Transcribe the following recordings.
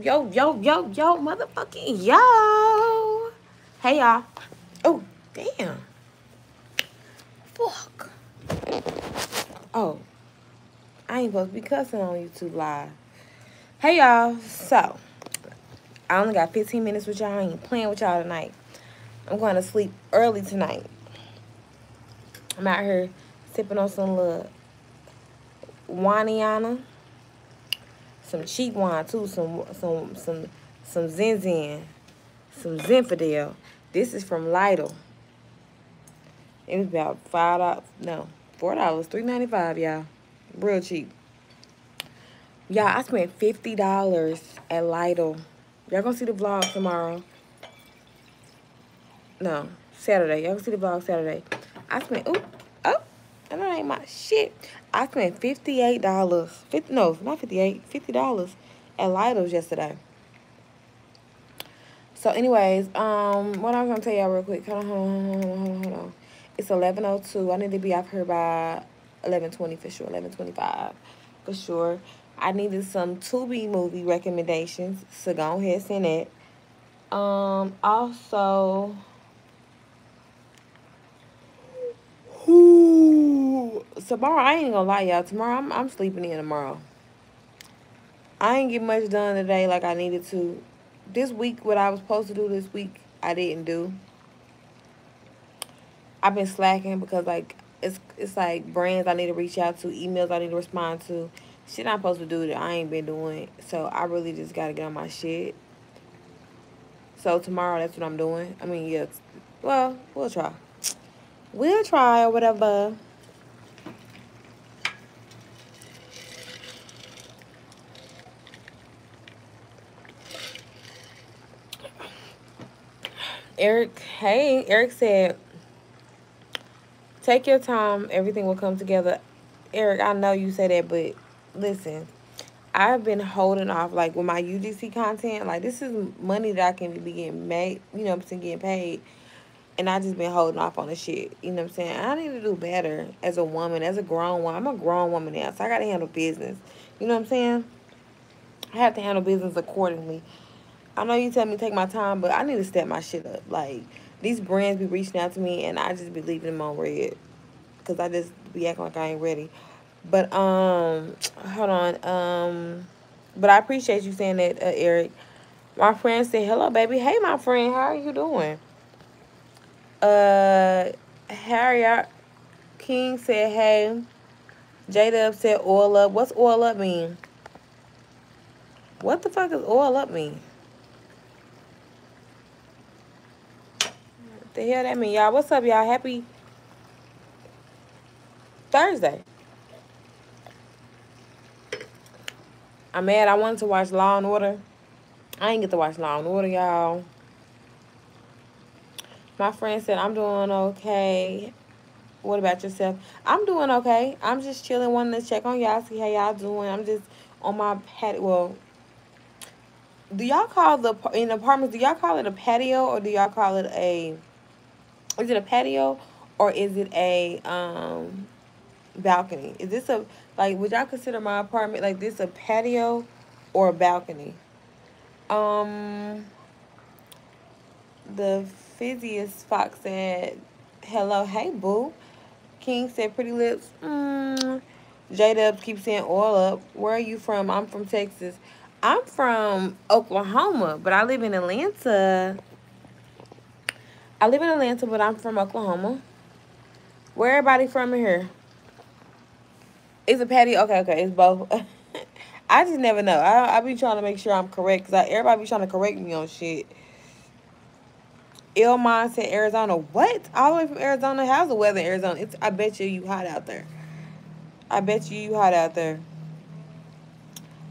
yo, yo, yo, yo, motherfucking yo. Hey, y'all. Oh, damn. Fuck. Oh, I ain't supposed to be cussing on YouTube Live. Hey, y'all. So, I only got 15 minutes with y'all. I ain't playing with y'all tonight. I'm going to sleep early tonight. I'm out here sipping on some little Waniana some cheap wine too, some some some some Zin Zin, some Zinfandel. This is from Lidl. It was about five dollars, no, four dollars, three ninety five, y'all, real cheap. Y'all, I spent fifty dollars at Lidl. Y'all gonna see the vlog tomorrow. No, Saturday. Y'all gonna see the vlog Saturday. I spent, oh, oh, and that ain't my shit. I spent $58. 50, no, not 58 $50 at Lidl's yesterday. So anyways, um, what I'm going to tell y'all real quick. Hold on, hold on, hold on, hold on, hold on. It's 11.02. I need to be off here by 11.20 for sure. 11.25 for sure. I needed some Tubi movie recommendations. So go ahead, send it. Um, also... Ooh, tomorrow, I ain't gonna lie, y'all. Tomorrow, I'm, I'm sleeping in tomorrow. I ain't get much done today like I needed to. This week, what I was supposed to do this week, I didn't do. I've been slacking because, like, it's it's like brands I need to reach out to, emails I need to respond to. Shit I'm supposed to do that I ain't been doing. So, I really just got to get on my shit. So, tomorrow, that's what I'm doing. I mean, yeah. Well, we'll try. We'll try or whatever. Eric, hey, Eric said, take your time. Everything will come together. Eric, I know you say that, but listen, I've been holding off, like, with my UGC content. Like, this is money that I can be getting made, you know I'm saying, getting paid and I just been holding off on the shit. You know what I'm saying? I need to do better as a woman, as a grown woman. I'm a grown woman now, so I got to handle business. You know what I'm saying? I have to handle business accordingly. I know you tell me to take my time, but I need to step my shit up. Like, these brands be reaching out to me, and I just be leaving them on red. Because I just be acting like I ain't ready. But, um, hold on. Um, but I appreciate you saying that, uh, Eric. My friend said, hello, baby. Hey, my friend. How are you doing? Uh, Harriet King said, hey. J-Dub said, oil up. What's oil up mean? What the fuck does oil up mean? What the hell that mean, y'all? What's up, y'all? Happy Thursday. I'm mad. I wanted to watch Law and Order. I ain't get to watch Law and Order, y'all. My friend said, I'm doing okay. What about yourself? I'm doing okay. I'm just chilling, wanting to check on y'all, see how y'all doing. I'm just on my patio. Well, do y'all call the, in apartments, do y'all call it a patio or do y'all call it a, is it a patio or is it a um balcony? Is this a, like, would y'all consider my apartment like this a patio or a balcony? Um, the Physius Fox said, hello, hey, boo. King said, pretty lips. Mm. J-Dubs keeps saying oil up. Where are you from? I'm from Texas. I'm from Oklahoma, but I live in Atlanta. I live in Atlanta, but I'm from Oklahoma. Where everybody from here? It's a patio. Okay, okay, it's both. I just never know. I I be trying to make sure I'm correct because everybody be trying to correct me on shit. Ilmon said Arizona. What? All the way from Arizona? How's the weather in Arizona? It's I bet you you hot out there. I bet you you hot out there.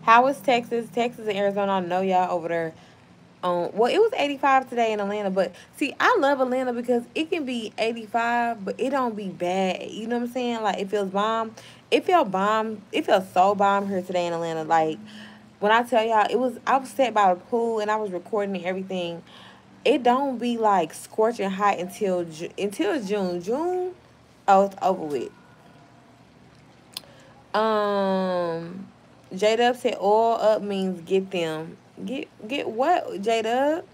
How is Texas? Texas and Arizona, I know y'all over there. Um, well, it was 85 today in Atlanta, but see, I love Atlanta because it can be 85, but it don't be bad. You know what I'm saying? Like, it feels bomb. It felt bomb. It felt so bomb here today in Atlanta. Like, when I tell y'all, it was, I was sat by the pool and I was recording everything it don't be like scorching hot until until June. June, oh, it's over with. Um, J Dub said all up means get them. Get get what, J Dub?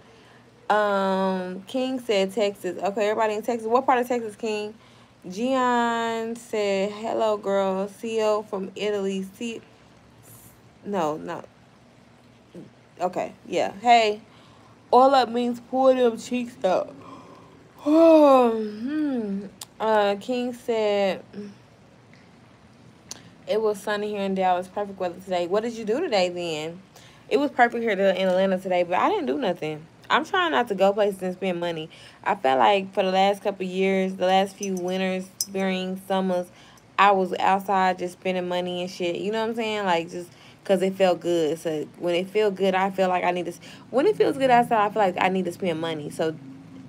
Um, King said Texas. Okay, everybody in Texas. What part of Texas, King? Gian said, hello, girl. CEO from Italy. See, no, no. Okay, yeah. Hey, all that means pull them cheeks out. Oh, hmm. Uh, King said, it was sunny here in Dallas. Perfect weather today. What did you do today then? It was perfect here in Atlanta today, but I didn't do nothing. I'm trying not to go places and spend money. I felt like for the last couple years, the last few winters, spring, summers, I was outside just spending money and shit. You know what I'm saying? Like just because it felt good. So when it feel good, I feel like I need to. When it feels good outside, I feel like I need to spend money. So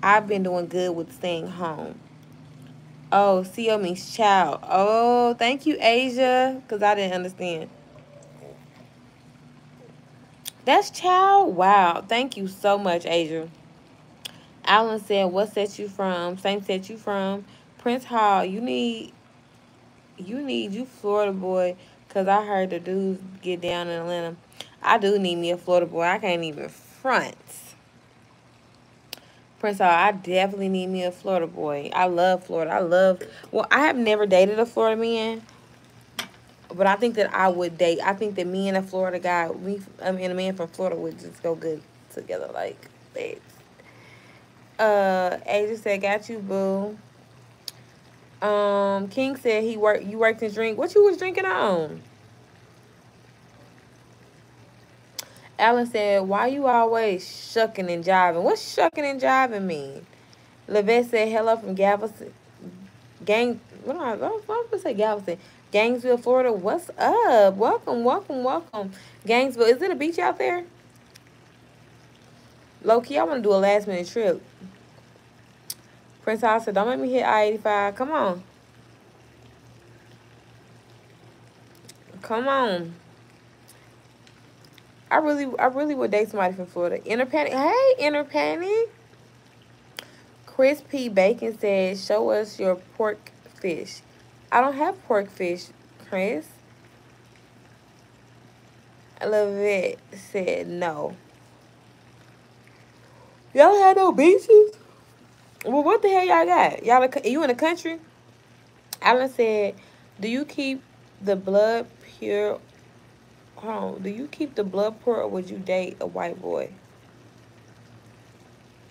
I've been doing good with staying home. Oh, CEO means child. Oh, thank you, Asia, because I didn't understand. That's child? Wow. Thank you so much, Asia. Alan said, what set you from? Same set you from. Prince Hall, you need, you need, you Florida boy, because I heard the dudes get down in Atlanta. I do need me a Florida boy. I can't even front. Prince Hall, I definitely need me a Florida boy. I love Florida. I love, well, I have never dated a Florida man. But I think that I would date. I think that me and a Florida guy, me I mean a man from Florida would just go good together, like babes. Uh, Asia said, "Got you, boo." Um, King said he worked. You worked and drink. What you was drinking on? Alan said, "Why you always shucking and jiving? What's shucking and jiving mean?" Levette said, "Hello from Galveston." Gang, what do I? What am I gonna say? Galveston. Gainesville, Florida. What's up? Welcome, welcome, welcome. Gainesville. Is it a beach out there? Low key, I want to do a last minute trip. Prince Hall said, don't make me hit I-85. Come on. Come on. I really, I really would date somebody from Florida. Inner Panic. Hey, Inner Panic. Chris P. Bacon said, show us your pork fish. I don't have pork fish, Chris. Levette said no. Y'all have no beaches? Well, what the hell y'all got? Y'all, you in the country? Alan said, do you keep the blood pure? Hold on. Do you keep the blood pure or would you date a white boy?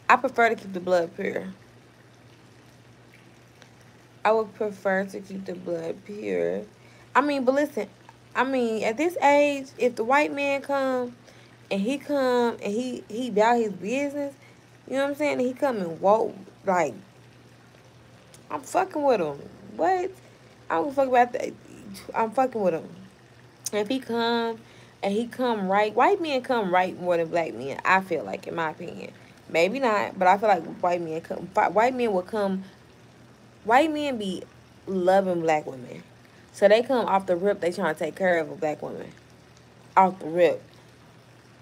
I prefer to keep the blood pure. I would prefer to keep the blood pure. I mean, but listen, I mean, at this age, if the white man come and he come and he he about his business, you know what I'm saying? And he come and walk like I'm fucking with him. What? I don't fuck about that. I'm fucking with him. If he come and he come right, white men come right more than black men. I feel like, in my opinion, maybe not, but I feel like white men come. White men will come white men be loving black women. So they come off the rip, they trying to take care of a black woman. Off the rip.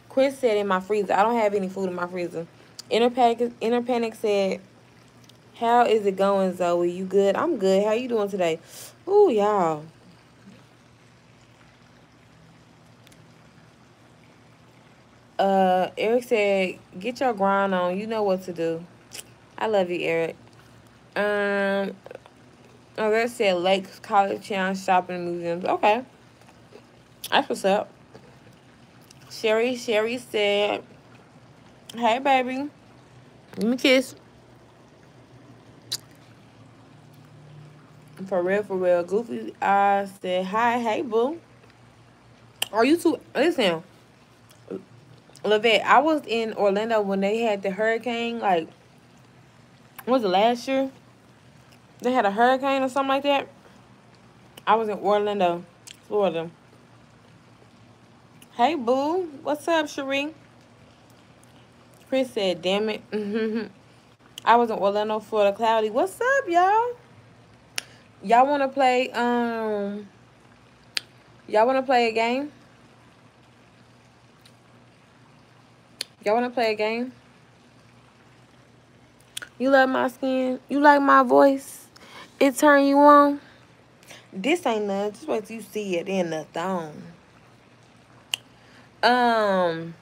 Chris said in my freezer, I don't have any food in my freezer. Inner Panic, Inner Panic said, how is it going, Zoe? You good? I'm good. How you doing today? Ooh, y'all. Uh, Eric said, get your grind on. You know what to do. I love you, Eric. Um, oh, that said Lakes, College Town, Shopping Museums. Okay. That's what's up. Sherry, Sherry said, hey, baby. Give me kiss. For real, for real. Goofy I said, hi, hey, boo. Are you two? Listen, Levette, I was in Orlando when they had the hurricane. Like, was it last year? They had a hurricane or something like that. I was in Orlando, Florida. Hey, boo. What's up, Cherie? Chris said, damn it. I was in Orlando, Florida, cloudy. What's up, y'all? Y'all want to play, um, y'all want to play a game? Y'all want to play a game? You love my skin? You like my voice? it turn you on. This ain't nothing. Just till you see it in the thong. Um,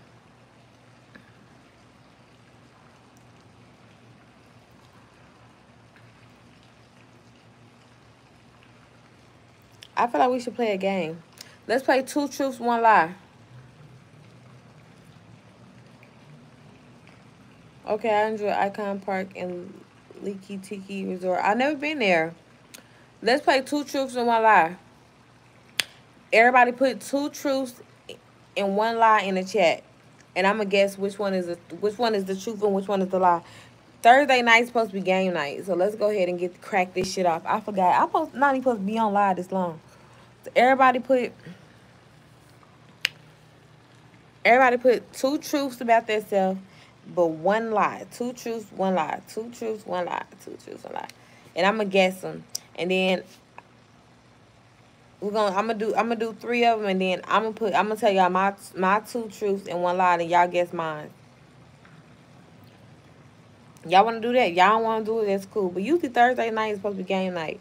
I feel like we should play a game. Let's play two truths, one lie. Okay, I enjoy Icon Park and Leaky Tiki Resort. I've never been there. Let's play two truths and one lie. Everybody put two truths and one lie in the chat. And I'm gonna guess which one is the which one is the truth and which one is the lie. Thursday night's supposed to be game night, so let's go ahead and get crack this shit off. I forgot. I'm supposed not even supposed to be on live this long. Everybody put everybody put two truths about themselves, but one lie. Two truths, one lie. Two truths, one lie. Two truths, one lie. And I'm gonna guess them, and then we're gonna I'm gonna do I'm gonna do three of them, and then I'm gonna put I'm gonna tell y'all my my two truths and one lie, and y'all guess mine. Y'all want to do that? Y'all want to do it? That's cool. But usually Thursday night is supposed to be game night.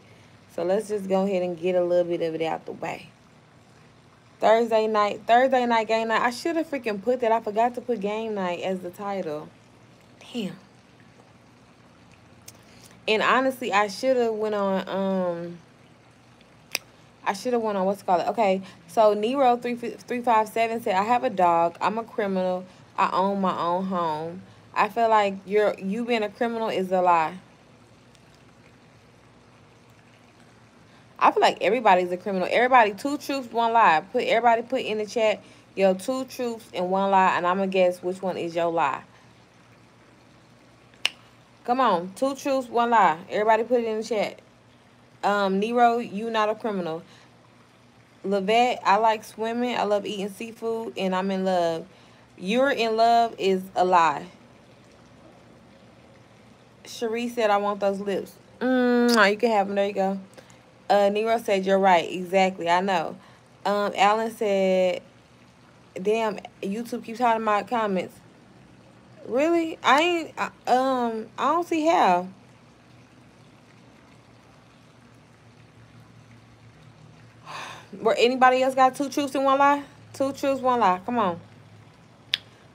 So let's just go ahead and get a little bit of it out the way. Thursday night. Thursday night game night. I should have freaking put that. I forgot to put game night as the title. Damn. And honestly, I should have went on... um. I should have went on what's called it. Okay, so Nero three three five seven said, "I have a dog. I'm a criminal. I own my own home." I feel like you're you being a criminal is a lie. I feel like everybody's a criminal. Everybody, two truths, one lie. Put everybody put in the chat your two truths and one lie, and I'm gonna guess which one is your lie. Come on, two truths, one lie. Everybody put it in the chat. Um, Nero, you not a criminal. Levette, I like swimming. I love eating seafood, and I'm in love. You're in love is a lie. Cherie said, I want those lips. Mm, you can have them. There you go. Uh, Nero said, you're right. Exactly. I know. Um, Alan said, damn, YouTube keeps hiding my comments. Really? I ain't, I, um, I don't see how. Where anybody else got two truths and one lie? Two truths, one lie. Come on.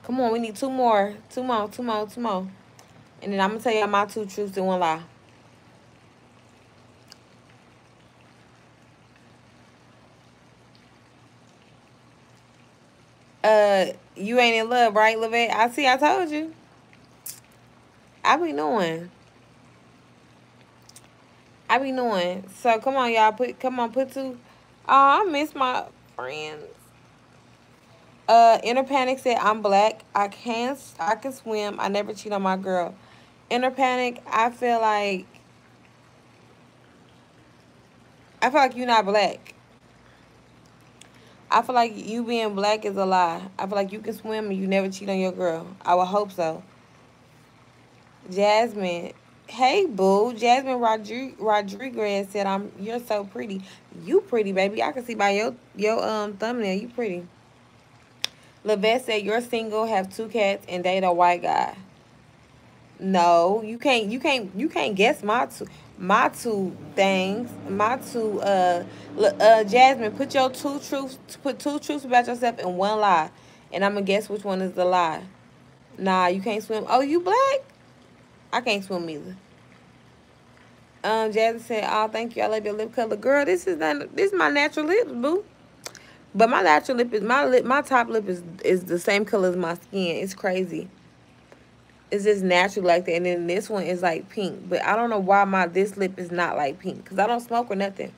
Come on, we need two more. Two more, two more, two more. And then I'm going to tell y'all my two truths and one lie. Uh, you ain't in love, right, Levette? I see, I told you. I be knowing. I be knowing. So, come on, y'all. Put Come on, put two. Oh, I miss my friends. Uh, Inner Panic said, I'm black. I can't, I can swim. I never cheat on my girl inner panic, I feel like I feel like you're not black. I feel like you being black is a lie. I feel like you can swim and you never cheat on your girl. I would hope so. Jasmine. Hey, boo. Jasmine Rodri Rodriguez said, "I'm. You're so pretty. You pretty, baby. I can see by your your um thumbnail. You pretty." Levette said, "You're single, have two cats, and date a white guy." No, you can't. You can't. You can't guess my two. My two things. My two. Uh, uh, Jasmine, put your two truths. Put two truths about yourself and one lie, and I'm gonna guess which one is the lie. Nah, you can't swim. Oh, you black? I can't swim either. Um, Jasmine said, "Oh, thank you. I love your lip color, girl. This is not. This is my natural lips, boo. But my natural lip is my lip. My top lip is is the same color as my skin. It's crazy." Is just natural like that. And then this one is like pink. But I don't know why my this lip is not like pink. Because I don't smoke or nothing.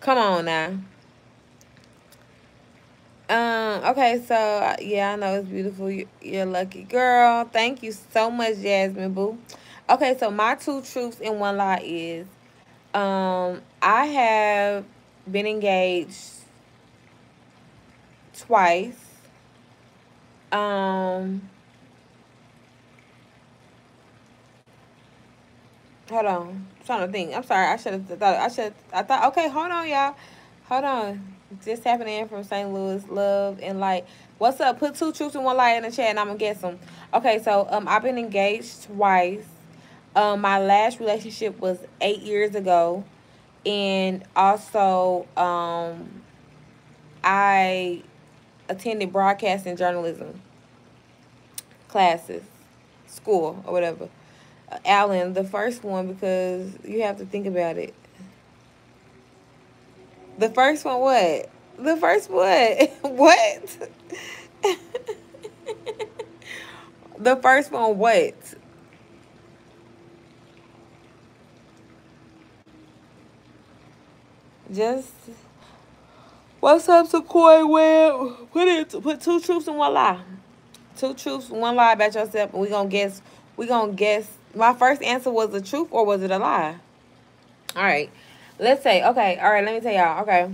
Come on now. Um, okay, so, yeah, I know it's beautiful. You're lucky. Girl, thank you so much, Jasmine Boo. Okay, so my two truths in one lie is, um, I have been engaged twice. Um, Hold on. I'm trying to think. I'm sorry. I should have thought. I should. I thought. Okay, hold on, y'all. Hold on. Just happening in from St. Louis. Love and light. What's up? Put two truths and one lie in the chat, and I'm gonna get some. Okay, so um, I've been engaged twice. Um, my last relationship was eight years ago, and also um, I attended broadcasting journalism classes, school or whatever. Alan, the first one, because you have to think about it. The first one what? The first what? what? the first one what? Just what's up, Sequoia Web? Put it put two truths and one lie. Two truths, one lie about yourself, and we gonna guess we gonna guess my first answer was the truth or was it a lie? All right. Let's say, okay, all right, let me tell y'all. Okay.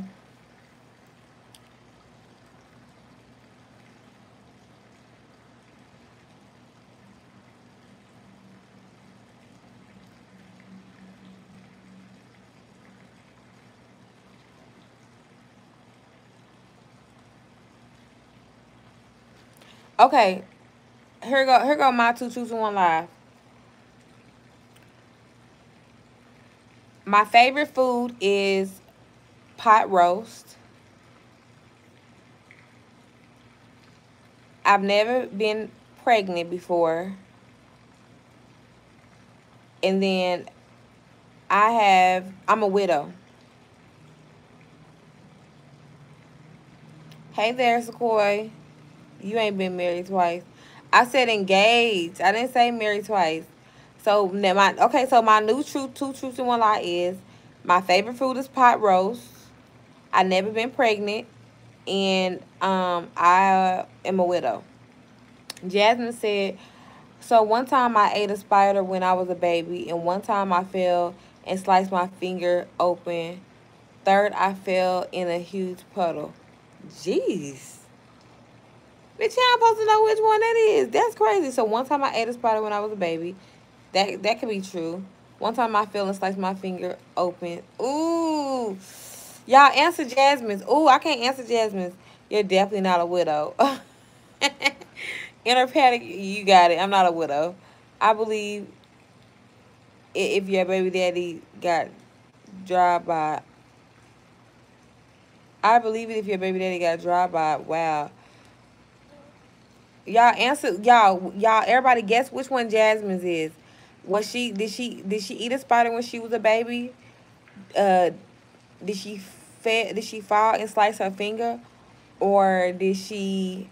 Okay. Here go here go my two truths and one lie. My favorite food is pot roast. I've never been pregnant before. And then I have, I'm a widow. Hey there, Sequoia. You ain't been married twice. I said engaged. I didn't say married twice. So now my okay, so my new truth, two truths and one lie is my favorite food is pot roast. I never been pregnant, and um, I am a widow. Jasmine said, so one time I ate a spider when I was a baby, and one time I fell and sliced my finger open. Third, I fell in a huge puddle. Jeez. Bitch, y'all supposed to know which one that is. That's crazy. So one time I ate a spider when I was a baby. That that could be true. One time I fell and sliced my finger open. Ooh. Y'all answer Jasmine's. Ooh, I can't answer Jasmine's. You're definitely not a widow. Inner panic, you got it. I'm not a widow. I believe if your baby daddy got drive by. I believe it if your baby daddy got drive by. Wow. Y'all answer y'all y'all everybody guess which one Jasmine's is. Was she did she did she eat a spider when she was a baby? Uh, did she fed did she fall and slice her finger, or did she?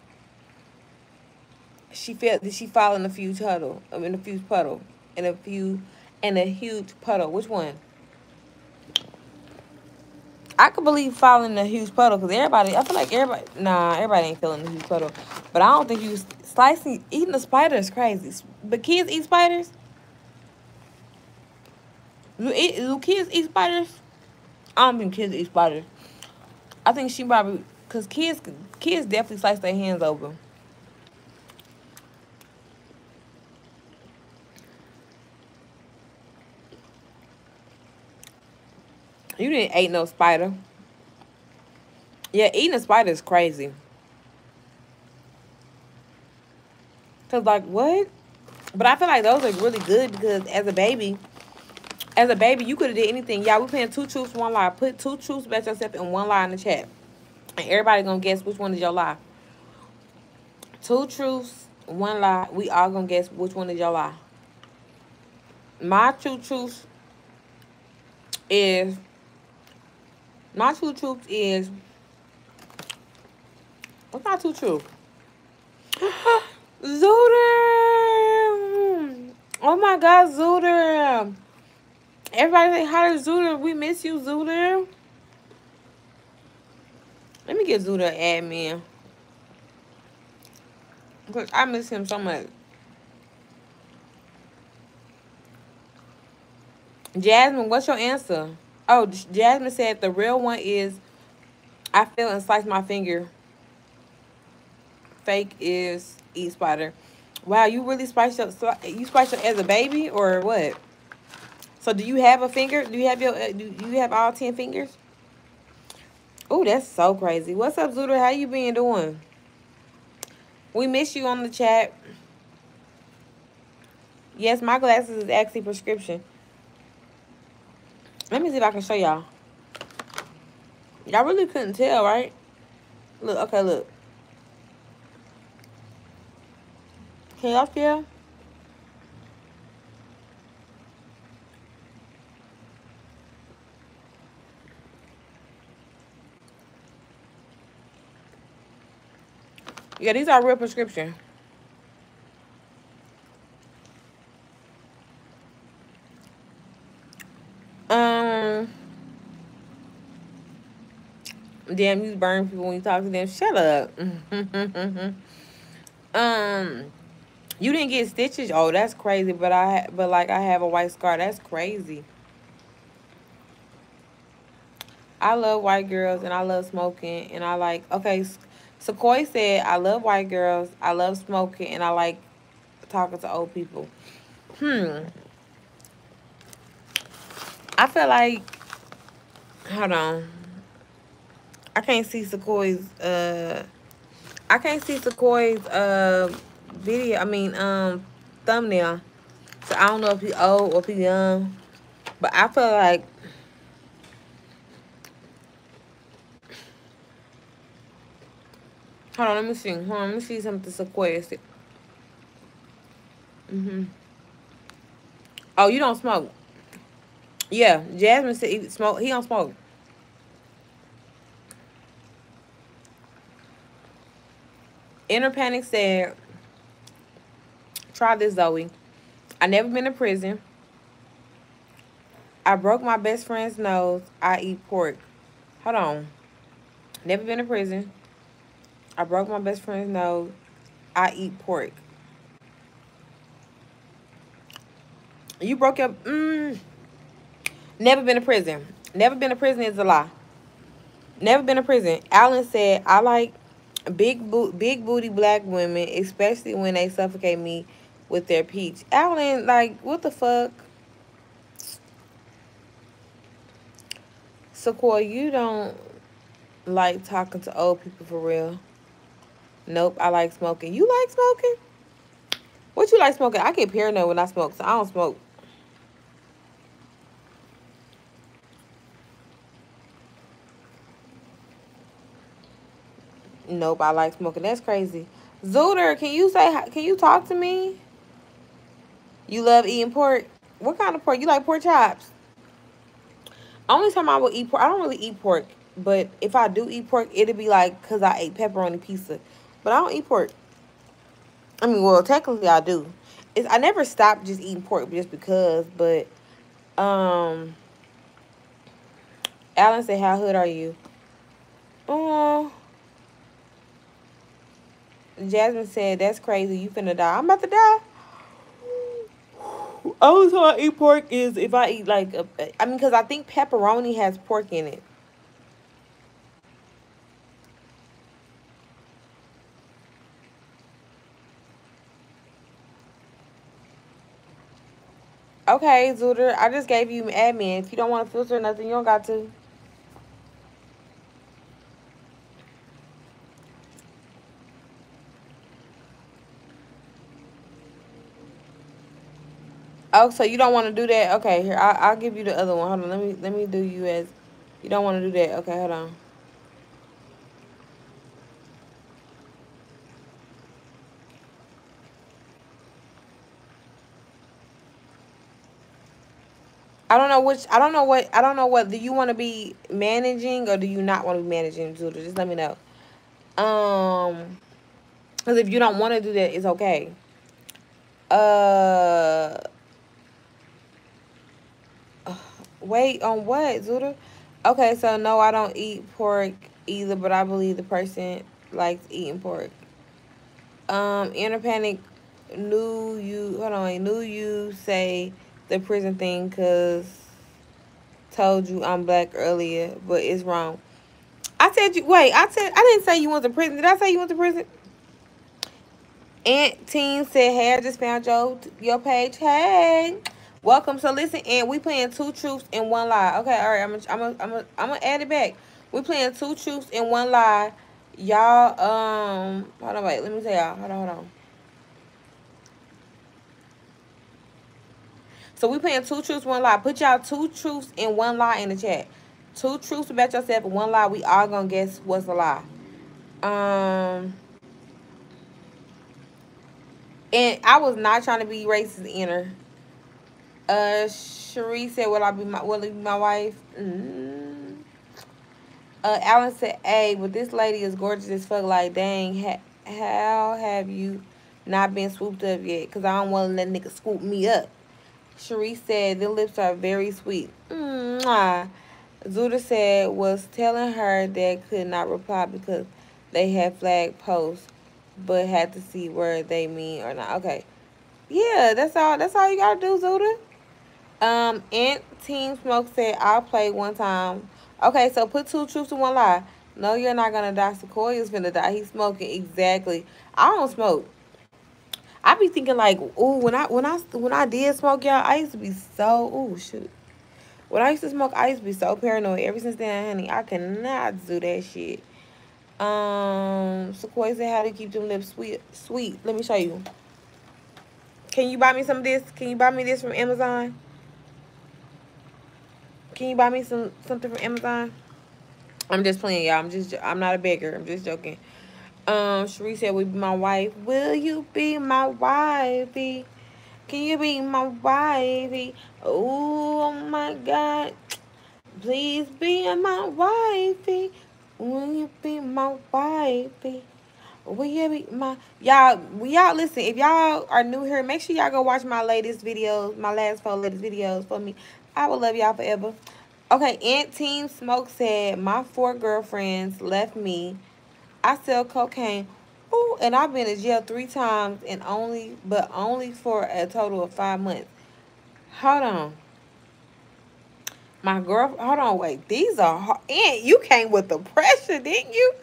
She fell. Did she fall in a huge puddle? I a huge puddle, in a few, in a huge puddle. Which one? I could believe falling in a huge puddle because everybody, I feel like everybody, nah, everybody ain't feeling a huge puddle. But I don't think you slicing, eating a spider is crazy. But kids eat spiders? Do, do kids eat spiders? I don't think kids eat spiders. I think she probably, because kids, kids definitely slice their hands open. You didn't eat no spider. Yeah, eating a spider is crazy. Cause like what? But I feel like those are really good because as a baby, as a baby, you could have did anything. Y'all, we playing two truths, one lie. Put two truths about yourself and one lie in the chat. And everybody gonna guess which one is your lie. Two truths, one lie. We all gonna guess which one is your lie. My two truths is my two truths is what's my two truths? Zooter! Oh my god, Zooter! Everybody say hi to Zuda. We miss you, Zuda. Let me get Zuda admin. Because I miss him so much. Jasmine, what's your answer? Oh, Jasmine said the real one is I fell and sliced my finger. Fake is eat spider. Wow, you really spiced your you spiced up as a baby or what? So do you have a finger? Do you have your? Uh, do you have all ten fingers? Oh, that's so crazy. What's up, Zuder? How you been doing? We miss you on the chat. Yes, my glasses is actually prescription. Let me see if I can show y'all. Y'all really couldn't tell, right? Look, okay, look. Can y'all feel? Yeah, these are real prescription. Um. Damn, you burn people when you talk to them. Shut up. um. You didn't get stitches. Oh, that's crazy. But I, but like I have a white scar. That's crazy. I love white girls and I love smoking and I like okay. Sequoia said I love white girls. I love smoking and I like talking to old people. Hmm. I feel like hold on. I can't see Sequoia's uh I can't see Sequoia's uh video I mean um thumbnail. So I don't know if he old or if he young. But I feel like Hold on, let me see. Hold on, let me see something Sequoia said. Mm-hmm. Oh, you don't smoke. Yeah, Jasmine said he smoke. He don't smoke. Inner Panic said, try this, Zoe. I never been to prison. I broke my best friend's nose. I eat pork. Hold on. Never been to prison. I broke my best friend's nose. I eat pork. You broke your... Mm, never been to prison. Never been to prison is a lie. Never been to prison. Alan said, I like big bo big booty black women, especially when they suffocate me with their peach. Alan, like, what the fuck? Sequoia, you don't like talking to old people for real. Nope, I like smoking. You like smoking? What you like smoking? I get paranoid when I smoke, so I don't smoke. Nope, I like smoking. That's crazy. Zooter, can you say, can you talk to me? You love eating pork? What kind of pork? You like pork chops? Only time I will eat pork, I don't really eat pork. But if I do eat pork, it'll be like because I ate pepperoni pizza. But I don't eat pork. I mean, well, technically I do. It's, I never stopped just eating pork just because, but, um, Alan said, how hood are you? Oh, Jasmine said, that's crazy. You finna die. I'm about to die. Only time I eat pork is if I eat like, a, I mean, because I think pepperoni has pork in it. Okay, Zooter, I just gave you admin. If you don't want to filter nothing, you don't got to. Oh, so you don't want to do that? Okay, here, I, I'll give you the other one. Hold on, let me, let me do you as, you don't want to do that. Okay, hold on. I don't know which, I don't know what, I don't know what, do you want to be managing or do you not want to be managing, Judah? Just let me know. Um, because if you don't want to do that, it's okay. Uh, wait, on what, Zuda? Okay, so no, I don't eat pork either, but I believe the person likes eating pork. Um, Inner Panic knew you, hold on, knew you say the prison thing because told you I'm black earlier, but it's wrong. I said you wait, I said I didn't say you went to prison. Did I say you went to prison? Aunt Teen said, Hey, I just found your your page. Hey. Welcome. So listen, and we playing two truths and one lie. Okay, all right, I'm gonna I'm I'm gonna I'm gonna add it back. We playing two truths and one lie. Y'all, um, hold on, wait, let me tell y'all. Hold on, hold on. So we playing two truths, one lie. Put y'all two truths and one lie in the chat. Two truths about yourself and one lie. We all gonna guess what's a lie. Um, and I was not trying to be racist inner. Uh, Cherie said, "Will I be my will I be my wife?" Mm. Uh, Alan said, "Hey, but this lady is gorgeous as fuck. Like, dang, ha how have you not been swooped up yet? Because I don't want to let nigga swoop me up. Cherie said, the lips are very sweet. Mwah. Zuda said, was telling her that could not reply because they had flag posts, but had to see where they mean or not. Okay. Yeah, that's all. That's all you gotta do, Zuda. Um, Ant Team Smoke said, I'll play one time. Okay, so put two truths and one lie. No, you're not gonna die. Sequoia's gonna die. He's smoking. Exactly. I don't smoke. I be thinking like, ooh, when I when I when I did smoke, y'all, I used to be so ooh shoot. When I used to smoke, I used to be so paranoid. Ever since then, honey, I cannot do that shit. Um, Sequoia said, how to keep them lips sweet? Sweet. Let me show you. Can you buy me some of this? Can you buy me this from Amazon? Can you buy me some something from Amazon? I'm just playing, y'all. I'm just I'm not a beggar. I'm just joking. Um, Cherie said, "Will be my wife? Will you be my wifey? Can you be my wifey? Oh my God, please be my wifey. Will you be my wifey? Will you be my y'all? We y'all listen. If y'all are new here, make sure y'all go watch my latest videos, my last four latest videos for me. I will love y'all forever. Okay, Ant Team Smoke said, My four girlfriends left me. I sell cocaine. Ooh, and I've been in jail three times and only but only for a total of five months. Hold on. My girl, hold on, wait. These are hard. You came with the pressure, didn't you?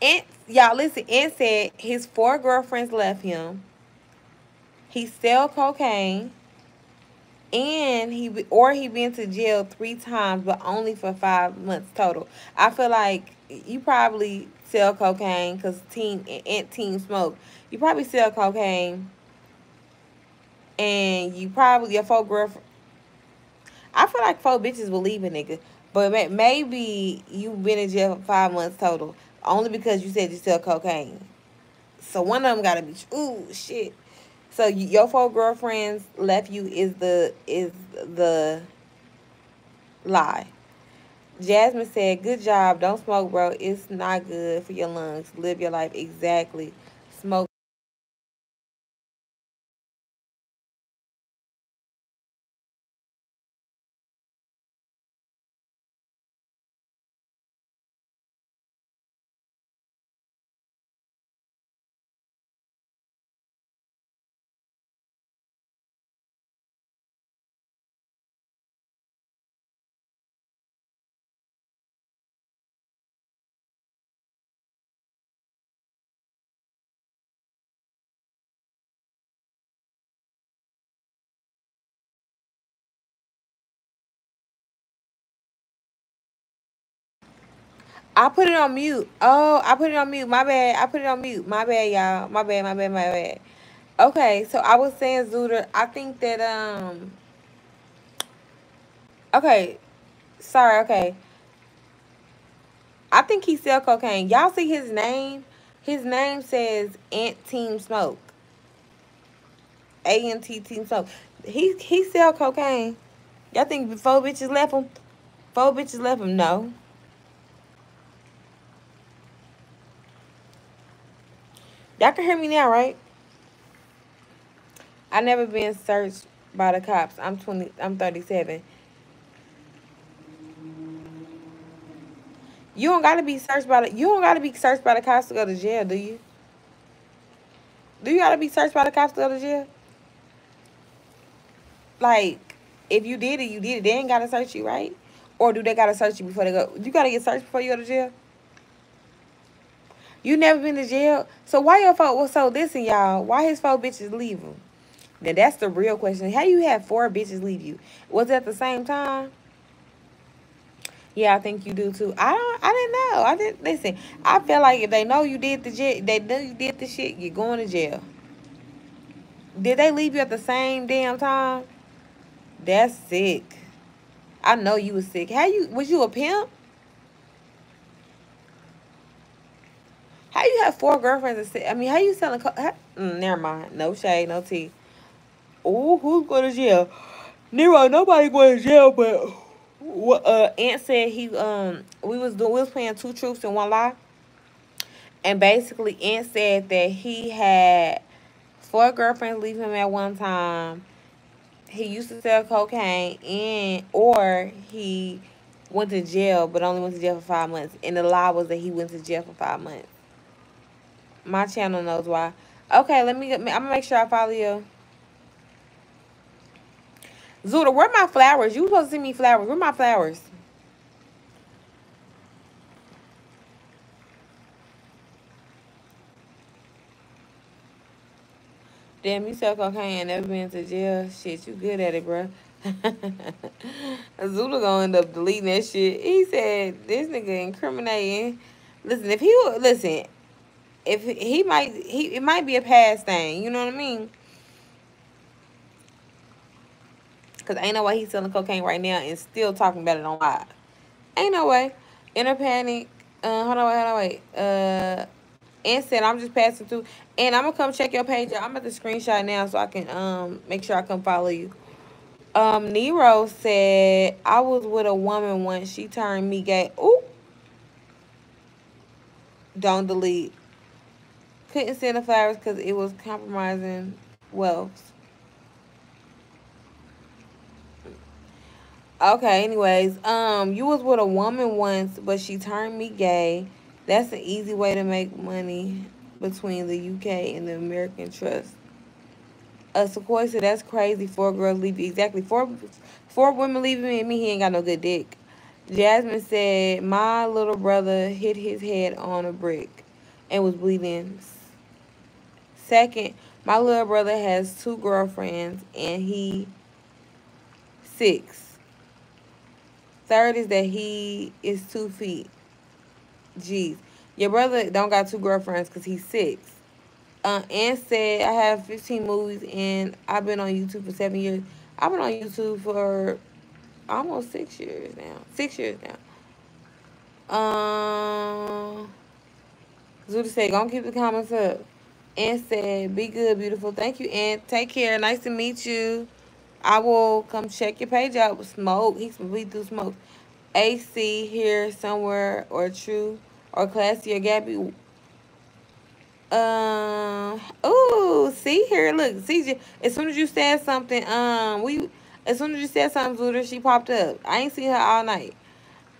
Ant, y'all listen. Ant said his four girlfriends left him. He sell cocaine and he or he been to jail three times but only for five months total i feel like you probably sell cocaine because team and team smoke. You probably sell cocaine and you probably your four girlfriend i feel like four bitches will leave a nigga but maybe you've been in jail for five months total only because you said you sell cocaine. So one of them gotta be ooh shit. So your four girlfriends left you is the is the lie. Jasmine said, "Good job. Don't smoke, bro. It's not good for your lungs. Live your life exactly. I put it on mute. Oh, I put it on mute. My bad. I put it on mute. My bad, y'all. My bad, my bad, my bad. Okay, so I was saying, Zuda, I think that, um... Okay. Sorry, okay. I think he sell cocaine. Y'all see his name? His name says Ant Team Smoke. A-N-T Team Smoke. He, he sell cocaine. Y'all think four bitches left him? Four bitches left him? No. Y'all can hear me now, right? I never been searched by the cops. I'm 20 I'm 37. You don't gotta be searched by the you don't gotta be searched by the cops to go to jail, do you? Do you gotta be searched by the cops to go to jail? Like, if you did it, you did it. They ain't gotta search you, right? Or do they gotta search you before they go? You gotta get searched before you go to jail? You never been to jail? So why your folks, well, so listen, y'all, why his four bitches leave him? Now, that's the real question. How you have four bitches leave you? Was it at the same time? Yeah, I think you do too. I don't. I didn't know. I didn't listen. I feel like if they know you did the jail, they know you did the shit. You're going to jail. Did they leave you at the same damn time? That's sick. I know you was sick. How you? Was you a pimp? How you have four girlfriends? I mean, how you selling? How, mm, never mind. No shade, no tea. Oh, who's going to jail? Nero, nobody going to jail, but uh Ant said he um we was doing we was playing two truths and one lie. And basically, Ant said that he had four girlfriends leave him at one time. He used to sell cocaine, and or he went to jail, but only went to jail for five months. And the lie was that he went to jail for five months. My channel knows why. Okay, let me. I'm gonna make sure I follow you. Zuda, where my flowers? You supposed to send me flowers. Where my flowers? Damn, you sell cocaine and never been to jail. Shit, you good at it, bro. Zula gonna end up deleting that shit. He said this nigga incriminating. Listen, if he would listen, if he might, he it might be a past thing. You know what I mean? Cause ain't no way he's selling cocaine right now and still talking about it on live. Ain't no way. Inner panic. Uh, hold on, wait, hold on, wait. Uh, and said I'm just passing through, and I'm gonna come check your page. I'm at the screenshot now so I can um make sure I come follow you. Um, Nero said I was with a woman once. She turned me gay. Ooh. Don't delete. Couldn't send the flowers because it was compromising wealth. Okay, anyways, um, you was with a woman once, but she turned me gay. That's an easy way to make money between the UK and the American Trust. A Sequoia said, that's crazy. Four girls leave. you. Exactly. Four, four women leaving me and me. He ain't got no good dick. Jasmine said, my little brother hit his head on a brick and was bleeding. Second, my little brother has two girlfriends and he six. Third is that he is two feet. Jeez. Your brother don't got two girlfriends because he's six. Uh, and said, I have 15 movies and I've been on YouTube for seven years. I've been on YouTube for almost six years now. Six years now. Um, Zuda said, gonna keep the comments up. And said, be good, beautiful. Thank you, and take care. Nice to meet you. I will come check your page out smoke. He's we do smoke. AC here somewhere or true or classy or Gabby. Um. Ooh, see here. Look, CJ. As soon as you said something, um, we. As soon as you said something, Zuda, she popped up. I ain't seen her all night.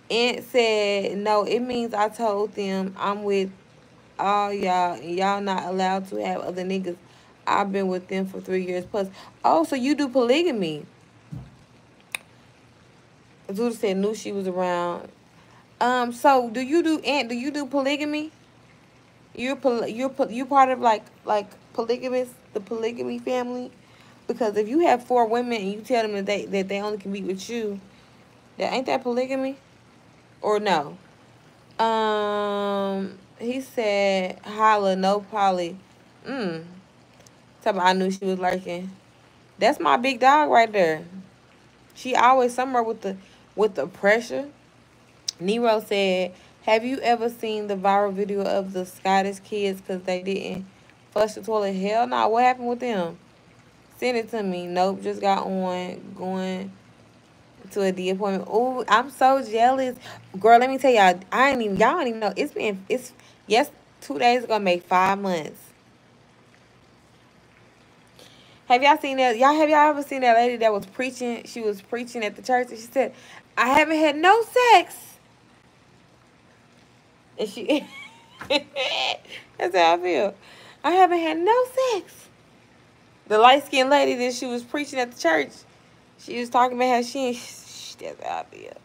And said, no, it means I told them I'm with all y'all y'all not allowed to have other niggas I've been with them for three years plus. Oh, so you do polygamy. Zuda said knew she was around. Um, so do you do and do you do polygamy? You're you're you part of like like polygamous the polygamy family, because if you have four women and you tell them that they that they only can be with you, that ain't that polygamy, or no? Um, he said holla no poly. Mm. Tell me I knew she was lurking. That's my big dog right there. She always somewhere with the with the pressure. Nero said, have you ever seen the viral video of the Scottish kids because they didn't flush the toilet? Hell no. What happened with them? Send it to me. Nope. Just got on going to a D appointment. Oh, I'm so jealous. Girl, let me tell y'all. I ain't even, y'all don't even know. It's been, it's, yes, two days ago make five months. Have y'all seen that? Y'all have y'all ever seen that lady that was preaching? She was preaching at the church and she said, I haven't had no sex. And she that's how I feel. I haven't had no sex. The light skinned lady that she was preaching at the church, she was talking about how she that's how I feel.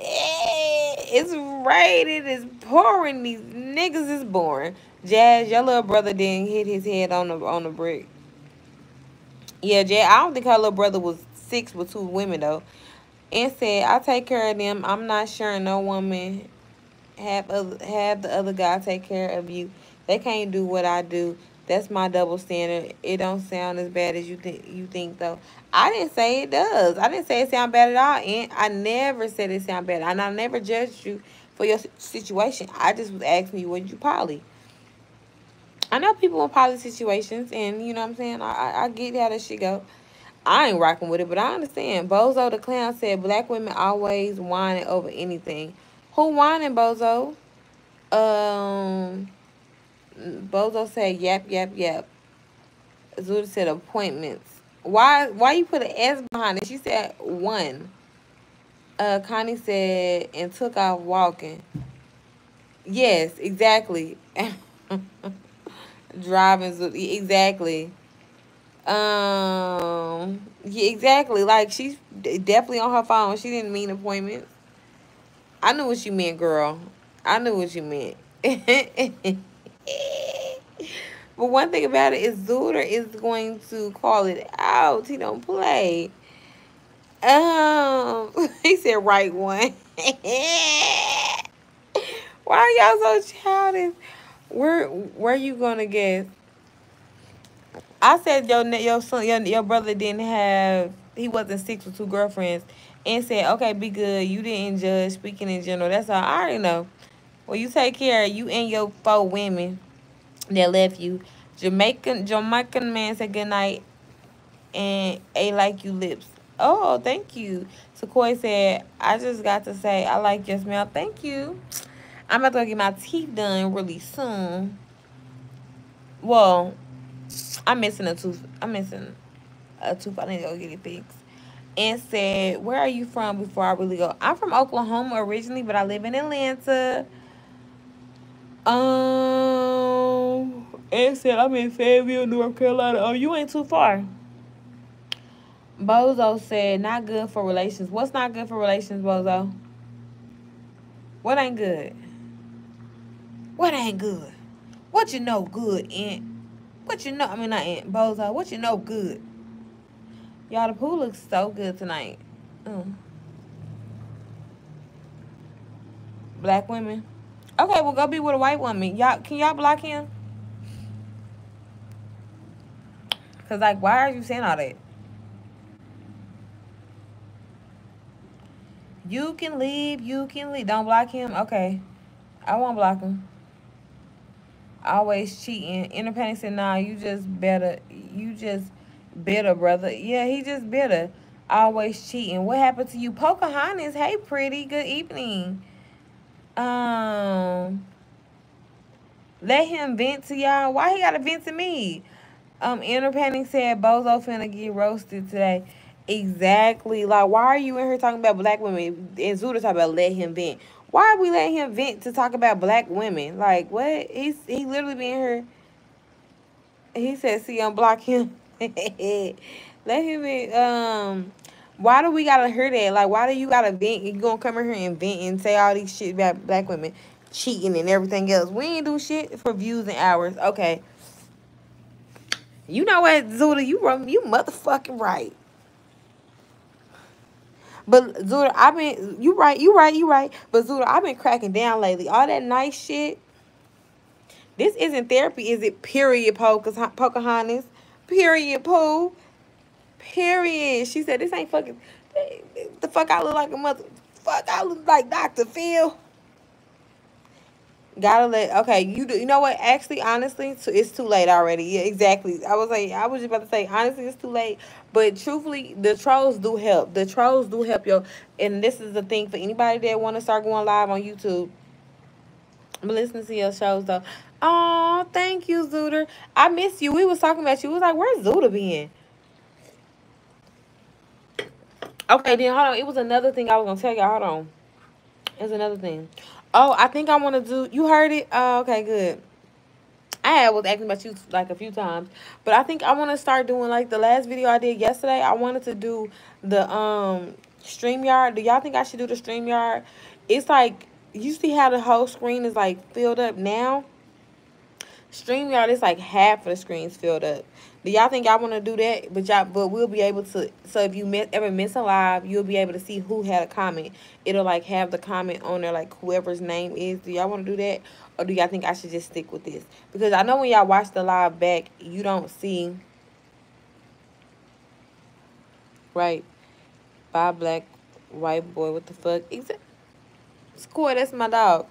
Eh, it's raining, it's pouring, these niggas is boring. Jazz, your little brother didn't hit his head on the on the brick. Yeah, Jay, I don't think her little brother was six with two women, though. And said, I take care of them. I'm not sharing no woman have, other, have the other guy take care of you. They can't do what I do. That's my double standard. It don't sound as bad as you think you think though. I didn't say it does. I didn't say it sound bad at all. And I never said it sound bad. And I never judged you for your situation. I just was asking you, was you poly? I know people in poly situations, and you know what I'm saying? I, I, I get how that shit go. I ain't rocking with it, but I understand. Bozo the Clown said black women always whining over anything. Who whining, Bozo? Um, Bozo said, yep, yep, yep. Zuda said appointments. Why why you put an S behind it? She said one. Uh, Connie said, and took off walking. Yes, exactly. Driving, exactly. Um, yeah, exactly. Like she's definitely on her phone. She didn't mean appointments. I knew what you meant, girl. I knew what you meant. but one thing about it is Zuda is going to call it out. He don't play. Um, he said right one. Why are y'all so childish? Where where you gonna guess? I said your your son your, your brother didn't have he wasn't six with two girlfriends and said okay be good you didn't judge speaking in general that's all I already know. Well you take care of you and your four women that left you. Jamaican Jamaican man said good night and a like you lips. Oh, thank you. Sequoia said, I just got to say, I like your smell. Thank you. I'm about to get my teeth done really soon. Well, I'm missing a tooth. I'm missing a tooth. I need to go get it fixed. And said, where are you from before I really go? I'm from Oklahoma originally, but I live in Atlanta. Um, and said, I'm in Fayetteville, North Carolina. Oh, you ain't too far. Bozo said, not good for relations. What's not good for relations, Bozo? What ain't good? What ain't good? What you know good, Aunt? What you know? I mean, not Aunt Bozo. What you know good? Y'all, the pool looks so good tonight. Mm. Black women. Okay, well, go be with a white woman. Y'all, can y'all block him? Cause like, why are you saying all that? You can leave. You can leave. Don't block him. Okay. I won't block him. Always cheating. Independent said, nah, you just better. You just bitter, brother. Yeah, he just bitter. Always cheating. What happened to you? Pocahontas. Hey, pretty. Good evening. Um, let him vent to y'all. Why he got to vent to me? Um, Inner Panic said, Bozo finna get roasted today. Exactly. Like, why are you in here talking about black women? And Zuda talking about let him vent. Why are we letting him vent to talk about black women? Like, what? He's he literally being here. He said, see, unblock him. let him in. Um, why do we gotta hear that? Like, why do you gotta vent? You gonna come in here and vent and say all these shit about black women cheating and everything else? We ain't do shit for views and hours. Okay. You know what, Zuda? You you motherfucking right. But Zuda, I've been you right, you right, you right. But Zuda, I've been cracking down lately. All that nice shit. This isn't therapy, is it? Period, Pocahontas. Period, Pooh. Period. She said this ain't fucking. The fuck I look like a mother. Fuck I look like Dr. Phil. Gotta let okay, you do you know what? Actually, honestly, it's too late already. Yeah, exactly. I was like, I was just about to say, honestly, it's too late. But truthfully, the trolls do help. The trolls do help you. And this is the thing for anybody that want to start going live on YouTube. I'm listening to your shows though. Oh, thank you, Zooter. I miss you. We was talking about you. We was like, where's Zooter being? Okay, then hold on. It was another thing I was gonna tell you. Hold on. It's another thing. Oh, I think I want to do. You heard it? Oh, okay, good. I was asking about you like a few times, but I think I want to start doing like the last video I did yesterday. I wanted to do the um StreamYard. Do y'all think I should do the StreamYard? It's like you see how the whole screen is like filled up now. StreamYard is like half of the screen's filled up. Do y'all think y'all want to do that? But y'all, but we'll be able to. So if you miss, ever miss a live, you'll be able to see who had a comment. It'll like have the comment on there, like whoever's name is. Do y'all want to do that, or do y'all think I should just stick with this? Because I know when y'all watch the live back, you don't see. Right, Bob Black, white boy. What the fuck? Exactly. Score. That's my dog.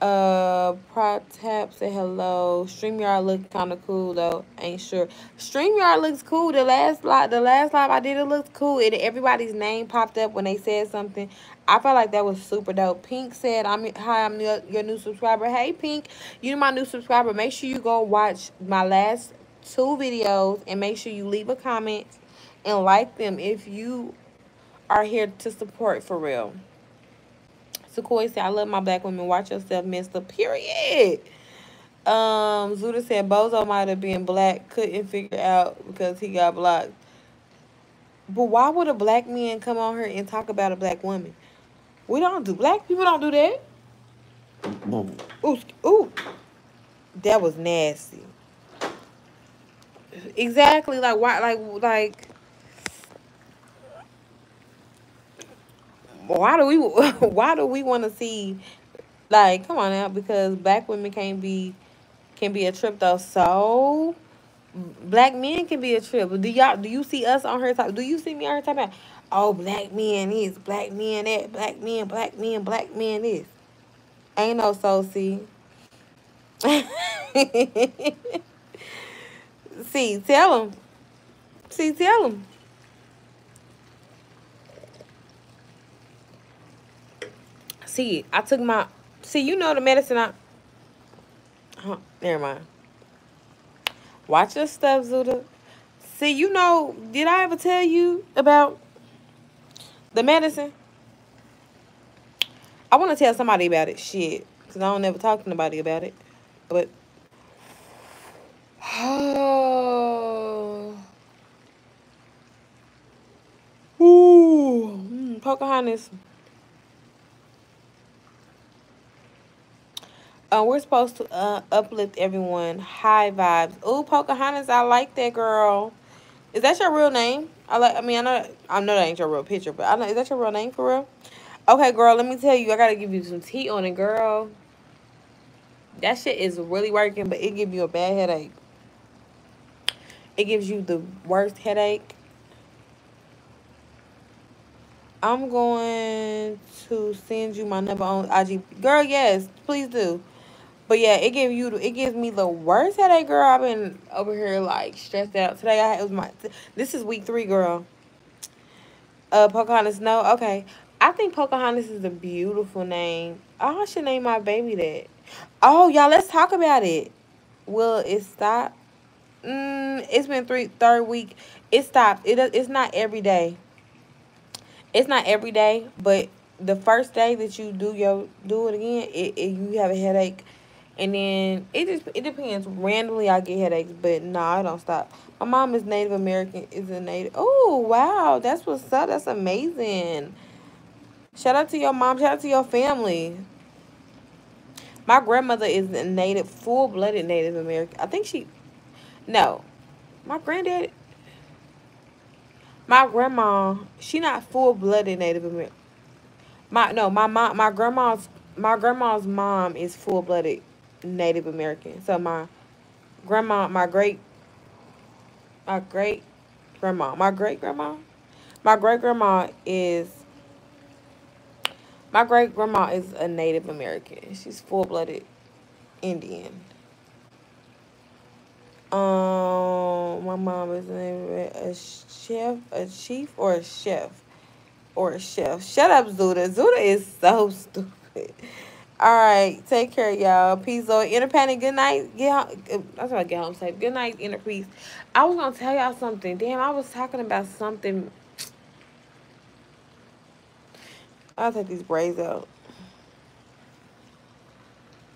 Uh, Prop Tap say hello. Streamyard look kind of cool though. Ain't sure. Streamyard looks cool. The last live, the last live I did, it looks cool. It everybody's name popped up when they said something. I felt like that was super dope. Pink said, "I'm hi, I'm your, your new subscriber. Hey, Pink, you're my new subscriber. Make sure you go watch my last two videos and make sure you leave a comment and like them if you are here to support for real." Sequoia said, I love my black women. Watch yourself, mister. Period. Um, Zuda said Bozo might have been black, couldn't figure out because he got blocked. But why would a black man come on here and talk about a black woman? We don't do black people don't do that. Ooh, ooh. That was nasty. Exactly. Like why like like why do we why do we want to see like come on now because black women can't be can be a trip though. So black men can be a trip. Do y'all do you see us on her top do you see me on her top oh black men is black men that black men black men black men is ain't no so see. See tell them see tell them See, I took my. See, you know the medicine I. Huh, never mind. Watch your stuff, Zuda. See, you know, did I ever tell you about the medicine? I want to tell somebody about it. Shit. Because I don't never talk to nobody about it. But. Oh. Ooh. Mm, Pocahontas. Uh, we're supposed to uh, uplift everyone. High vibes. Ooh, Pocahontas, I like that girl. Is that your real name? I like. I mean, I know. I know that ain't your real picture, but I know. Is that your real name for real? Okay, girl. Let me tell you. I gotta give you some tea on it, girl. That shit is really working, but it gives you a bad headache. It gives you the worst headache. I'm going to send you my number on IG. Girl, yes, please do. But yeah, it gives you it gives me the worst headache, girl. I've been over here like stressed out. Today I it was my this is week three, girl. Uh Pocahontas, no, okay. I think Pocahontas is a beautiful name. Oh, I should name my baby that. Oh, y'all, let's talk about it. Will it stop? Mm, it's been three third week. It stopped. It it's not every day. It's not every day, but the first day that you do your do it again, it, it you have a headache and then it just it depends. Randomly I get headaches, but no, nah, I don't stop. My mom is Native American, is a native. Oh wow, that's what's up. That's amazing. Shout out to your mom. Shout out to your family. My grandmother is a native, full blooded Native American. I think she, no, my granddad, my grandma, she not full blooded Native American. My no, my mom, my grandma's, my grandma's mom is full blooded Native American. So my grandma, my great, my great grandma, my great grandma, my great grandma is, my great grandma is a Native American. She's full blooded Indian. Um, my mom is a chef, a chief, or a chef, or a chef. Shut up, Zuda. Zuda is so stupid. All right. Take care, y'all. Peace, Zoe. Inner panic. Good night. Get home. Uh, that's what I get home safe. Good night, inner peace. I was going to tell y'all something. Damn, I was talking about something. I'll take these braids out.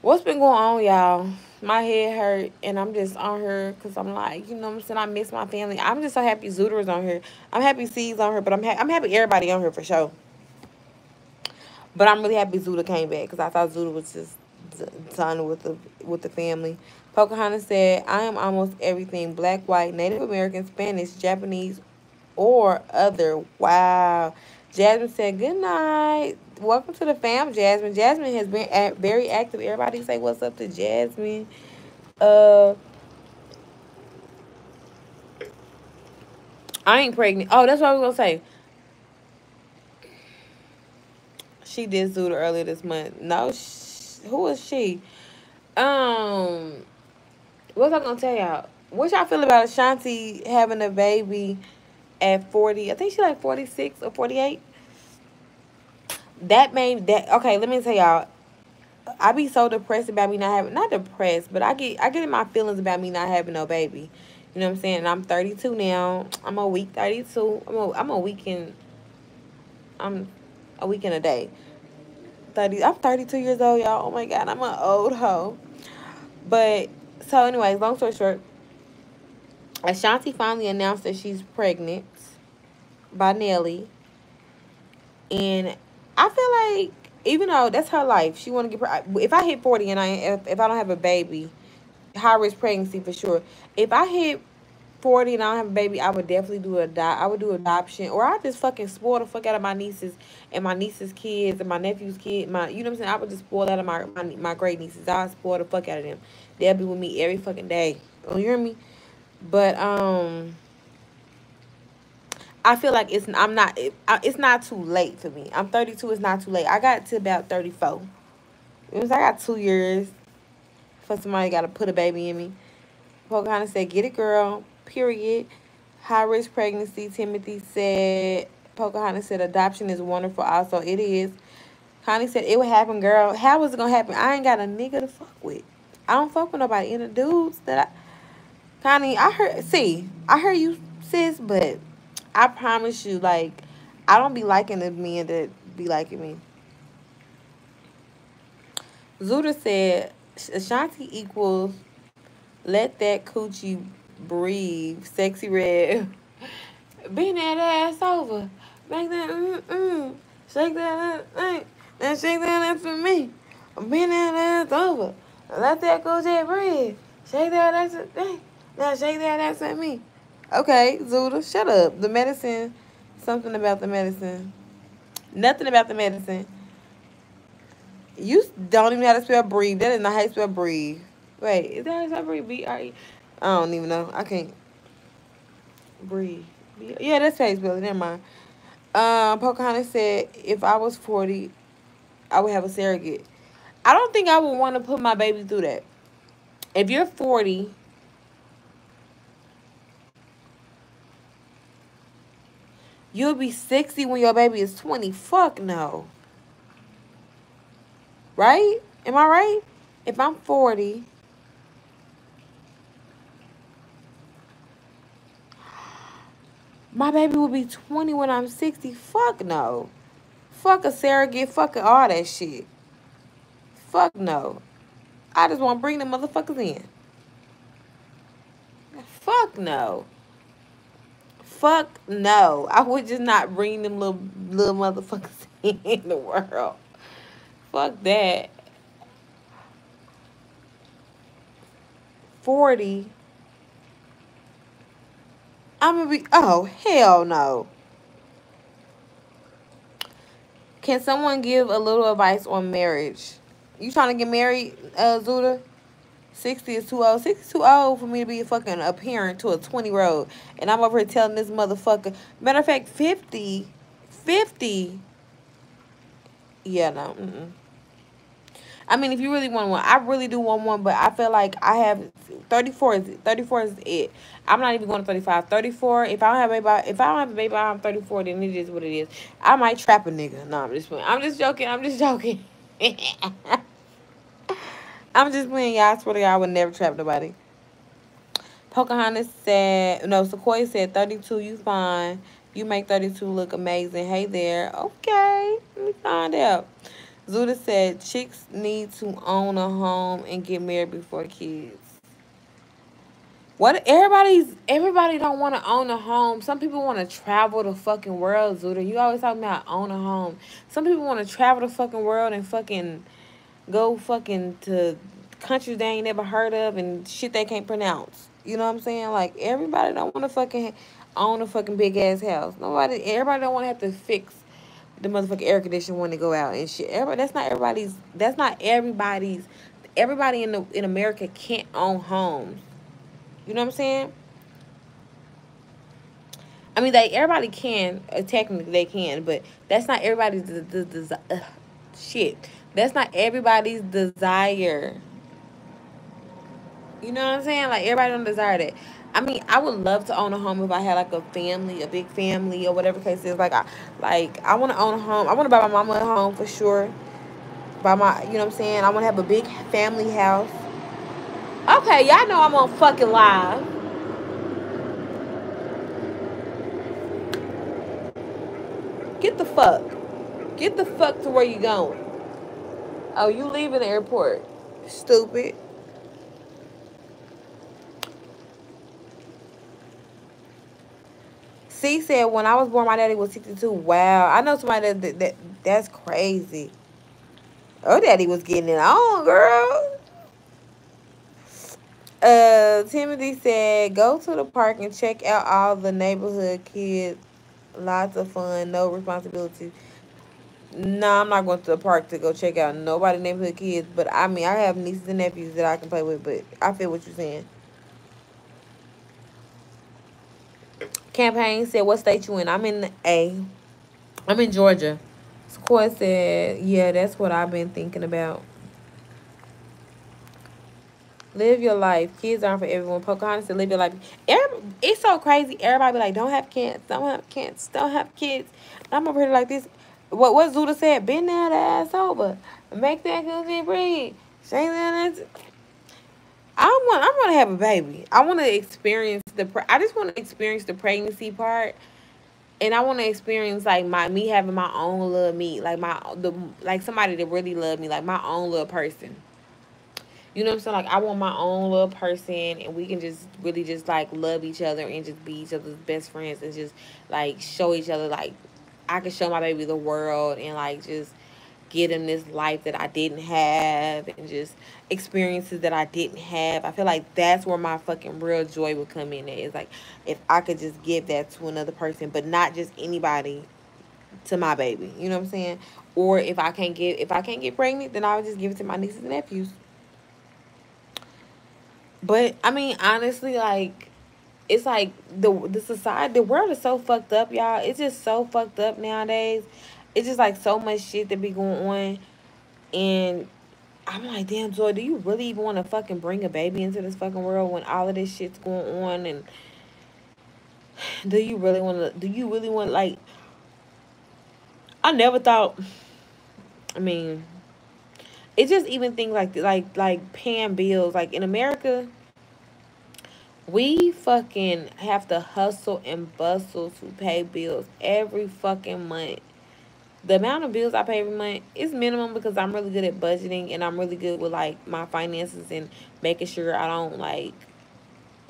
What's been going on, y'all? My head hurt, and I'm just on here because I'm like, you know what I'm saying? I miss my family. I'm just so happy Zooter on here. I'm happy C's on here, but I'm, ha I'm happy everybody on here for sure. But I'm really happy Zuda came back because I thought Zuda was just done with the with the family. Pocahontas said, I am almost everything black, white, Native American, Spanish, Japanese, or other. Wow. Jasmine said, good night. Welcome to the fam, Jasmine. Jasmine has been very active. Everybody say what's up to Jasmine. Uh, I ain't pregnant. Oh, that's what I was to say. She did Zuda earlier this month. No, who is she? Um, what was I gonna tell y'all? What y'all feel about Ashanti having a baby at forty? I think she's like forty six or forty eight. That made that okay. Let me tell y'all. I be so depressed about me not having not depressed, but I get I get in my feelings about me not having no baby. You know what I'm saying? I'm 32 now. I'm a week 32. I'm a I'm a week in. I'm a week in a day. 30. I'm 32 years old, y'all. Oh my god, I'm an old hoe. But so, anyways, long story short, Ashanti finally announced that she's pregnant by Nelly, and I feel like even though that's her life, she want to get. If I hit 40 and I if, if I don't have a baby, high risk pregnancy for sure. If I hit 40 and I don't have a baby, I would definitely do a. I would do adoption. Or I just fucking spoil the fuck out of my nieces and my nieces' kids and my nephew's kid. My you know what I'm saying? I would just spoil out of my my, my great nieces. I spoil the fuck out of them. They'll be with me every fucking day. Oh, you hear me? But um I feel like it's I'm not it, it's not too late for me. I'm 32. It's not too late. I got to about 34. It was I got two years for somebody got to put a baby in me. Pocahontas said, "Get it, girl." Period. High risk pregnancy. Timothy said. Pocahontas said, "Adoption is wonderful." Also, it is. Connie said, "It would happen, girl. How was it gonna happen? I ain't got a nigga to fuck with. I don't fuck with nobody. In the dudes that I." Connie, I heard. See, I heard you, sis, but I promise you, like, I don't be liking the men that be liking me. Zuda said, Ashanti equals let that coochie breathe. Sexy red. Bend that ass over. Make that mm mm. Shake that ass. And shake that ass for me. Bend that ass over. Let that coochie breathe. Shake that ass. Now shake that ass at me. Okay, Zuda, shut up. The medicine. Something about the medicine. Nothing about the medicine. You don't even know how to spell breathe. That is not how you spell breathe. Wait, is that how you spell breathe? B R E. I don't even know. I can't breathe. Yeah, that's spell it. Never mind. Um, Pocahontas said, if I was 40, I would have a surrogate. I don't think I would want to put my baby through that. If you're 40, you'll be 60 when your baby is 20. Fuck no. Right? Am I right? If I'm 40, my baby will be 20 when I'm 60. Fuck no. Fuck a surrogate. Fuck all that shit. Fuck no. I just want to bring the motherfuckers in. Fuck no. Fuck no. I would just not bring them little little motherfuckers in the world. Fuck that. 40. I'm gonna be, oh, hell no. Can someone give a little advice on marriage? You trying to get married, uh, Zuda? 60 is too old. 60 is too old for me to be a fucking a parent to a 20 year old. And I'm over here telling this motherfucker. Matter of fact, 50. 50. Yeah, no. Mm -mm. I mean, if you really want one, I really do want one, but I feel like I have 34 is 34 is it. I'm not even going to 35. 34, if I don't have a baby, if I don't have a baby, I'm 34, then it is what it is. I might trap a nigga. No, I'm just I'm just joking. I'm just joking. I'm just playing, y'all. I swear to God, I would never trap nobody. Pocahontas said, no, Sequoia said, 32, you fine. You make 32 look amazing. Hey there. Okay, let me find out. Zuda said chicks need to own a home and get married before kids. What everybody's everybody don't want to own a home. Some people want to travel the fucking world, Zuda. You always talking about own a home. Some people want to travel the fucking world and fucking go fucking to countries they ain't never heard of and shit they can't pronounce. You know what I'm saying? Like everybody don't want to fucking own a fucking big ass house. Nobody everybody don't want to have to fix the motherfucking air conditioner when to go out and shit. Everybody, that's not everybody's. That's not everybody's. Everybody in the in America can't own homes. You know what I'm saying? I mean, they everybody can. Uh, technically, they can, but that's not everybody's. The, uh, shit. That's not everybody's desire. You know what I'm saying? Like everybody don't desire that. I mean, I would love to own a home if I had like a family, a big family, or whatever case is. Like I, like I want to own a home. I want to buy my mama a home for sure. Buy my, you know what I'm saying? I want to have a big family house. Okay, y'all know I'm on fucking live. Get the fuck. Get the fuck to where you going. Oh, you leaving the airport. Stupid. C said when I was born, my daddy was 62. Wow. I know somebody that, that, that that's crazy. Oh, daddy was getting it on, girl. Uh, Timothy said, go to the park and check out all the neighborhood kids. Lots of fun, no responsibility. No, nah, I'm not going to the park to go check out nobody neighborhood kids. But I mean, I have nieces and nephews that I can play with. But I feel what you're saying. Campaign said, what state you in? I'm in the A. I'm in Georgia. Score said, yeah, that's what I've been thinking about. Live your life. Kids aren't for everyone. Pocahontas said, live your life. it's so crazy. Everybody like, don't have kids. Don't have kids. Don't have kids. I'm over here like this. What what Zuda said, bend that ass over. Make that cookie breathe. Shake that. I want I want to have a baby. I want to experience the I just want to experience the pregnancy part. And I want to experience like my me having my own little me, like my the like somebody that really love me, like my own little person. You know what I'm saying? Like I want my own little person and we can just really just like love each other and just be each other's best friends and just like show each other like I can show my baby the world and like just get him this life that I didn't have and just experiences that I didn't have. I feel like that's where my fucking real joy would come in. It's like if I could just give that to another person, but not just anybody to my baby. You know what I'm saying? Or if I can't get if I can't get pregnant, then I would just give it to my nieces and nephews. But I mean, honestly, like it's like the the society, the world is so fucked up, y'all. It's just so fucked up nowadays. It's just like so much shit that be going on, and I'm like, damn, Joy, do you really even want to fucking bring a baby into this fucking world when all of this shit's going on? And do you really want to? Do you really want like? I never thought. I mean, it's just even things like like like paying bills. Like in America, we fucking have to hustle and bustle to pay bills every fucking month. The amount of bills I pay every month is minimum because I'm really good at budgeting and I'm really good with like my finances and making sure I don't like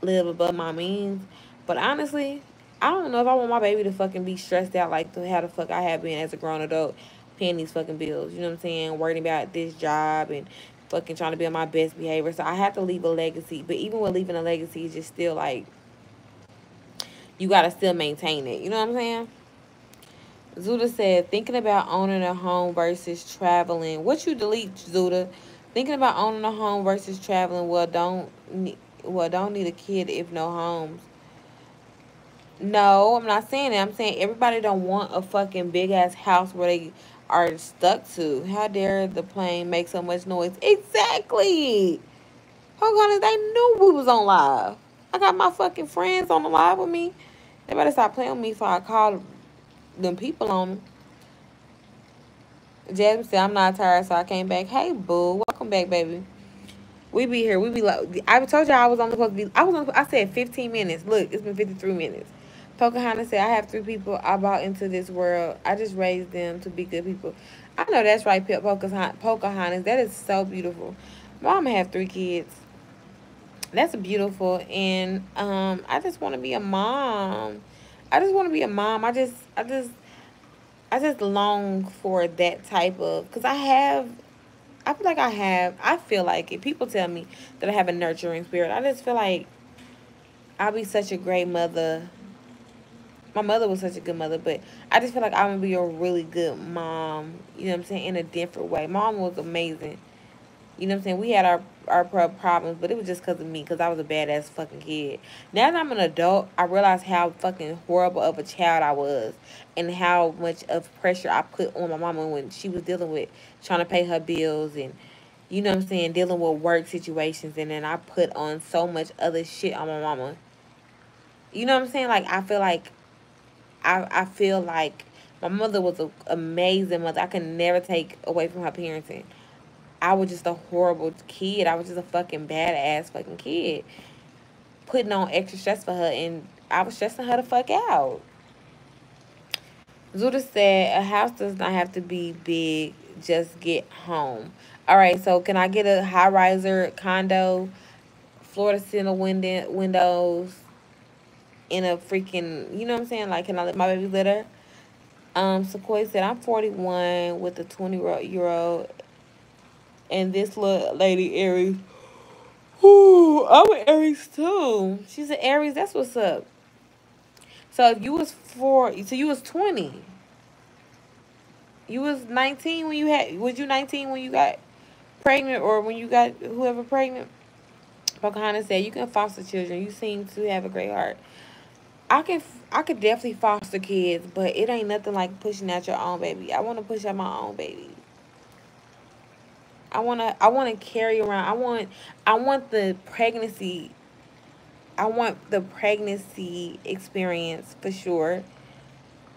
live above my means. But honestly, I don't know if I want my baby to fucking be stressed out like how the fuck I have been as a grown adult paying these fucking bills. You know what I'm saying? Worrying about this job and fucking trying to be on my best behavior. So I have to leave a legacy. But even with leaving a legacy, it's just still like you gotta still maintain it. You know what I'm saying? Zuda said, thinking about owning a home versus traveling. What you delete, Zuda? Thinking about owning a home versus traveling. Well, don't well don't need a kid if no homes. No, I'm not saying that. I'm saying everybody don't want a fucking big ass house where they are stuck to. How dare the plane make so much noise? Exactly. Hold on, they knew we was on live. I got my fucking friends on the live with me. They better stop playing with me so I call them people on me. Jasmine said, I'm not tired, so I came back. Hey, boo. Welcome back, baby. We be here. We be like, I told y'all I was on the be, I was on, I said 15 minutes. Look, it's been 53 minutes. Pocahontas said, I have three people I brought into this world. I just raised them to be good people. I know that's right, Pocahontas. That is so beautiful. Mama have three kids. That's beautiful. And um, I just want to be a mom. I just want to be a mom. I just, I just, I just long for that type of, because I have, I feel like I have, I feel like it. People tell me that I have a nurturing spirit. I just feel like I'll be such a great mother my mother was such a good mother, but I just feel like I'm gonna be a really good mom. You know what I'm saying? In a different way. Mom was amazing. You know what I'm saying? We had our our problems, but it was just because of me, because I was a badass fucking kid. Now that I'm an adult, I realize how fucking horrible of a child I was, and how much of pressure I put on my mama when she was dealing with trying to pay her bills and you know what I'm saying, dealing with work situations, and then I put on so much other shit on my mama. You know what I'm saying? Like I feel like I I feel like my mother was an amazing mother. I can never take away from her parenting. I was just a horrible kid. I was just a fucking badass fucking kid. Putting on extra stress for her and I was stressing her the fuck out. Zuda said a house does not have to be big, just get home. All right, so can I get a high riser condo, Florida center window windows, in a freaking you know what I'm saying? Like can I let my baby litter? Um, Sequoia said I'm 41 with a 20 year old and this little lady Aries. Ooh, I'm an Aries too. She's an Aries. That's what's up. So if you was four, so you was twenty. You was nineteen when you had. Was you nineteen when you got pregnant, or when you got whoever pregnant? Pocahontas said you can foster children. You seem to have a great heart. I can I could definitely foster kids, but it ain't nothing like pushing out your own baby. I want to push out my own baby. I wanna I wanna carry around. I want I want the pregnancy. I want the pregnancy experience for sure.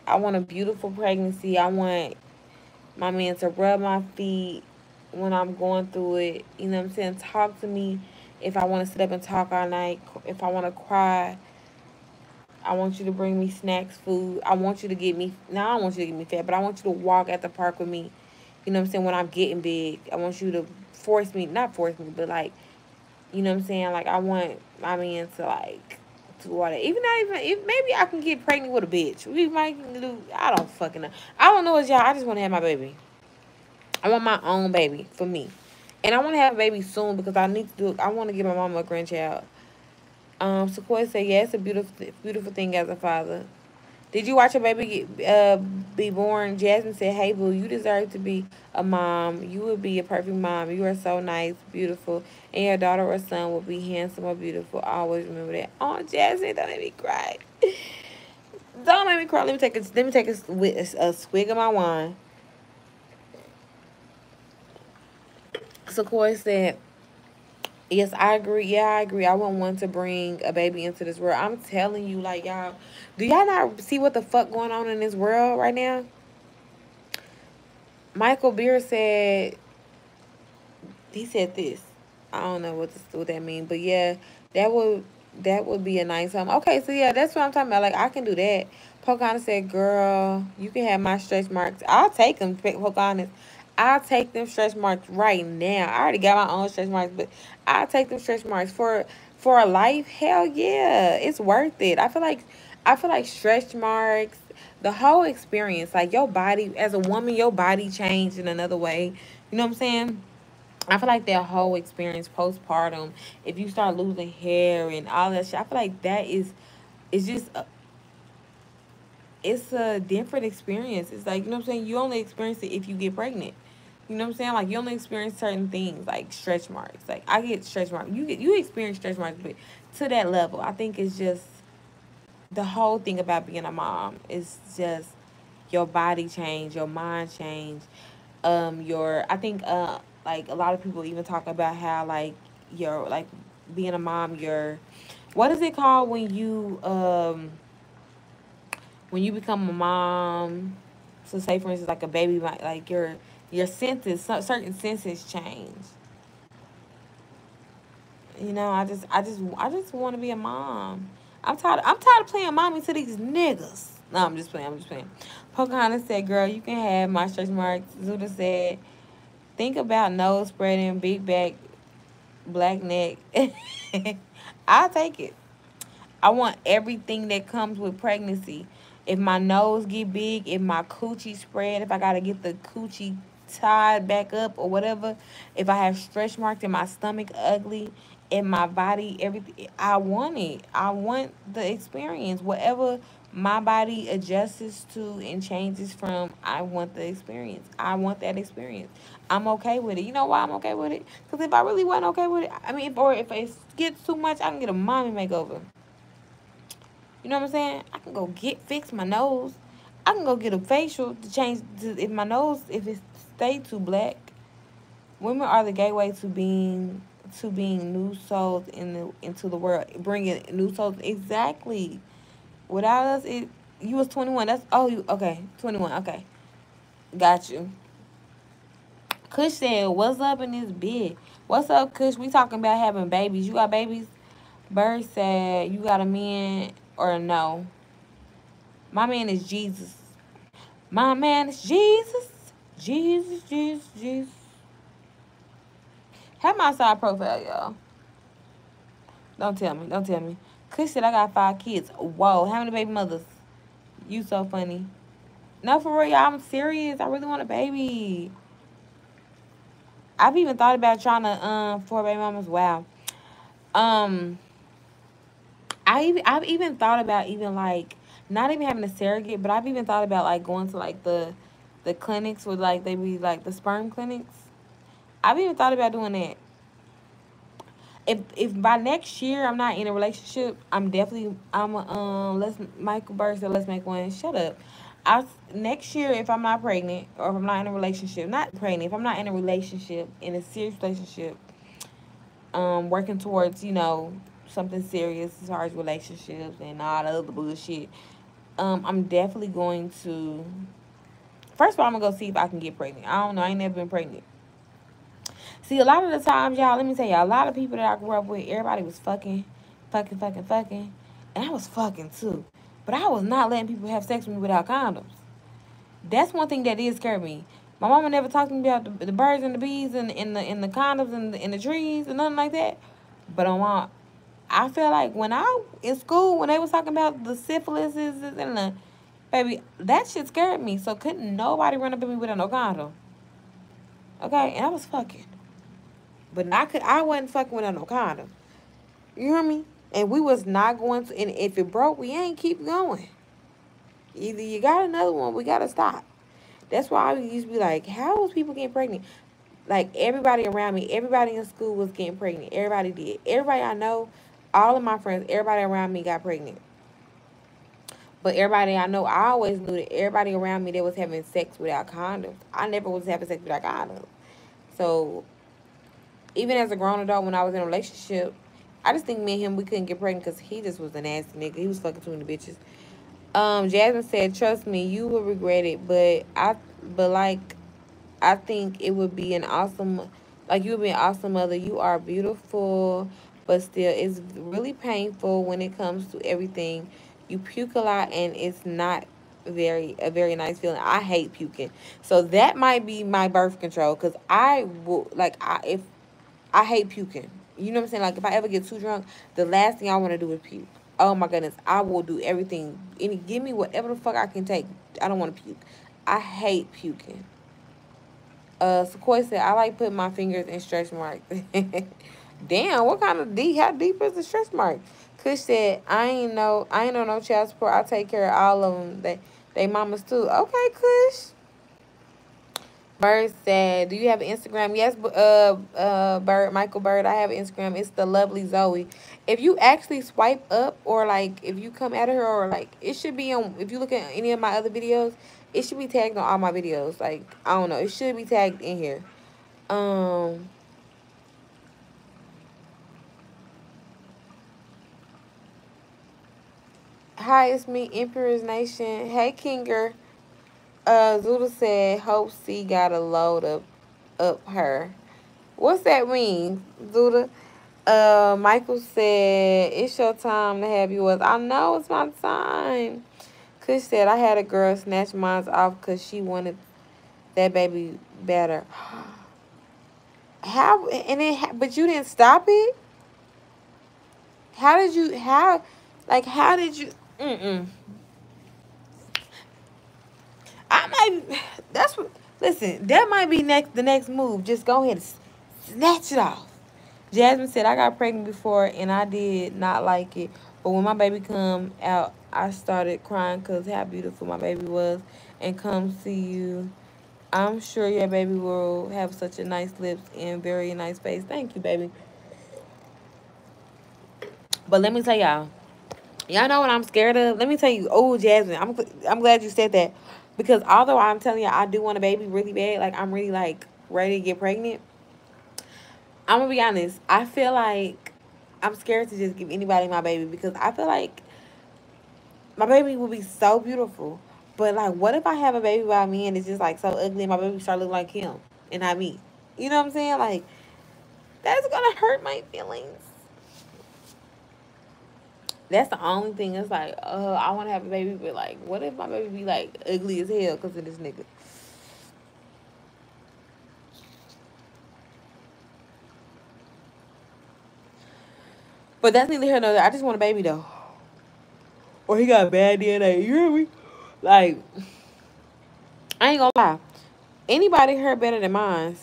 I want a beautiful pregnancy. I want my man to rub my feet when I'm going through it. You know what I'm saying? Talk to me if I want to sit up and talk all night. If I want to cry. I want you to bring me snacks, food. I want you to get me. Now I want you to get me fed, but I want you to walk at the park with me you know what I'm saying, when I'm getting big. I want you to force me, not force me, but like, you know what I'm saying? Like, I want my man to like, do what Even not even, if maybe I can get pregnant with a bitch. We might do, I don't fucking know. I don't know what y'all, I just want to have my baby. I want my own baby for me. And I want to have a baby soon because I need to do, I want to give my mama a grandchild. Um, Sequoia said, yeah, it's a beautiful, beautiful thing as a father. Did you watch a baby get, uh, be born? Jasmine said, Hey, boo, you deserve to be a mom. You would be a perfect mom. You are so nice, beautiful. And your daughter or son will be handsome or beautiful. Always remember that. Oh, Jasmine, don't make me cry. don't make me cry. Let me take a, let me take a, a, a swig of my wine. Sequoia said, Yes, I agree. Yeah, I agree. I wouldn't want to bring a baby into this world. I'm telling you, like, y'all, do y'all not see what the fuck going on in this world right now? Michael Beer said, he said this. I don't know what, this, what that means, but yeah, that would that would be a nice home. Okay, so yeah, that's what I'm talking about. Like, I can do that. Pocahontas said, girl, you can have my stretch marks. I'll take them, Pocahontas. I'll take them stretch marks right now. I already got my own stretch marks, but I'll take them stretch marks for for a life. Hell yeah, it's worth it. I feel like I feel like stretch marks, the whole experience, like your body as a woman, your body changed in another way. You know what I'm saying? I feel like that whole experience postpartum, if you start losing hair and all that shit, I feel like that is, it's just, a, it's a different experience. It's like, you know what I'm saying? You only experience it if you get pregnant. You know what I'm saying? Like you only experience certain things like stretch marks. Like I get stretch marks. You get you experience stretch marks, but to that level, I think it's just the whole thing about being a mom is just your body change, your mind change, um, your I think uh like a lot of people even talk about how like your like being a mom, your what is it called when you um when you become a mom? So say for instance like a baby like your your senses, certain senses change. You know, I just, I just, I just want to be a mom. I'm tired. I'm tired of playing mommy to these niggas. No, I'm just playing. I'm just playing. Pocahontas said, "Girl, you can have my stretch marks." Zuda said, "Think about nose spreading, big back, black neck. I'll take it. I want everything that comes with pregnancy. If my nose get big, if my coochie spread, if I gotta get the coochie tied back up or whatever, if I have stretch marks in my stomach ugly, in my body, everything. I want it. I want the experience. Whatever my body adjusts to and changes from, I want the experience. I want that experience. I'm okay with it. You know why I'm okay with it? Because if I really wasn't okay with it, I mean, or if it gets too much, I can get a mommy makeover. You know what I'm saying? I can go get fix my nose. I can go get a facial to change to, if my nose if it stay too black. Women are the gateway to being to being new souls in the into the world, bringing new souls. Exactly. Without us, it you was 21. That's oh you okay 21. Okay, got you. Kush said, "What's up in this bit? What's up, Kush? We talking about having babies. You got babies?" Bird said, "You got a man or no?" My man is Jesus. My man is Jesus. Jesus, Jesus, Jesus. Have my side profile, y'all. Don't tell me. Don't tell me. Kush said I got five kids. Whoa, how many baby mothers? You so funny. No, for real, y'all. I'm serious. I really want a baby. I've even thought about trying to um for baby mamas. Wow. Um, I even I've even thought about even like not even having a surrogate, but I've even thought about like going to like the the clinics would like they be like the sperm clinics. I've even thought about doing that. If if by next year I'm not in a relationship, I'm definitely I'm um let's Michael Burr said let's make one. Shut up. I next year if I'm not pregnant or if I'm not in a relationship, not pregnant, if I'm not in a relationship in a serious relationship, um working towards you know something serious as far as relationships and all the other bullshit. Um, I'm definitely going to. First of all, I'm gonna go see if I can get pregnant. I don't know. I ain't never been pregnant. See, a lot of the times, y'all, let me tell y'all, a lot of people that I grew up with, everybody was fucking, fucking, fucking, fucking. And I was fucking too. But I was not letting people have sex with me without condoms. That's one thing that did scare me. My mama never talked to me about the, the birds and the bees and, and the and the condoms and the, and the trees and nothing like that. But on my, I feel like when I in school when they was talking about the syphilis and the baby, that shit scared me. So couldn't nobody run up at me with no condom. Okay, and I was fucking. But I could I wasn't fucking with no condom. You hear me? And we was not going to and if it broke, we ain't keep going. Either you got another one, we gotta stop. That's why I used to be like, how was people getting pregnant? Like everybody around me, everybody in school was getting pregnant. Everybody did. Everybody I know, all of my friends, everybody around me got pregnant. But everybody I know, I always knew that everybody around me that was having sex without condoms. I never was having sex without condoms. So even as a grown adult, when I was in a relationship, I just think me and him we couldn't get pregnant because he just was a nasty nigga. He was fucking too many bitches. Um, Jasmine said, "Trust me, you will regret it." But I, but like, I think it would be an awesome, like you would be an awesome mother. You are beautiful, but still, it's really painful when it comes to everything. You puke a lot, and it's not very a very nice feeling. I hate puking, so that might be my birth control because I will like I if I hate puking. You know what I'm saying? Like if I ever get too drunk, the last thing I want to do is puke. Oh my goodness, I will do everything. Any give me whatever the fuck I can take. I don't want to puke. I hate puking. Uh, Sequoia said I like putting my fingers in stretch marks. Damn, what kind of deep? How deep is the stretch mark? Kush said I ain't know I ain't know no child support. I take care of all of them. They they mamas too. Okay, Kush. Bird said, "Do you have Instagram?" Yes, uh, uh, Bird, Michael Bird. I have Instagram. It's the lovely Zoe. If you actually swipe up, or like if you come at her, or like it should be on. If you look at any of my other videos, it should be tagged on all my videos. Like I don't know, it should be tagged in here. Um. Hi, it's me, Emperor's Nation. Hey, Kinger. Uh, Zuda said Hope C got a load up up her. What's that mean, Zuda? Uh, Michael said it's your time to have yours. I know it's my time. Kush said I had a girl snatch mine off because she wanted that baby better. How and it, but you didn't stop it. How did you? How, like, how did you? Mm mm. I might. That's what. Listen, that might be next. The next move. Just go ahead and snatch it off. Jasmine said I got pregnant before and I did not like it, but when my baby come out, I started crying because how beautiful my baby was, and come see you. I'm sure your baby will have such a nice lips and very nice face. Thank you, baby. But let me tell y'all, y'all know what I'm scared of. Let me tell you, oh Jasmine, I'm I'm glad you said that because although I'm telling you I do want a baby really bad, like I'm really like ready to get pregnant. I'm gonna be honest. I feel like I'm scared to just give anybody my baby because I feel like my baby will be so beautiful. But like, what if I have a baby by me and it's just like so ugly and my baby start looking like him and not me? You know what I'm saying? Like that's gonna hurt my feelings. That's the only thing. It's like, uh, I want to have a baby, but like, what if my baby be like ugly as hell because of this nigga? But that's neither here nor there. I just want a baby though. Or he got bad DNA. You hear me? Like, I ain't gonna lie. Anybody hair better than mine?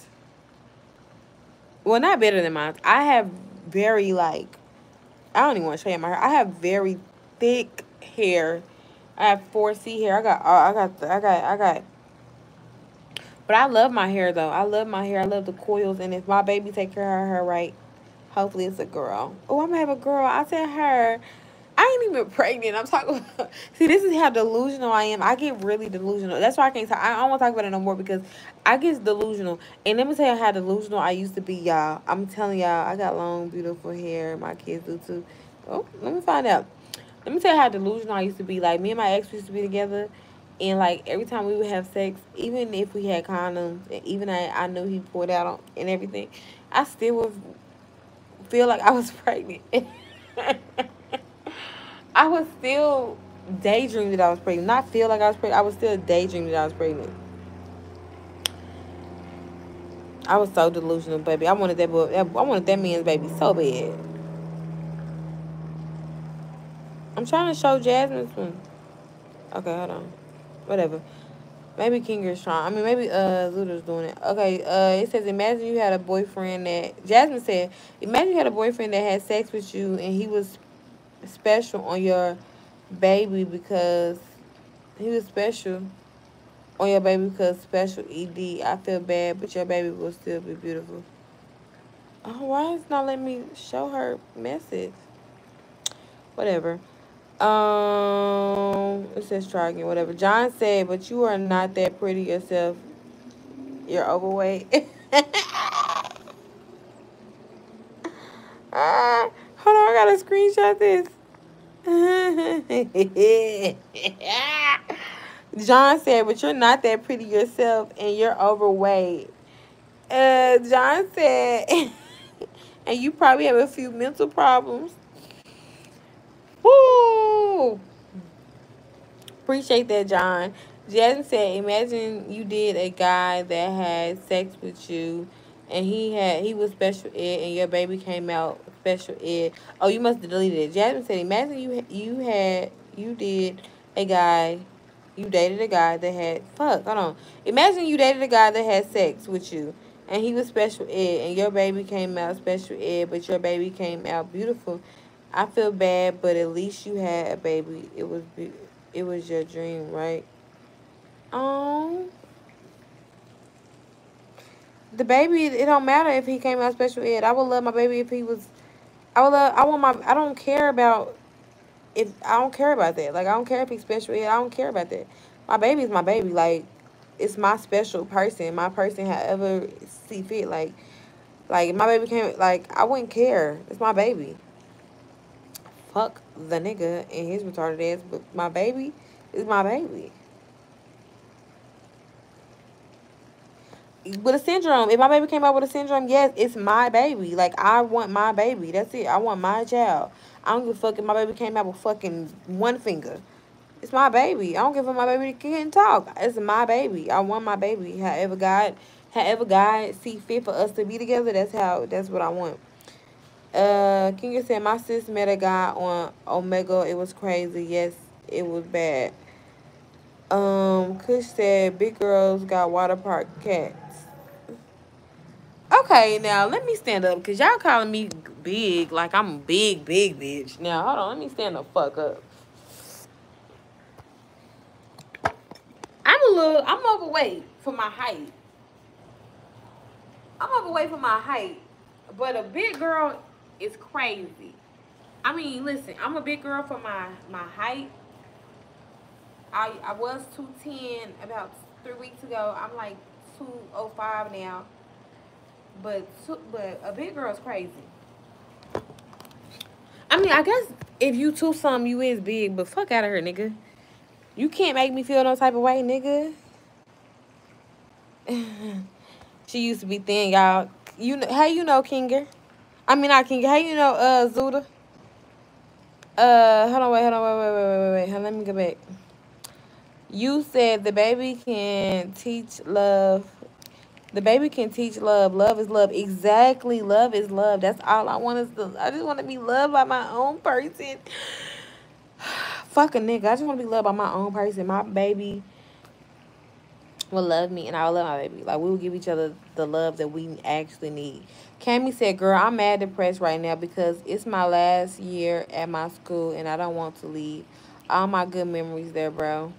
Well, not better than mine. I have very like I don't even want to show you my hair. I have very thick hair. I have 4C hair. I got I got I got I got but I love my hair though. I love my hair. I love the coils and if my baby take care of her right, hopefully it's a girl. Oh, I'm gonna have a girl. I said her. I ain't even pregnant. I'm talking about. See, this is how delusional I am. I get really delusional. That's why I can't talk. I don't want to talk about it no more because I get delusional. And let me tell you how delusional I used to be, y'all. I'm telling y'all, I got long, beautiful hair. My kids do too. Oh, let me find out. Let me tell you how delusional I used to be. Like, me and my ex used to be together. And, like, every time we would have sex, even if we had condoms, and even I, I knew he poured out on, and everything, I still would feel like I was pregnant. I was still daydreaming that I was pregnant. Not feel like I was pregnant. I was still daydreaming that I was pregnant. I was so delusional, baby. I wanted that boy. I wanted that man's baby so bad. I'm trying to show Jasmine's one. Okay, hold on. Whatever. Maybe King is trying. I mean, maybe uh Luda's doing it. Okay. Uh, it says imagine you had a boyfriend that Jasmine said. Imagine you had a boyfriend that had sex with you and he was special on your baby because he was special on your baby because special ED. I feel bad, but your baby will still be beautiful. Oh, why is not letting me show her message? Whatever. Um, it says try again. Whatever. John said, but you are not that pretty yourself. You're overweight. ah, hold on, I gotta screenshot this. John said, but you're not that pretty yourself and you're overweight. Uh, John said, and you probably have a few mental problems. Woo! Appreciate that, John. Jasmine said, imagine you did a guy that had sex with you and he had he was special ed and your baby came out special ed. Oh, you must have deleted it. Jasmine said, imagine you you had you did a guy you dated a guy that had fuck, hold on. Imagine you dated a guy that had sex with you and he was special ed and your baby came out special ed, but your baby came out beautiful. I feel bad, but at least you had a baby. It was it was your dream, right? Um, the baby. It don't matter if he came out special ed. I would love my baby if he was. I would love. I want my. I don't care about. If I don't care about that. Like I don't care if he's special. I don't care about that. My baby is my baby. Like it's my special person. My person, however see fit. Like, like my baby came. Like I wouldn't care. It's my baby fuck the nigga and his retarded ass, but my baby is my baby. With a syndrome, if my baby came out with a syndrome, yes, it's my baby. Like I want my baby. That's it. I want my child. I don't give a fuck if my baby came out with fucking one finger. It's my baby. I don't give a my baby can't talk. It's my baby. I want my baby. However God, however God see fit for us to be together, that's how. That's what I want. Uh, Kinga said, my sis met a guy on Omegle. It was crazy. Yes, it was bad. Um, Kush said, big girls got water park cats. Okay, now let me stand up because y'all calling me big like I'm a big, big bitch. Now hold on, let me stand the fuck up. I'm a little, I'm overweight for my height. I'm overweight for my height, but a big girl is crazy. I mean, listen, I'm a big girl for my my height. I I was two ten about three weeks ago. I'm like two oh five now. But but a big girl's crazy. I mean, I guess if you two something, you is big, but fuck out of her, nigga. You can't make me feel no type of way, nigga. she used to be thin, y'all. You know, how you know Kinger? I mean, not Kinger. How you know uh Zuda? Uh, hold on, wait, hold on, wait, wait, wait, wait, wait. Hold, on, let me go back. You said the baby can teach love. The baby can teach love. Love is love. Exactly. Love is love. That's all I want is to. I just want to be loved by my own person. Fuck a nigga. I just want to be loved by my own person. My baby will love me and I will love my baby. Like we will give each other the love that we actually need. Cammy said, girl, I'm mad depressed right now because it's my last year at my school and I don't want to leave. All my good memories there, bro.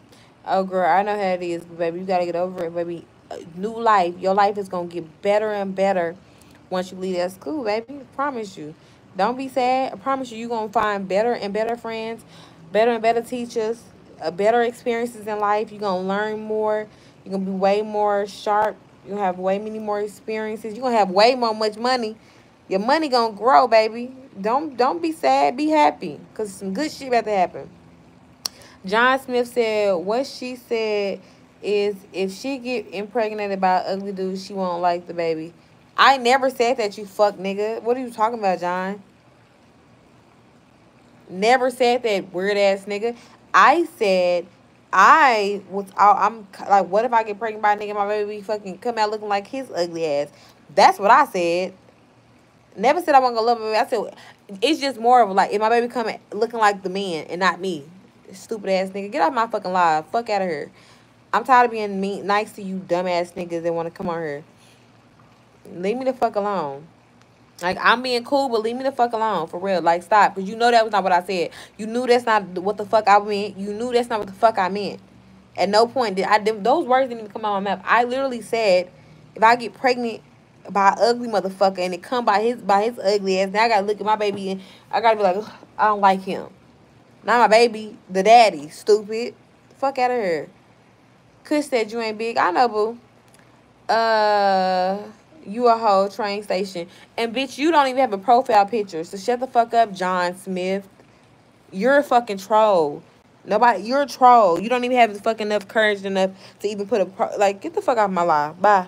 Oh, girl, I know how it is, baby. You got to get over it, baby. New life. Your life is going to get better and better once you leave that school, baby. I promise you. Don't be sad. I promise you, you're going to find better and better friends, better and better teachers, uh, better experiences in life. You're going to learn more. You're going to be way more sharp. You're going to have way many more experiences. You're going to have way more much money. Your money going to grow, baby. Don't don't be sad. Be happy because some good shit about to happen. John Smith said what she said is if she get impregnated by ugly dude, she won't like the baby. I never said that you fuck nigga. What are you talking about, John? Never said that weird ass nigga. I said I was I'm like, what if I get pregnant by a nigga, my baby fucking come out looking like his ugly ass? That's what I said. Never said I want to love baby. I said it's just more of like if my baby coming looking like the man and not me. Stupid ass nigga. Get off my fucking live. Fuck out of here. I'm tired of being mean, nice to you dumbass niggas that want to come on here. Leave me the fuck alone. Like, I'm being cool, but leave me the fuck alone. For real. Like, stop. Because you know that was not what I said. You knew that's not what the fuck I meant. You knew that's not what the fuck I meant. At no point did I... Those words didn't even come out of my mouth. I literally said, if I get pregnant by ugly motherfucker and it come by his by his ugly ass, now I gotta look at my baby and I gotta be like, I don't like him. Not my baby, the daddy. Stupid. Fuck out of here. Kush said you ain't big. I know, boo. Uh, you a whole train station. And, bitch, you don't even have a profile picture. So shut the fuck up, John Smith. You're a fucking troll. Nobody, you're a troll. You don't even have the fucking enough courage enough to even put a, like, get the fuck out of my life. Bye.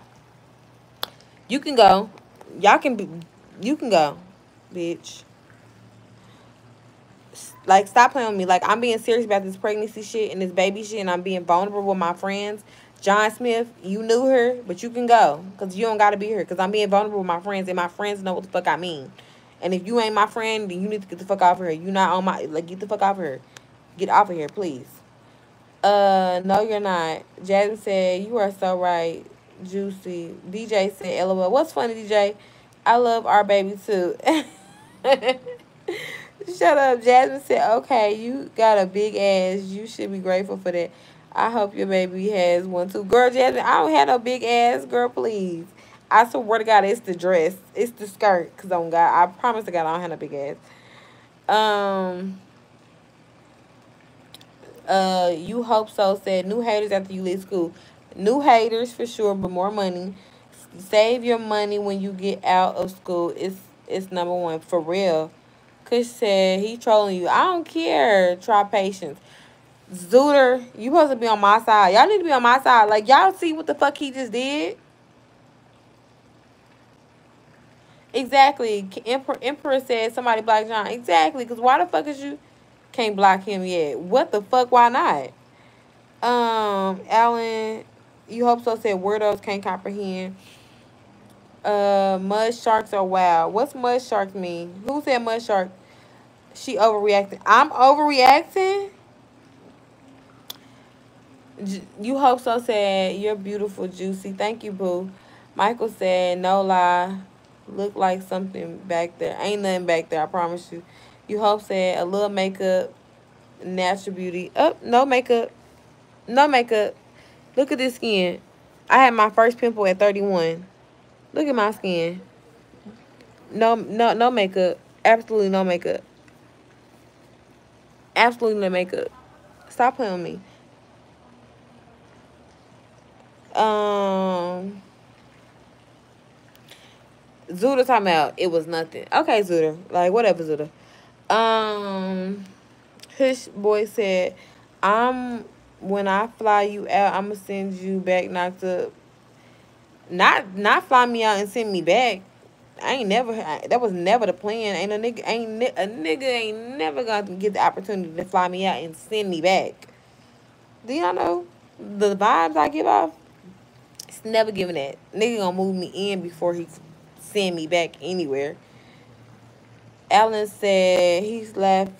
You can go. Y'all can be, you can go, bitch. Like, stop playing with me. Like, I'm being serious about this pregnancy shit and this baby shit, and I'm being vulnerable with my friends. John Smith, you knew her, but you can go. Because you don't got to be here. Because I'm being vulnerable with my friends, and my friends know what the fuck I mean. And if you ain't my friend, then you need to get the fuck off of here. You not on my... Like, get the fuck off of here. Get off of here, please. Uh, no, you're not. Jasmine said, you are so right. Juicy. DJ said, LOL. What's funny, DJ? I love our baby, too. Shut up. Jasmine said, okay, you got a big ass. You should be grateful for that. I hope your baby has one too. Girl, Jasmine, I don't have no big ass. Girl, please. I swear to God, it's the dress. It's the skirt. Because on God, I promise to God, I don't have no big ass. Um... Uh, you hope so said new haters after you leave school. New haters for sure, but more money. Save your money when you get out of school. It's it's number one for real. Kush said he trolling you. I don't care. Try patience. Zuda, you supposed to be on my side. Y'all need to be on my side. Like, y'all see what the fuck he just did? Exactly. Emperor, Emperor said somebody blocked John. Exactly. Because why the fuck is you can't block him yet? What the fuck? Why not? Um, Alan, you hope so said weirdos can't comprehend. Uh, mud sharks are wild. What's mud sharks mean? Who said mud shark? She overreacting. I'm overreacting? You hope so said, you're beautiful, Juicy. Thank you, boo. Michael said, no lie. Look like something back there. Ain't nothing back there, I promise you. You hope said, a little makeup, natural beauty. Up, oh, no makeup. No makeup. Look at this skin. I had my first pimple at 31. Look at my skin. No, no, no makeup. Absolutely no makeup. Absolutely no makeup. Stop playing with me. Um, Zuda talking about it was nothing. Okay, Zuda. Like, whatever, Zuda. Um, Hush Boy said, I'm, when I fly you out, I'm going to send you back knocked up. Not, not fly me out and send me back. I ain't never, that was never the plan. Ain't a nigga, ain't a nigga ain't never gonna get the opportunity to fly me out and send me back. Do y'all know the vibes I give off? It's never giving that. Nigga gonna move me in before he send me back anywhere. Alan said he's laughing.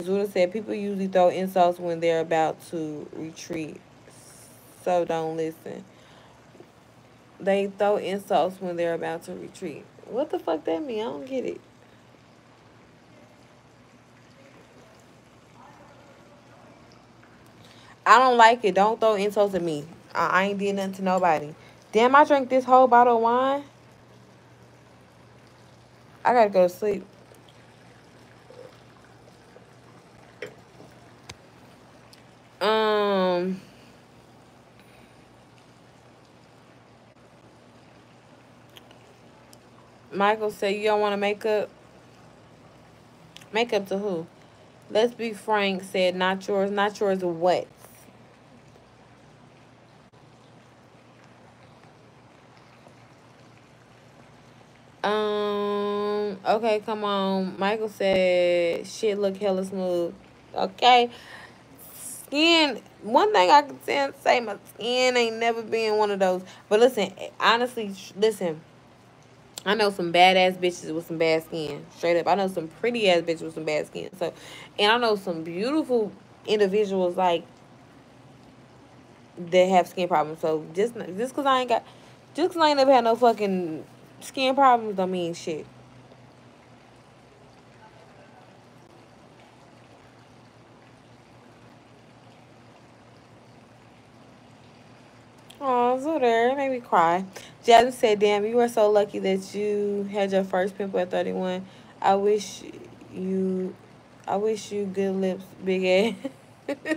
Zuda said people usually throw insults when they're about to retreat. So don't listen. They throw insults when they're about to retreat. What the fuck that mean? I don't get it. I don't like it. Don't throw insults at me. I, I ain't did nothing to nobody. Damn, I drank this whole bottle of wine. I gotta go to sleep. Um... Michael said, you don't want to make up? Make up to who? Let's be frank, said, not yours. Not yours what? Um, okay, come on. Michael said, shit look hella smooth. Okay. Skin, one thing I can say, my skin ain't never been one of those. But listen, honestly, listen I know some badass bitches with some bad skin. Straight up. I know some pretty ass bitches with some bad skin. So, and I know some beautiful individuals like that have skin problems. So just just cause I ain't got, just cause I ain't never had no fucking skin problems don't mean shit. Oh. It made me cry. Jasmine said, damn, you are so lucky that you had your first pimple at 31. I wish you, I wish you good lips, big ass.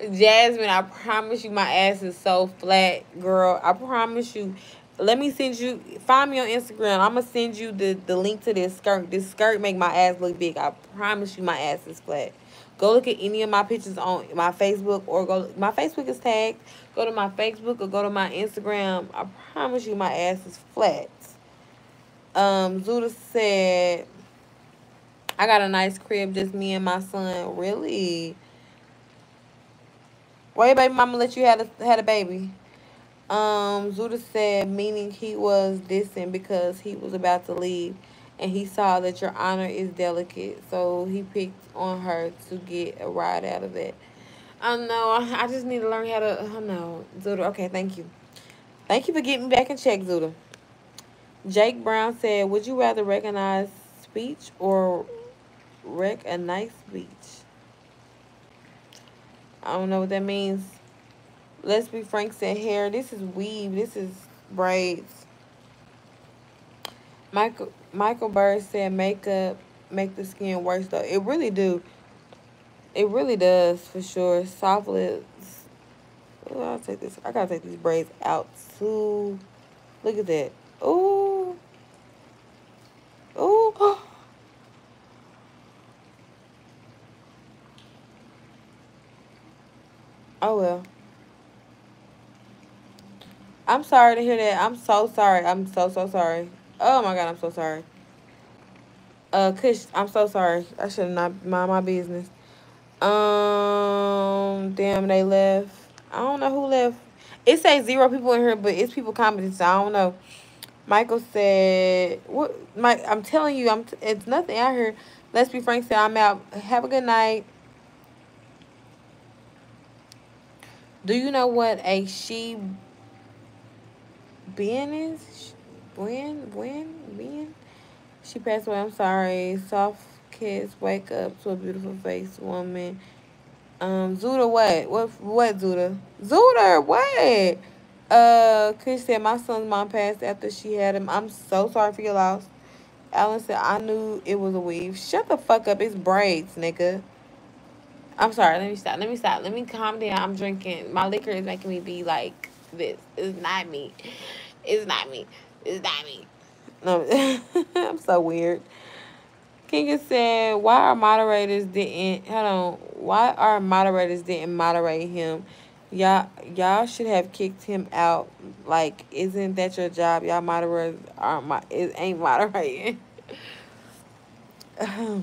Jasmine, I promise you my ass is so flat, girl. I promise you. Let me send you, find me on Instagram. I'm going to send you the, the link to this skirt. This skirt make my ass look big. I promise you my ass is flat. Go look at any of my pictures on my Facebook or go. My Facebook is tagged. Go to my Facebook or go to my Instagram. I promise you, my ass is flat. Um, Zuda said, I got a nice crib, just me and my son. Really? Why baby mama let you had a had a baby? Um, Zuda said, meaning he was dissing because he was about to leave and he saw that your honor is delicate, so he picked on her to get a ride out of it. Um, I know. I just need to learn how to. Oh, I know, Zuda. Okay, thank you. Thank you for getting back in check, Zuda. Jake Brown said, "Would you rather recognize speech or wreck a nice speech?" I don't know what that means. Let's be frank. Said hair. This is weave. This is braids. Michael Michael Bird said makeup make the skin worse though. It really do. It really does for sure. Soft lips. I'll take this. I gotta take these braids out too. Look at that. Ooh. Ooh. Oh well. I'm sorry to hear that. I'm so sorry. I'm so so sorry. Oh my god, I'm so sorry. Uh, Kush, I'm so sorry. I should not mind my business. Um, damn, they left. I don't know who left. It says zero people in here, but it's people commenting, so I don't know. Michael said, "What, Mike? I'm telling you, I'm. It's nothing out here. Let's be frank. Said I'm out. Have a good night." Do you know what a she business. When, when, when? She passed away. I'm sorry. Soft kiss. Wake up to a beautiful face, woman. Um, Zuda, what? What? What, Zuda? Zuda, what? Uh, Chris said my son's mom passed after she had him. I'm so sorry for your loss. Alan said I knew it was a weave. Shut the fuck up. It's braids, nigga. I'm sorry. Let me stop. Let me stop. Let me calm down. I'm drinking. My liquor is making me be like this. It's not me. It's not me. It's not me. No, I'm so weird. Kinga said, "Why our moderators didn't? Hold on. Why our moderators didn't moderate him? Y'all, y'all should have kicked him out. Like, isn't that your job? Y'all moderators aren't my. It ain't moderating."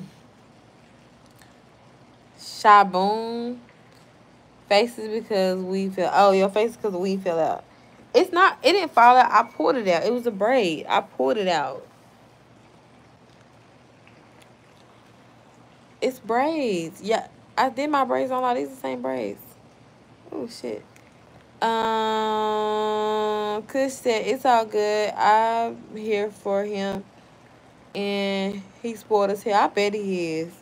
Shaboom. Faces because we fell. Oh, your face because we fell out. It's not. It didn't fall out. I pulled it out. It was a braid. I pulled it out. It's braids. Yeah, I did my braids on all these the same braids. Oh shit. Um, Kush said it's all good. I'm here for him, and he spoiled us here. I bet he is.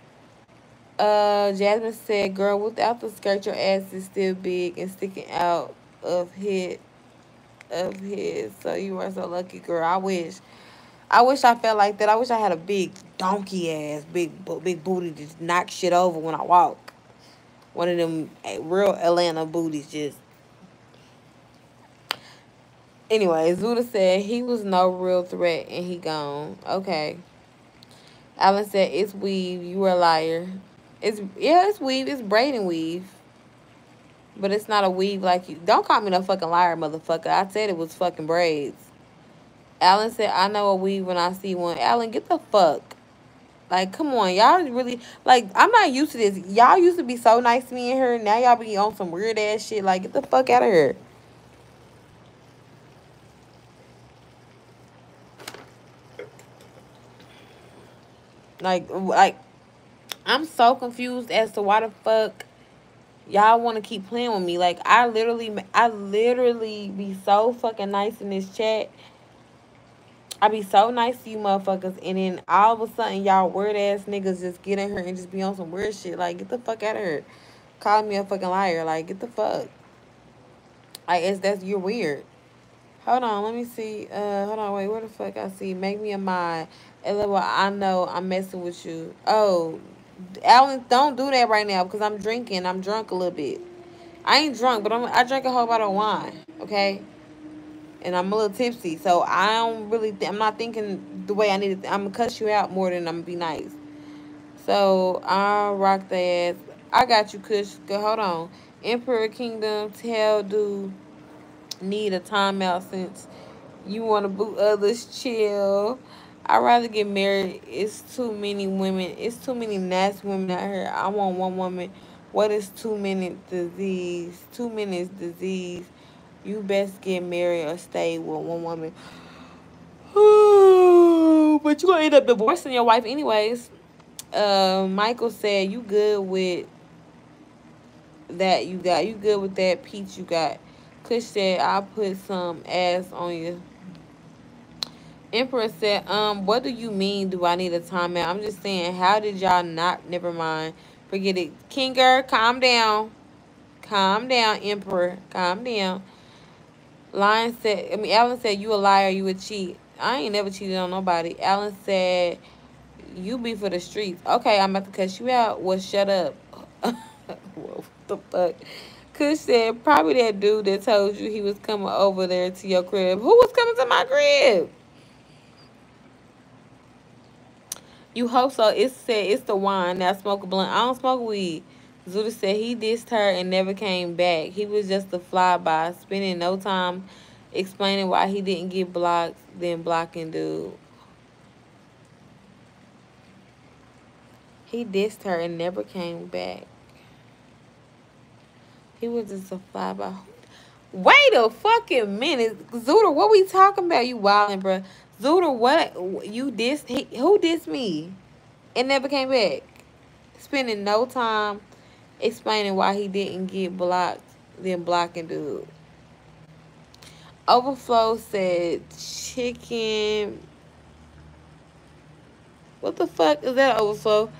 Uh, Jasmine said, "Girl, without the skirt, your ass is still big and sticking out of his of his. So you are so lucky, girl. I wish." I wish I felt like that. I wish I had a big donkey ass, big big booty just knock shit over when I walk. One of them eh, real Atlanta booties just. Anyway, Zuda said he was no real threat and he gone. Okay. Alan said it's weave. You were a liar. It's yeah, it's weave. It's braiding weave. But it's not a weave like you. Don't call me no fucking liar, motherfucker. I said it was fucking braids. Alan said, I know a weave when I see one. Alan, get the fuck. Like, come on. Y'all really, like, I'm not used to this. Y'all used to be so nice to me and her. Now y'all be on some weird ass shit. Like, get the fuck out of here. Like, like, I'm so confused as to why the fuck y'all want to keep playing with me. Like, I literally, I literally be so fucking nice in this chat I be so nice to you motherfuckers, and then all of a sudden y'all weird ass niggas just get in here and just be on some weird shit. Like, get the fuck out of here. Calling me a fucking liar. Like, get the fuck. Like, it's that's you're weird. Hold on, let me see. Uh, hold on, wait, where the fuck I see? Make me a mind. Well, I know I'm messing with you. Oh, Alan, don't do that right now because I'm drinking. I'm drunk a little bit. I ain't drunk, but I'm, I drank a whole bottle of wine. Okay and I'm a little tipsy, so I don't really. I'm not thinking the way I need to. I'm gonna cuss you out more than I'm gonna be nice. So I'll rock the ass. I got you, Kush. Go, hold on. Emperor Kingdom, tell do need a timeout since you want to boot others. Chill. I'd rather get married. It's too many women. It's too many nasty women out here. I want one woman. What is two minute disease? Two minutes disease you best get married or stay with one woman. but you're gonna end up divorcing your wife anyways. Uh, Michael said you good with that you got. You good with that peach you got. Kush said I'll put some ass on you. Emperor said, um, what do you mean do I need a timeout? I'm just saying, how did y'all not? Never mind. Forget it. Kinger, calm down. Calm down, Emperor. Calm down. Lion said, I mean, Alan said, you a liar, you a cheat. I ain't never cheated on nobody. Alan said, you be for the streets. Okay, I'm about to cut you out. Well, shut up. what the fuck? Kush said, probably that dude that told you he was coming over there to your crib. Who was coming to my crib? You hope so. It said it's the wine. Now smoke a blunt. I don't smoke weed. Zuda said he dissed her and never came back. He was just a flyby, spending no time explaining why he didn't get blocked, then blocking dude. He dissed her and never came back. He was just a flyby. Wait a fucking minute. Zuda, what we talking about? You wildin', bro. Zuda, what? You dissed? He, who dissed me? And never came back. Spending no time explaining why he didn't get blocked, then blocking dude. Overflow said chicken. What the fuck is that overflow?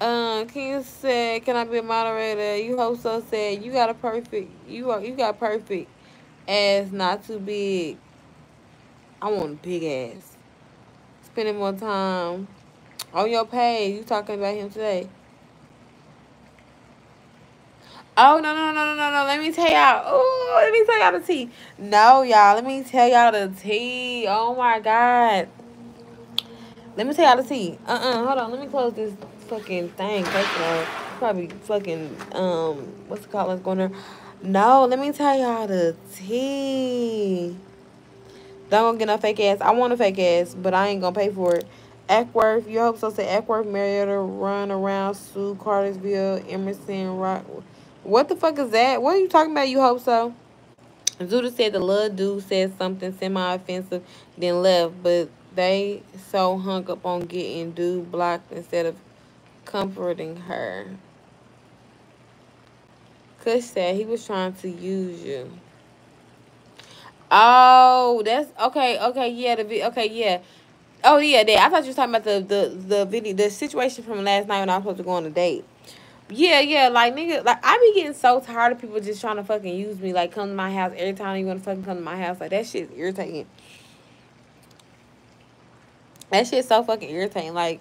Um, King said, "Can I be a moderator?" You hope so. Said you got a perfect. You are. You got perfect ass, not too big. I want a big ass. Spending more time on your page. You talking about him today? Oh no no no no no no! Let me tell y'all. Oh, let me tell y'all the tea. No, y'all. Let me tell y'all the tea. Oh my god. Let me tell y'all the tea. Uh uh. Hold on. Let me close this fucking thing. First of all, probably fucking um. What's the call? Let's go there. No, let me tell y'all the tea. Don't get no fake ass. I want a fake ass, but I ain't gonna pay for it. Acworth, you hope so. Say Acworth, Marietta, run around, Sue, Cartersville, Emerson, Rock. What the fuck is that? What are you talking about? You hope so? Zuda said the little dude said something semi-offensive, then left, but they so hung up on getting dude blocked instead of comforting her. Kush said he was trying to use you. Oh, that's okay. Okay, yeah. The okay, yeah. Oh yeah, that. I thought you were talking about the the the video, the situation from last night when I was supposed to go on a date. Yeah, yeah, like nigga, like I be getting so tired of people just trying to fucking use me. Like come to my house every time you want to fucking come to my house. Like that shit's irritating. That shit's so fucking irritating. Like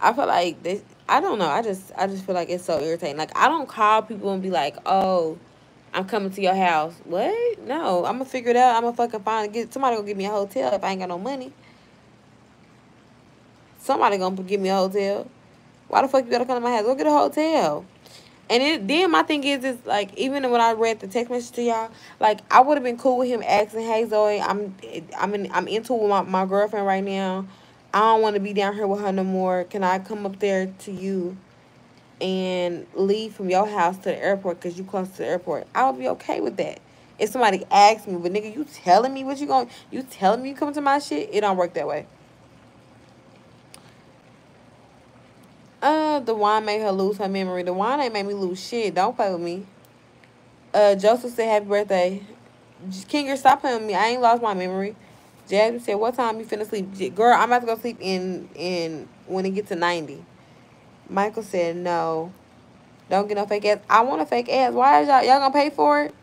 I feel like this. I don't know. I just I just feel like it's so irritating. Like I don't call people and be like, oh, I'm coming to your house. What? No, I'm gonna figure it out. I'm gonna fucking find get somebody gonna give me a hotel if I ain't got no money. Somebody gonna give me a hotel. Why the fuck you gotta come to my house? Go get a hotel. And it, then my thing is, is like even when I read the text message to y'all, like I would have been cool with him asking, "Hey Zoe, I'm I'm in, I'm into my, my girlfriend right now. I don't want to be down here with her no more. Can I come up there to you and leave from your house to the airport because you close to the airport? I would be okay with that. If somebody asks me, but nigga, you telling me what you going, you telling me you coming to my shit? It don't work that way. Uh, the wine made her lose her memory. The wine ain't made me lose shit. Don't play with me. Uh, Joseph said happy birthday. Kinger, stop playing with me. I ain't lost my memory. Jasmine said, what time you finna sleep? Girl, I'm about to go sleep in, in when it gets to 90. Michael said, no. Don't get no fake ass. I want a fake ass. Why is y'all, y'all gonna pay for it?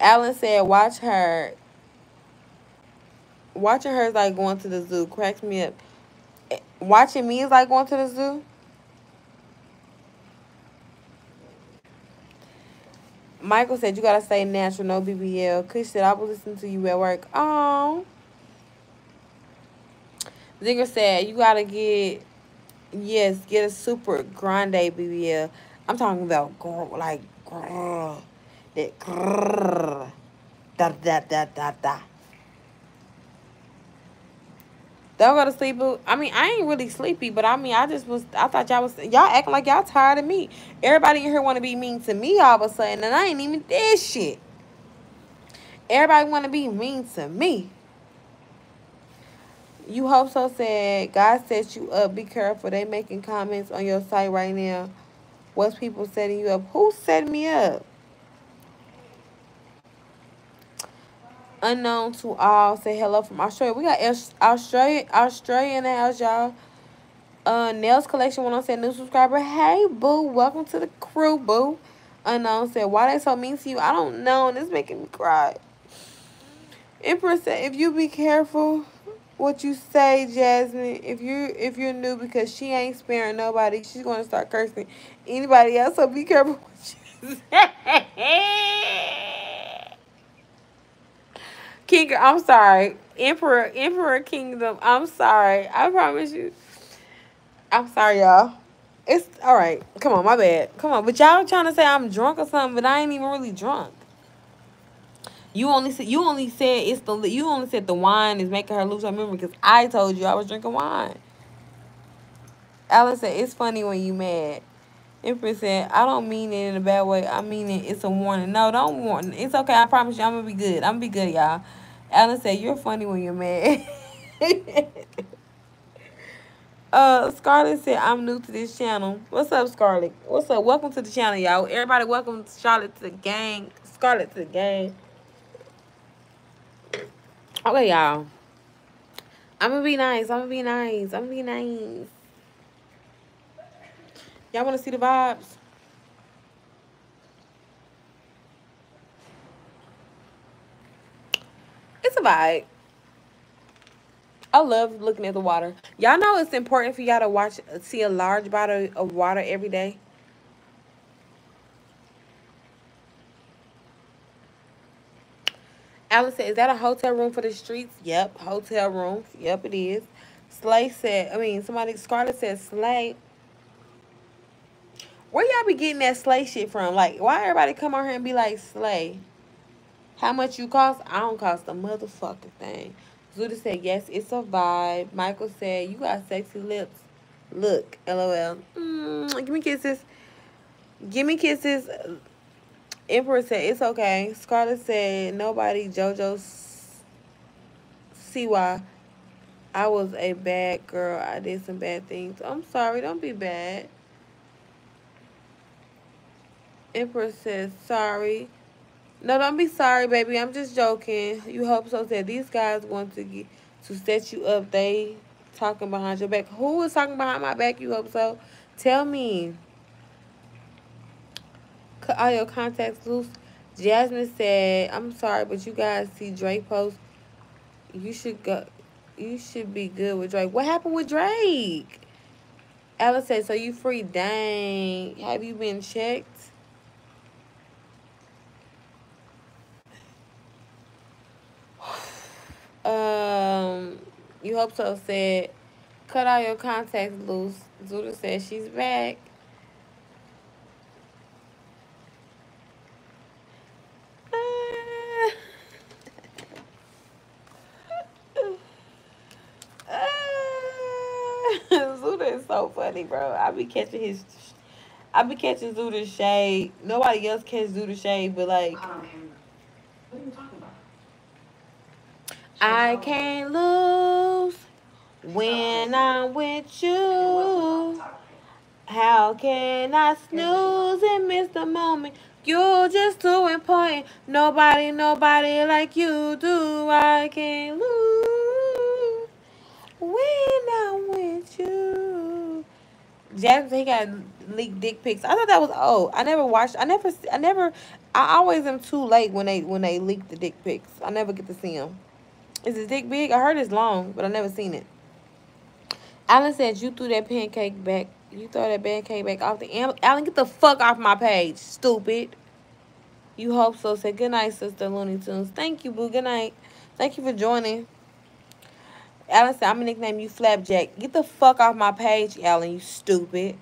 Alan said, watch her watching her is like going to the zoo. Cracks me up. Watching me is like going to the zoo. Michael said you gotta stay natural, no BBL. Kush said I will listen to you at work. Oh. Zinger said you gotta get yes, get a super grande BBL. I'm talking about girl like girl that grrr, da da da da da. Don't go to sleep. I mean, I ain't really sleepy, but I mean, I just was. I thought y'all was y'all acting like y'all tired of me. Everybody in here want to be mean to me all of a sudden, and I ain't even this shit. Everybody want to be mean to me. You hope so said God set you up. Be careful. They making comments on your site right now. What's people setting you up? Who set me up? Unknown to all. Say hello from Australia. We got Australia, Australia in the house, y'all. Uh, Nails Collection one on said new subscriber. Hey, boo. Welcome to the crew, boo. Unknown said, why they so mean to you? I don't know. And it's making me cry. Empress said, if you be careful what you say, Jasmine, if you if you're new because she ain't sparing nobody, she's gonna start cursing anybody else. So be careful what you say. King, I'm sorry. Emperor, Emperor Kingdom, I'm sorry. I promise you. I'm sorry, y'all. It's all right. Come on, my bad. Come on, but y'all trying to say I'm drunk or something, but I ain't even really drunk. You only said you only said it's the you only said the wine is making her lose her memory because I told you I was drinking wine. Alice said it's funny when you mad. Empress said, I don't mean it in a bad way. I mean it. It's a warning. No, don't warn. It's okay. I promise you, I'm gonna be good. I'm gonna be good, y'all. Alan said, You're funny when you're mad. Uh, Scarlett said, I'm new to this channel. What's up, Scarlett? What's up? Welcome to the channel, y'all. Everybody, welcome Charlotte to the gang. Scarlett to the gang. Okay, y'all. I'm gonna be nice. I'm gonna be nice. I'm gonna be nice. Y'all wanna see the vibes? It's a vibe. I love looking at the water. Y'all know it's important for y'all to watch, see a large bottle of water every day. Alice said, is that a hotel room for the streets? Yep, hotel room. Yep, it is. Slay said, I mean, somebody, Scarlett said, Slay. Where y'all be getting that Slay shit from? Like, why everybody come on here and be like, Slay? How much you cost? I don't cost a motherfucking thing. Zuda said, yes, it's a vibe. Michael said, you got sexy lips. Look, LOL. Mm, give me kisses. Give me kisses. Emperor said, it's okay. Scarlett said, nobody, JoJo, see why I was a bad girl. I did some bad things. I'm sorry. Don't be bad. Emperor says, sorry. No, don't be sorry, baby. I'm just joking. You hope so. Said these guys want to get to set you up. They talking behind your back. Who is talking behind my back? You hope so. Tell me. All your contacts loose. Jasmine said, "I'm sorry, but you guys see Drake post. You should go. You should be good with Drake. What happened with Drake?" Alice said, "So you free? Dang. Have you been checked?" Um, you hope so said, cut all your contacts loose. Zuda said she's back. Zuda is so funny, bro. I be catching his, I be catching Zuda's shade. Nobody else catches Zuda's shade, but like. I can't lose when I'm with you. How can I snooze and miss the moment? You're just too important. Nobody, nobody like you do. I can't lose when I'm with you. Jackson, he got leaked dick pics. I thought that was old. I never watched. I never. I never. I always am too late when they when they leak the dick pics. I never get to see them. Is his dick big? I heard it's long, but I never seen it. Alan said you threw that pancake back. You throw that pancake back off the Alan, get the fuck off my page, stupid. You hope so. Say good night, sister Looney Tunes. Thank you, boo. Good night. Thank you for joining. Alan said, I'm gonna nickname you Flapjack. Get the fuck off my page, Alan, you stupid.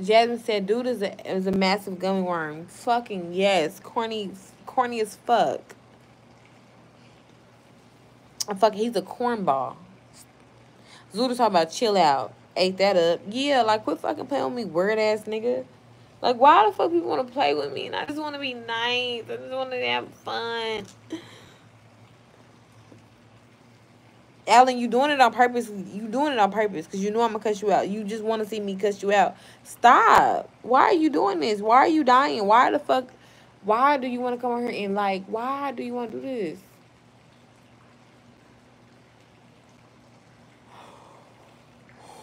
Jasmine said, dude is a, is a massive gummy worm. Fucking yes. Corny, corny as fuck. Fuck, he's a cornball. Zuda talking about chill out. Ate that up. Yeah, like quit fucking playing with me, weird ass nigga. Like why the fuck people want to play with me? And I just want to be nice. I just want to have fun. Alan, you doing it on purpose. You doing it on purpose because you know I'm gonna cuss you out. You just want to see me cuss you out. Stop. Why are you doing this? Why are you dying? Why the fuck? Why do you want to come on here and like? Why do you want to do this?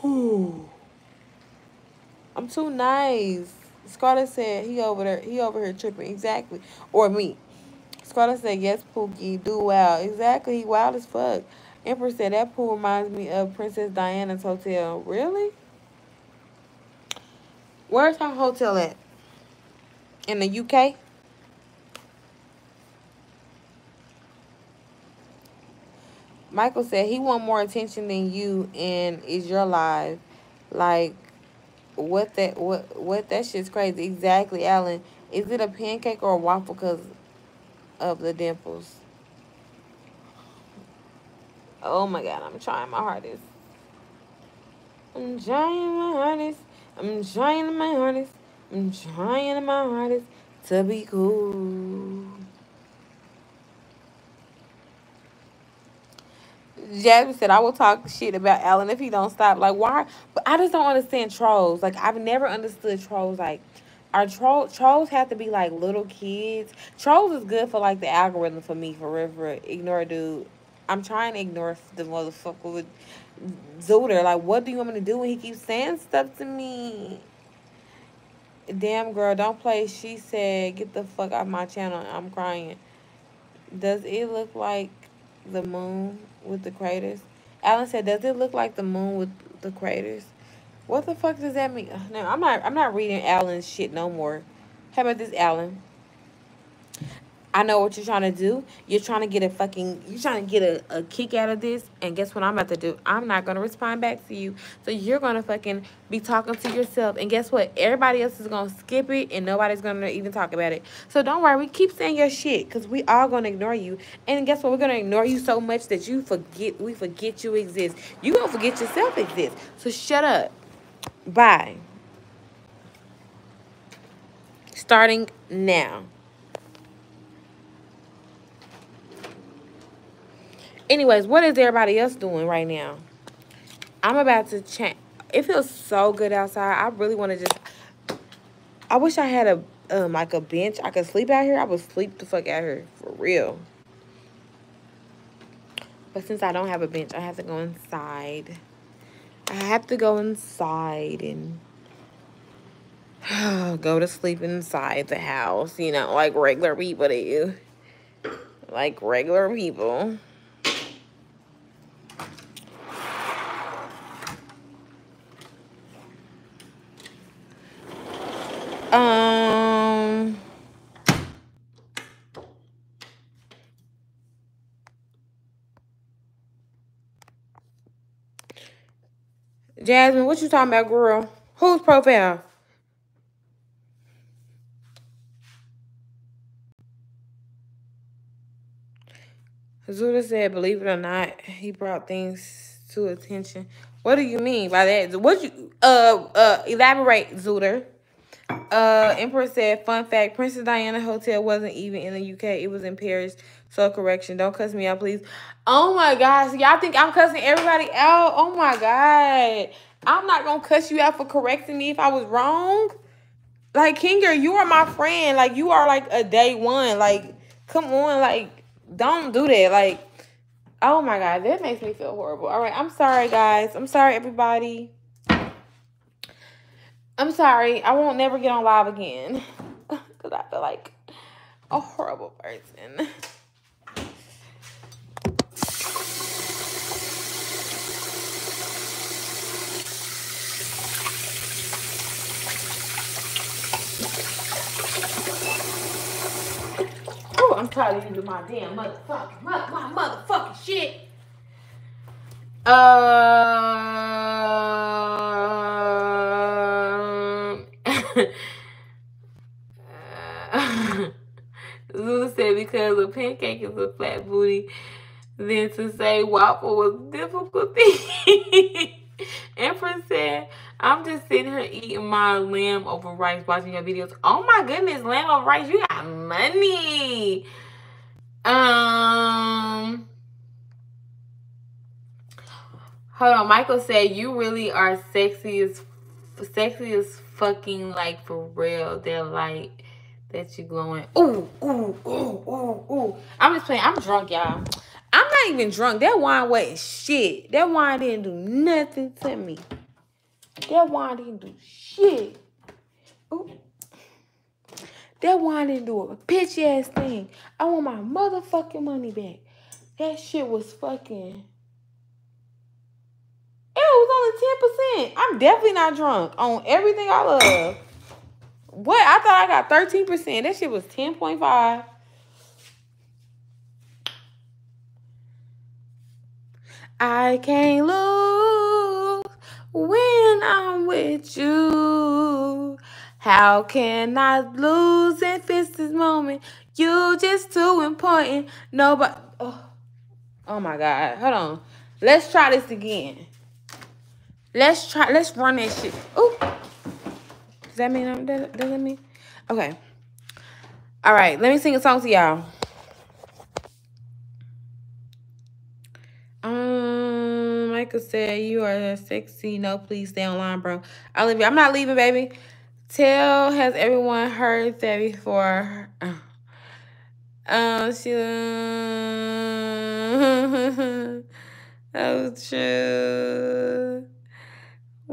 I'm too nice. Scarlett said he over there. He over here tripping. Exactly. Or me. Scarlett said yes, Pookie. Do well. Exactly. He wild as fuck. Emperor said that pool reminds me of Princess Diana's hotel. Really? Where's her hotel at? In the UK? Michael said he want more attention than you and is your life. Like what that what what that shit's crazy. Exactly, Alan. Is it a pancake or a waffle because of the dimples? Oh my god, I'm trying my hardest. I'm trying my hardest. I'm trying my hardest. I'm trying my hardest to be cool. Jasmine said, I will talk shit about Alan if he don't stop. Like, why? But I just don't understand trolls. Like, I've never understood trolls. Like, our troll trolls have to be like little kids. Trolls is good for like the algorithm for me, for real. For ignore dude. I'm trying to ignore the motherfucker with Zuda. Like, what do you want me to do when he keeps saying stuff to me? Damn girl, don't play. She said, get the fuck off my channel. I'm crying. Does it look like the moon with the craters? Alan said, does it look like the moon with the craters? What the fuck does that mean? No, I'm not I'm not reading Alan's shit no more. How about this, Alan? I know what you're trying to do. You're trying to get a fucking, you're trying to get a, a kick out of this. And guess what I'm about to do? I'm not going to respond back to you. So you're going to fucking be talking to yourself. And guess what? Everybody else is going to skip it and nobody's going to even talk about it. So don't worry. We keep saying your shit because we all going to ignore you. And guess what? We're going to ignore you so much that you forget, we forget you exist. you going to forget yourself exist. So shut up. Bye. Starting now. Anyways, what is everybody else doing right now? I'm about to change. It feels so good outside. I really want to just... I wish I had a um, like a bench. I could sleep out here. I would sleep the fuck out here. For real. But since I don't have a bench, I have to go inside. I have to go inside and go to sleep inside the house, you know, like regular people do. Like regular people. Jasmine, what you talking about, girl? Whose profile? Zuda said, believe it or not, he brought things to attention. What do you mean by that? What you uh uh elaborate, Zuda? Uh Emperor said, fun fact, Princess Diana Hotel wasn't even in the UK. It was in Paris. So correction. Don't cuss me out, please. Oh my gosh. Y'all think I'm cussing everybody out? Oh my God. I'm not gonna cuss you out for correcting me if I was wrong. Like Kinger, you are my friend. Like you are like a day one. Like, come on, like, don't do that. Like, oh my god, that makes me feel horrible. All right, I'm sorry, guys. I'm sorry, everybody. I'm sorry. I won't never get on live again. Because I feel like a horrible person. Oh, I'm tired of you do my damn motherfucking, my, my motherfucking shit. Uh, Lulu said because a pancake is a flat booty, then to say waffle was difficult. Empress said, I'm just sitting here eating my lamb over rice, watching your videos. Oh my goodness, lamb over rice, you got money. Um, hold on. Michael said, you really are sexy as, sexy as fucking, like, for real. They're like, that you glowing. Ooh, ooh, ooh, ooh, ooh. I'm just playing. I'm drunk, y'all. I'm not even drunk. That wine wasn't shit. That wine didn't do nothing to me. That wine didn't do shit. Ooh. That wine didn't do a bitch ass thing. I want my motherfucking money back. That shit was fucking. It was only 10%. I'm definitely not drunk on everything I love. What? I thought I got 13%. That shit was 10.5. I can't lose when I'm with you. How can I lose if it's this moment? You just too important. Nobody. Oh, oh my God. Hold on. Let's try this again. Let's try. Let's run that shit. Oh. Does that mean? I'm, does, does that mean? Okay. All right. Let me sing a song to y'all. Um. Michael said, You are sexy. No, please stay online, bro. I'll leave you. I'm not leaving, baby. Tell, has everyone heard that before? Um, she. oh, true.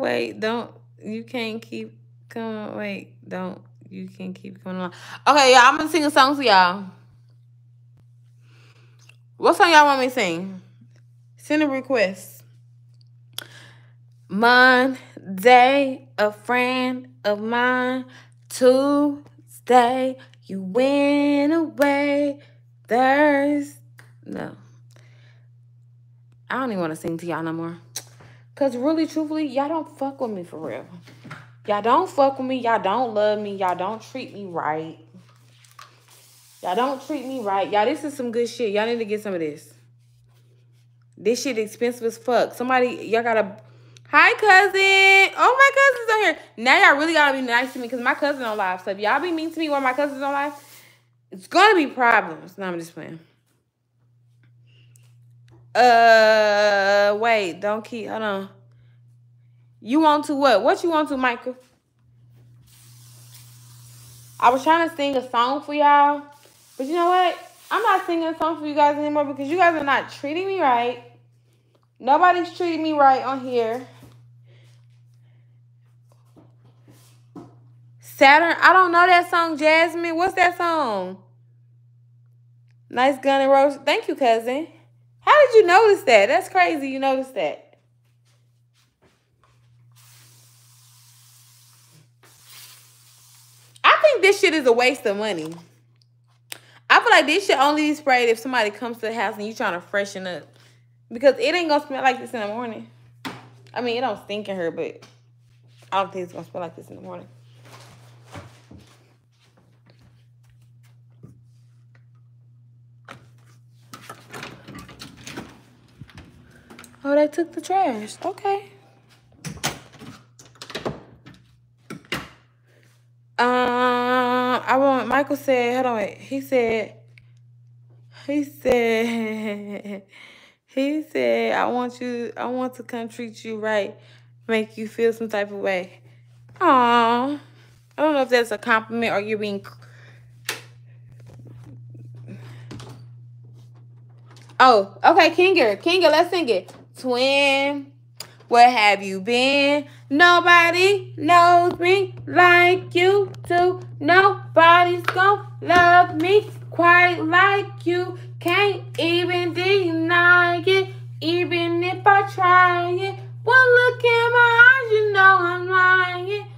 Wait, don't. You can't keep coming. Wait, don't. You can't keep coming along. Okay, y'all. I'm gonna sing a song for y'all. What song y'all want me to sing? Send a request. Monday, a friend of mine. Tuesday, you went away. Thursday, no. I don't even want to sing to y'all no more. Because really, truthfully, y'all don't fuck with me for real. Y'all don't fuck with me. Y'all don't love me. Y'all don't treat me right. Y'all don't treat me right. Y'all, this is some good shit. Y'all need to get some of this. This shit expensive as fuck. Somebody, y'all gotta... Hi, cousin. Oh, my cousin's on here. Now y'all really gotta be nice to me because my cousin on live. So if y'all be mean to me while my cousin's on live, it's gonna be problems. No, I'm just playing. Uh, wait. Don't keep... Hold on. You want to what? What you want to, Michael? I was trying to sing a song for y'all. But you know what? I'm not singing a song for you guys anymore because you guys are not treating me right. Nobody's treating me right on here. Saturn, I don't know that song, Jasmine. What's that song? Nice gun and rose. Thank you, cousin. How did you notice that? That's crazy you noticed that. I think this shit is a waste of money. I feel like this should only be sprayed if somebody comes to the house and you trying to freshen up. Because it ain't gonna smell like this in the morning. I mean, it don't stink in her, but I don't think it's gonna smell like this in the morning. Oh, they took the trash. Okay. Um, I want Michael said, hold on, wait. He said, he said, he said, I want you, I want to come treat you right, make you feel some type of way. Aw, I don't know if that's a compliment or you're being. Oh, okay, Kinger, Kinger, let's sing it. Twin, where have you been? Nobody knows me like you do. Nobody's gonna love me quite like you. Can't even deny it, even if I try it. Well, look in my eyes, you know I'm lying, lying.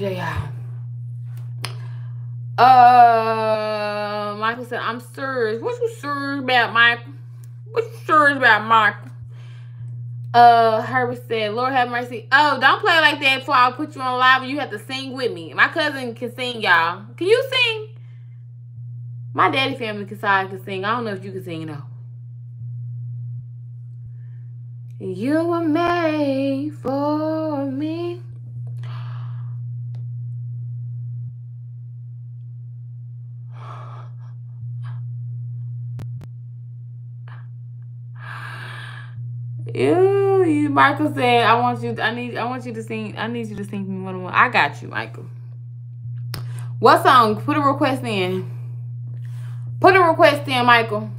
Right. Uh, Michael said, I'm serious. What you serious about, Michael? What you serious about, Michael? Uh, Herbert said, Lord have mercy. Oh, don't play like that before I'll put you on live you have to sing with me. My cousin can sing, y'all. Can you sing? My daddy family side can sing. I don't know if you can sing, though. You were made for me. Ew, Michael said, I want you I need I want you to sing I need you to sing me one on one. I got you, Michael. What song? Put a request in. Put a request in, Michael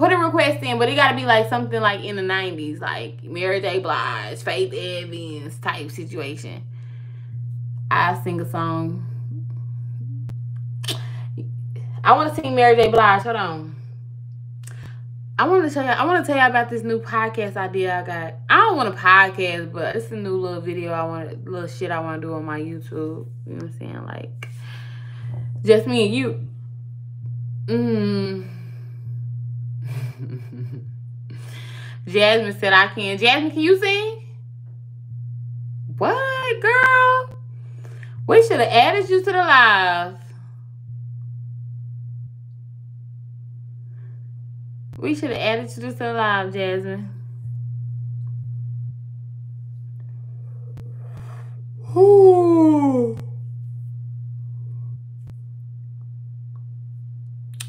put a request in, but it gotta be like something like in the nineties, like Mary J. Blige, Faith Evans type situation. I sing a song. I want to sing Mary J. Blige. Hold on. I want to tell you. I want to tell you about this new podcast idea I got. I don't want a podcast, but it's a new little video. I want little shit I want to do on my YouTube. You know what I'm saying? Like just me and you. Hmm. Jasmine said I can. Jasmine, can you sing? What, girl? We should have added you to the live. We should have added to this live, Jasmine. Ooh.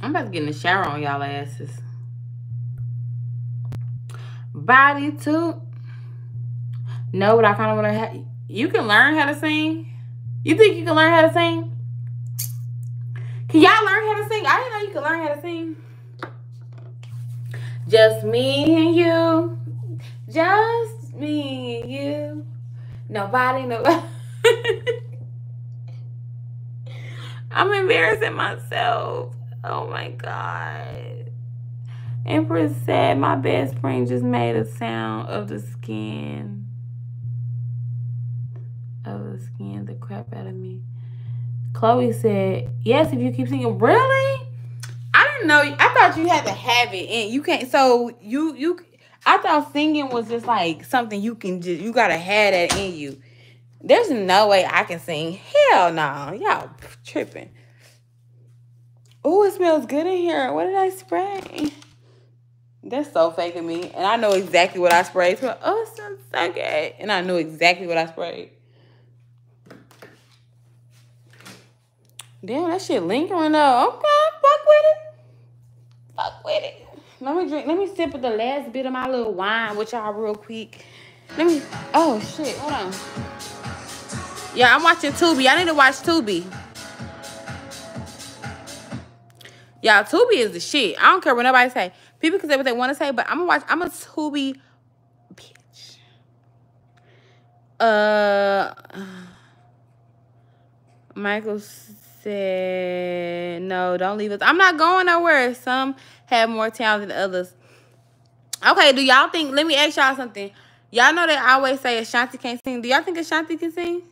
I'm about to get in the shower on y'all asses. Body too. No, but I kind of want to have. You can learn how to sing. You think you can learn how to sing? Can y'all learn how to sing? I didn't know you could learn how to sing. Just me and you. Just me and you. Nobody, nobody. I'm embarrassing myself. Oh my God. Empress said my best friend just made a sound of the skin. Of the skin, the crap out of me. Chloe said, yes, if you keep singing. Really? Didn't know. I thought you had to have it. And you can't. So you, you, I thought singing was just like something you can just, you got to have that in you. There's no way I can sing. Hell no. Y'all tripping. Oh, it smells good in here. What did I spray? That's so fake of me. And I know exactly what I sprayed. So, oh, it smells so good. And I knew exactly what I sprayed. Damn, that shit lingering though. Okay, fuck with it. Fuck with it. Let me drink. Let me sip the last bit of my little wine with y'all real quick. Let me. Oh shit. Hold on. Yeah, I'm watching Tubi. I need to watch Tubi. Y'all, Tubi is the shit. I don't care what nobody say. People can say what they want to say, but I'm gonna watch. I'm a Tubi bitch. Uh, Michael said, "No, don't leave us. I'm not going nowhere. Some have more talent than others." Okay, do y'all think? Let me ask y'all something. Y'all know they always say Ashanti can't sing. Do y'all think Ashanti can sing?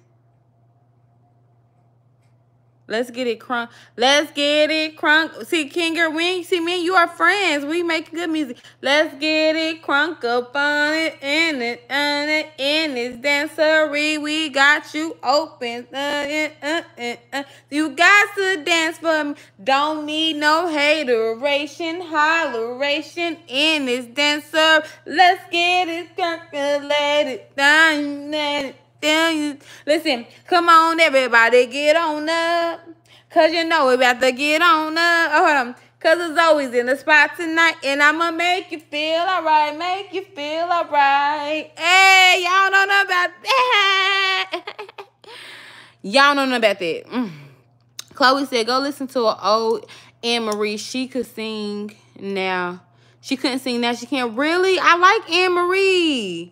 Let's get it crunk. Let's get it crunk. See, Kinger, we see me you are friends. We make good music. Let's get it crunk up on it, in it, on it, in this dancery. We got you open. Uh, uh, uh, uh, you got to dance for me. Don't need no hateration, holleration in this dancer. Let's get it crunk, let it let it Listen, come on, everybody, get on up. Cause you know we about to get on up. Oh, hold on. Cause it's always in the spot tonight. And I'ma make you feel alright. Make you feel alright. Hey, y'all don't know about that. y'all don't know about that. Mm. Chloe said, go listen to an old Anne Marie. She could sing now. She couldn't sing now. She can't. Really? I like Anne Marie.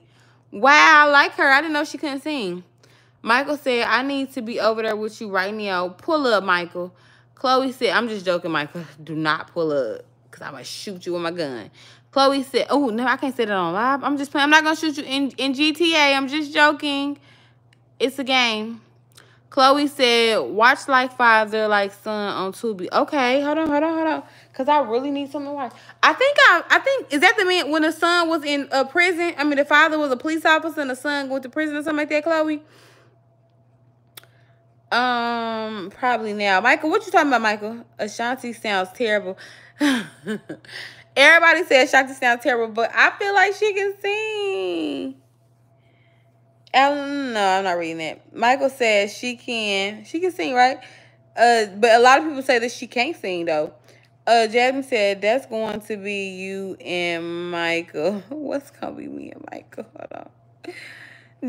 Wow, I like her. I didn't know she couldn't sing. Michael said, I need to be over there with you right now. Pull up, Michael. Chloe said, I'm just joking, Michael. Do not pull up because I'm going to shoot you with my gun. Chloe said, oh, no, I can't say that on live. I'm just playing. I'm not going to shoot you in, in GTA. I'm just joking. It's a game. Chloe said, watch like father, like son on Tubi. Okay, hold on, hold on, hold on. Cause I really need something to watch. I think I I think is that the man when the son was in a prison? I mean the father was a police officer and the son went to prison or something like that, Chloe. Um, probably now. Michael, what you talking about, Michael? Ashanti sounds terrible. Everybody says Ashanti sounds terrible, but I feel like she can sing. Ellen, no, I'm not reading that. Michael says she can. She can sing, right? Uh, but a lot of people say that she can't sing though. Uh, Jasmine said that's going to be you and Michael. What's gonna be me and Michael? Hold on.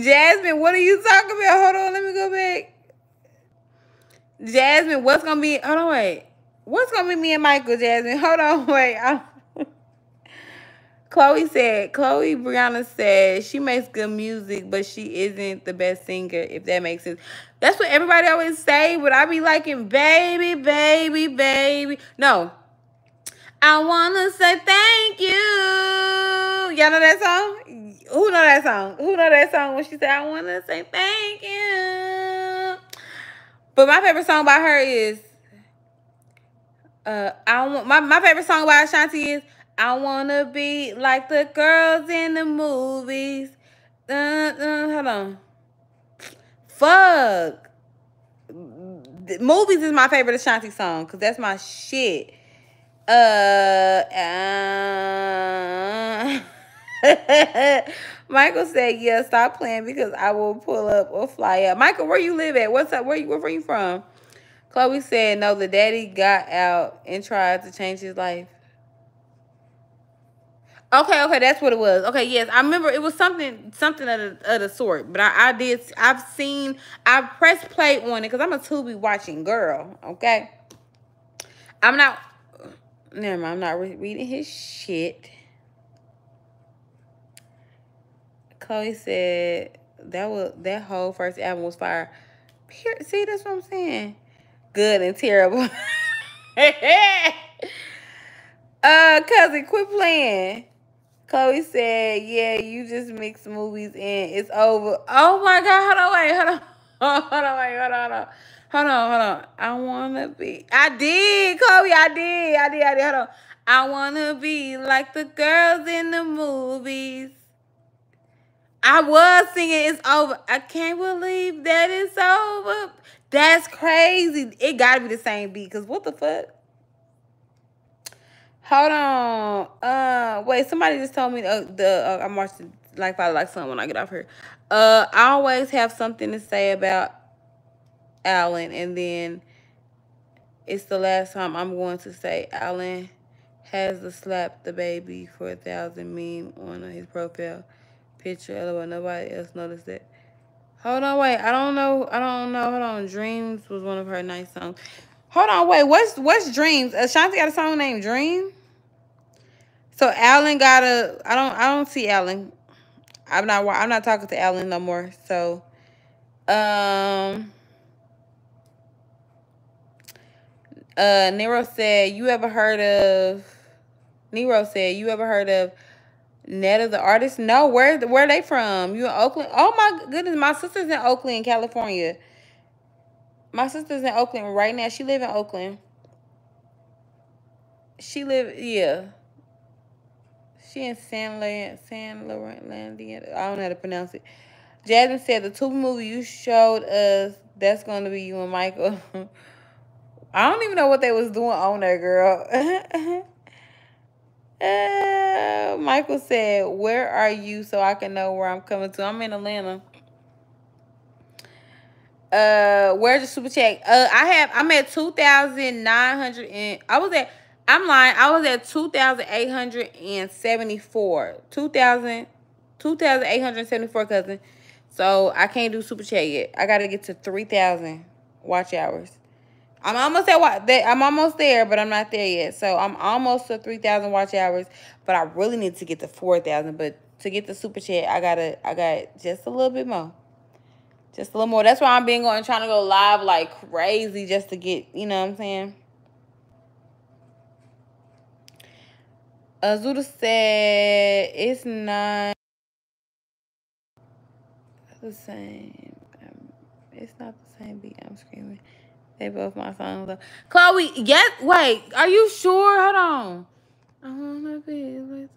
Jasmine, what are you talking about? Hold on, let me go back. Jasmine, what's gonna be? Hold on, wait. What's gonna be me and Michael, Jasmine? Hold on, wait. I, Chloe said, Chloe Brianna said she makes good music, but she isn't the best singer, if that makes sense. That's what everybody always say, but I be liking baby, baby, baby. No. I wanna say thank you. Y'all know that song? Who know that song? Who know that song when she said, I wanna say thank you? But my favorite song by her is uh I want my, my favorite song by Ashanti is I wanna be like the girls in the movies. Uh, uh, hold on. Fuck. The movies is my favorite Ashanti song because that's my shit. Uh, uh Michael said, "Yeah, stop playing because I will pull up or fly up." Michael, where you live at? What's up? Where you? Where are you from? Chloe said, "No, the daddy got out and tried to change his life." Okay, okay, that's what it was. Okay, yes, I remember it was something, something of the, of the sort. But I, I did, I've seen, I pressed play on it because I'm a Tubi watching girl. Okay, I'm not. Never mind. I'm not re reading his shit. Chloe said that was that whole first album was fire. See, that's what I'm saying. Good and terrible. uh, cousin, quit playing. Chloe said, "Yeah, you just mix movies in. It's over." Oh my God! Hold on, wait, hold on, hold on, wait, hold on, hold on, hold on, hold on. I wanna be. I did, Chloe. I did, I did, I did. Hold on. I wanna be like the girls in the movies. I was singing "It's Over." I can't believe that it's over. That's crazy. It gotta be the same beat. Cause what the fuck? Hold on. Uh, wait. Somebody just told me uh, the uh, I'm watching like Father Like Son when I get off here. Uh, I always have something to say about Alan, and then it's the last time I'm going to say Alan has to slap the baby for a thousand meme on his profile picture. LOL. Nobody else noticed that. Hold on, wait. I don't know. I don't know. Hold on. Dreams was one of her nice songs. Hold on, wait. What's what's Dreams? Ashanti got a song named Dream. So Alan got a. I don't. I don't see Alan. I'm not. I'm not talking to Alan no more. So, um. Uh, Nero said, "You ever heard of?" Nero said, "You ever heard of?" Netta the artist? No, where where are they from? You in Oakland? Oh my goodness, my sister's in Oakland, California. My sister's in Oakland right now. She live in Oakland. She live yeah. She in San La San Laurent Landia. I don't know how to pronounce it. Jasmine said the two movie you showed us, that's gonna be you and Michael. I don't even know what they was doing on there, girl. uh, Michael said, Where are you so I can know where I'm coming to? I'm in Atlanta. Uh, where's the super check? Uh, I have I'm at two thousand nine hundred and I was at I'm lying. I was at 2,874. 2,000, 2,874 cousin. So I can't do super chat yet. I got to get to 3,000 watch hours. I'm almost at what I'm almost there, but I'm not there yet. So I'm almost to 3,000 watch hours, but I really need to get to 4,000. But to get the super chat, I gotta I got just a little bit more. Just a little more. That's why I'm being going trying to go live like crazy just to get, you know what I'm saying? Azuda said it's not the same. Um, it's not the same beat. I'm screaming. They both my songs. Chloe, yes. Wait, are you sure? Hold on. I wanna be with.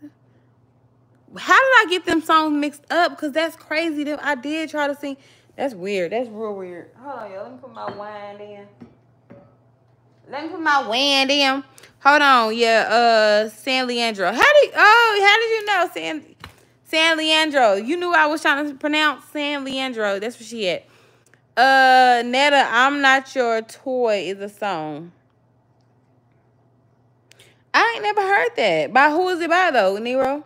How did I get them songs mixed up? Cause that's crazy. That I did try to sing. That's weird. That's real weird. Hold on, y'all. Let me put my wine in. Let me put my wine in. Hold on, yeah, uh, San Leandro. How did, oh, how did you know San, San Leandro? You knew I was trying to pronounce San Leandro. That's what she had. Uh, Netta, I'm Not Your Toy is a song. I ain't never heard that. By who is it by, though, Nero?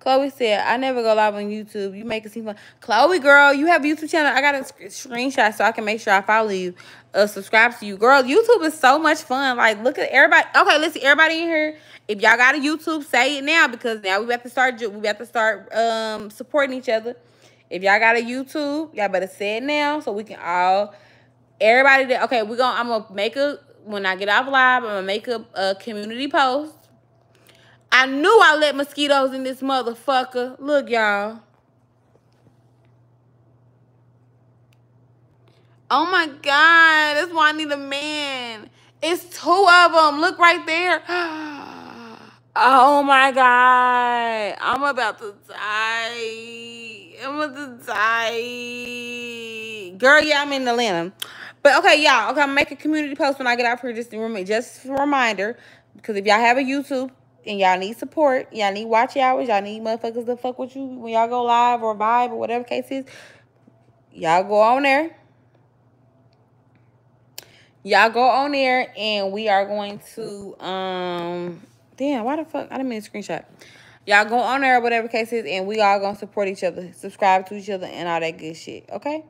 Chloe said, I never go live on YouTube. You make it seem fun. Chloe, girl, you have a YouTube channel. I got a screenshot so I can make sure I follow you, uh, subscribe to you. Girl, YouTube is so much fun. Like, look at everybody. Okay, listen, everybody in here, if y'all got a YouTube, say it now because now we have to start, we have to start um, supporting each other. If y'all got a YouTube, y'all better say it now so we can all, everybody that, okay, we're to I'm to make a, when I get off live, I'm to make a, a community post I knew I let mosquitoes in this motherfucker. Look, y'all. Oh my God. That's why I need a man. It's two of them. Look right there. Oh my God. I'm about to die. I'm about to die. Girl, yeah, I'm in Atlanta. But okay, y'all. Okay, I'm making a community post when I get out here. Just, just a reminder Because if y'all have a YouTube and y'all need support, y'all need watch hours, y'all need motherfuckers to fuck with you when y'all go live or vibe or whatever case is, y'all go on there. Y'all go on there and we are going to um damn why the fuck I didn't mean screenshot. Y'all go on there, whatever case is, and we all gonna support each other, subscribe to each other, and all that good shit. Okay.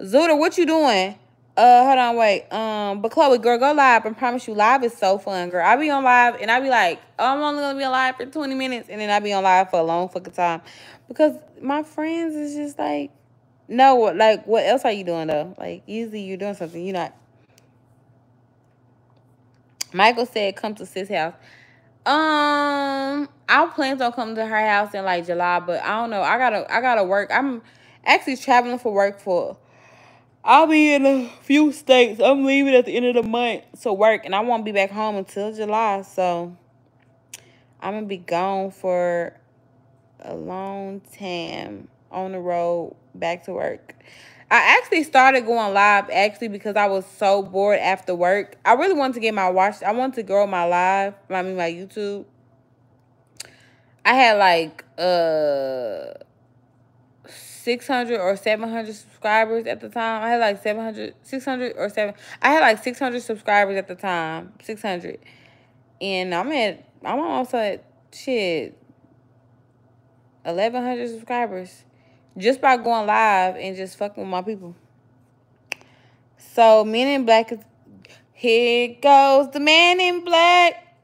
Zuda, what you doing? Uh, hold on, wait. Um, but Chloe, girl, go live. I promise you, live is so fun, girl. I be on live and I be like, oh, I'm only gonna be on live for 20 minutes, and then I be on live for a long fucking time. Because my friends is just like, no, like, what else are you doing though? Like, usually you're doing something. You're not. Michael said, come to sis house. Um, I plan on coming to her house in like July, but I don't know. I gotta, I gotta work. I'm actually traveling for work for I'll be in a few states. I'm leaving at the end of the month to work, and I won't be back home until July. So I'm gonna be gone for a long time on the road back to work. I actually started going live actually because I was so bored after work. I really wanted to get my watch. I wanted to grow my live, I mean my YouTube. I had like uh 600 or 700 subscribers at the time. I had like 700, 600 or 7. I had like 600 subscribers at the time. 600. And I'm at, I'm almost at, shit, 1,100 subscribers. Just by going live and just fucking with my people. So, Men in Black is, here goes the Man in Black.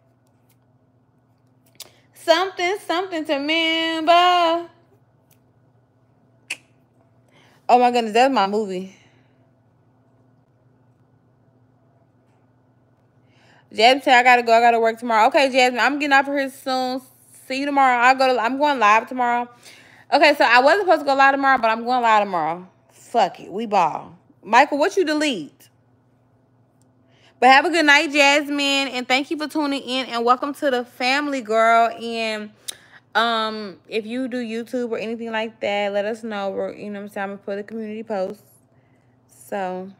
Something, something to remember. Oh my goodness, that's my movie. Jasmine said I gotta go. I gotta work tomorrow. Okay, Jasmine, I'm getting off of here soon. See you tomorrow. I'll go to I'm going live tomorrow. Okay, so I wasn't supposed to go live tomorrow, but I'm going live tomorrow. Fuck it. We ball. Michael, what you delete? But have a good night, Jasmine. And thank you for tuning in. And welcome to the family, girl. And um, if you do YouTube or anything like that, let us know. You know I'm saying? I'm going to put a community post. So,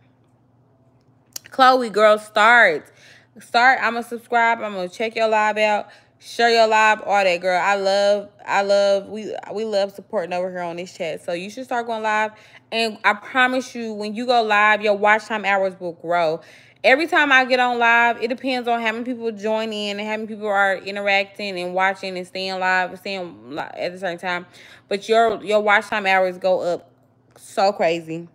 Chloe, girl, start. Start. I'm going to subscribe. I'm going to check your live out. Share your live, all that, girl. I love, I love, we we love supporting over here on this chat. So you should start going live. And I promise you, when you go live, your watch time hours will grow every time I get on live, it depends on how many people join in and how many people are interacting and watching and staying live, staying live at the same time. But your your watch time hours go up so crazy.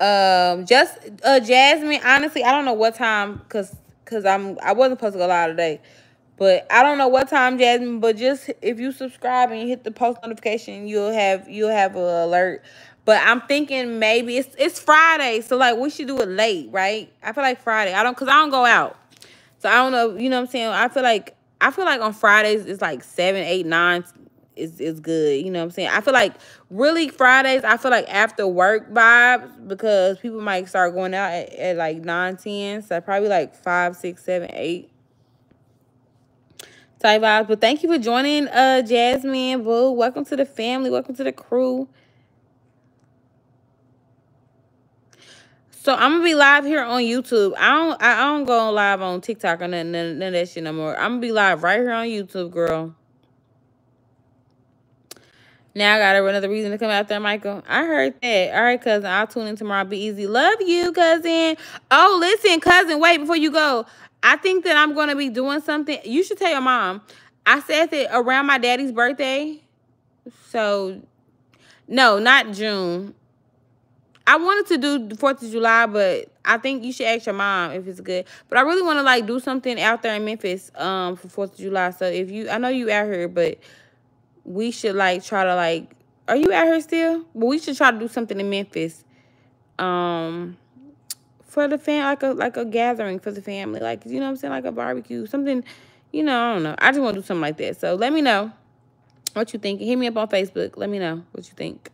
Um, just uh, Jasmine. Honestly, I don't know what time, cause cause I'm I wasn't supposed to go live today. But I don't know what time, Jasmine. But just if you subscribe and hit the post notification, you'll have you'll have an alert but I'm thinking maybe it's it's Friday, so like we should do it late, right? I feel like Friday. I don't cause I don't go out. So I don't know, you know what I'm saying? I feel like I feel like on Fridays it's like seven, eight, nine is is good. You know what I'm saying? I feel like really Fridays, I feel like after work vibes because people might start going out at, at like 9, 10. So probably like five, six, seven, eight type vibes. But thank you for joining uh Jasmine Boo. Welcome to the family. Welcome to the crew. So I'm gonna be live here on YouTube. I don't I don't go live on TikTok or nothing, none, none of that shit no more. I'm gonna be live right here on YouTube, girl. Now I got another reason to come out there, Michael. I heard that. All right, cousin. I'll tune in tomorrow. Be easy. Love you, cousin. Oh, listen, cousin. Wait before you go. I think that I'm gonna be doing something. You should tell your mom. I said that around my daddy's birthday. So, no, not June. I wanted to do the 4th of July, but I think you should ask your mom if it's good. But I really want to, like, do something out there in Memphis um, for 4th of July. So if you, I know you out here, but we should, like, try to, like, are you out here still? But we should try to do something in Memphis. Um, for the fam, like a, like a gathering for the family. Like, you know what I'm saying? Like a barbecue, something, you know, I don't know. I just want to do something like that. So let me know what you think. Hit me up on Facebook. Let me know what you think.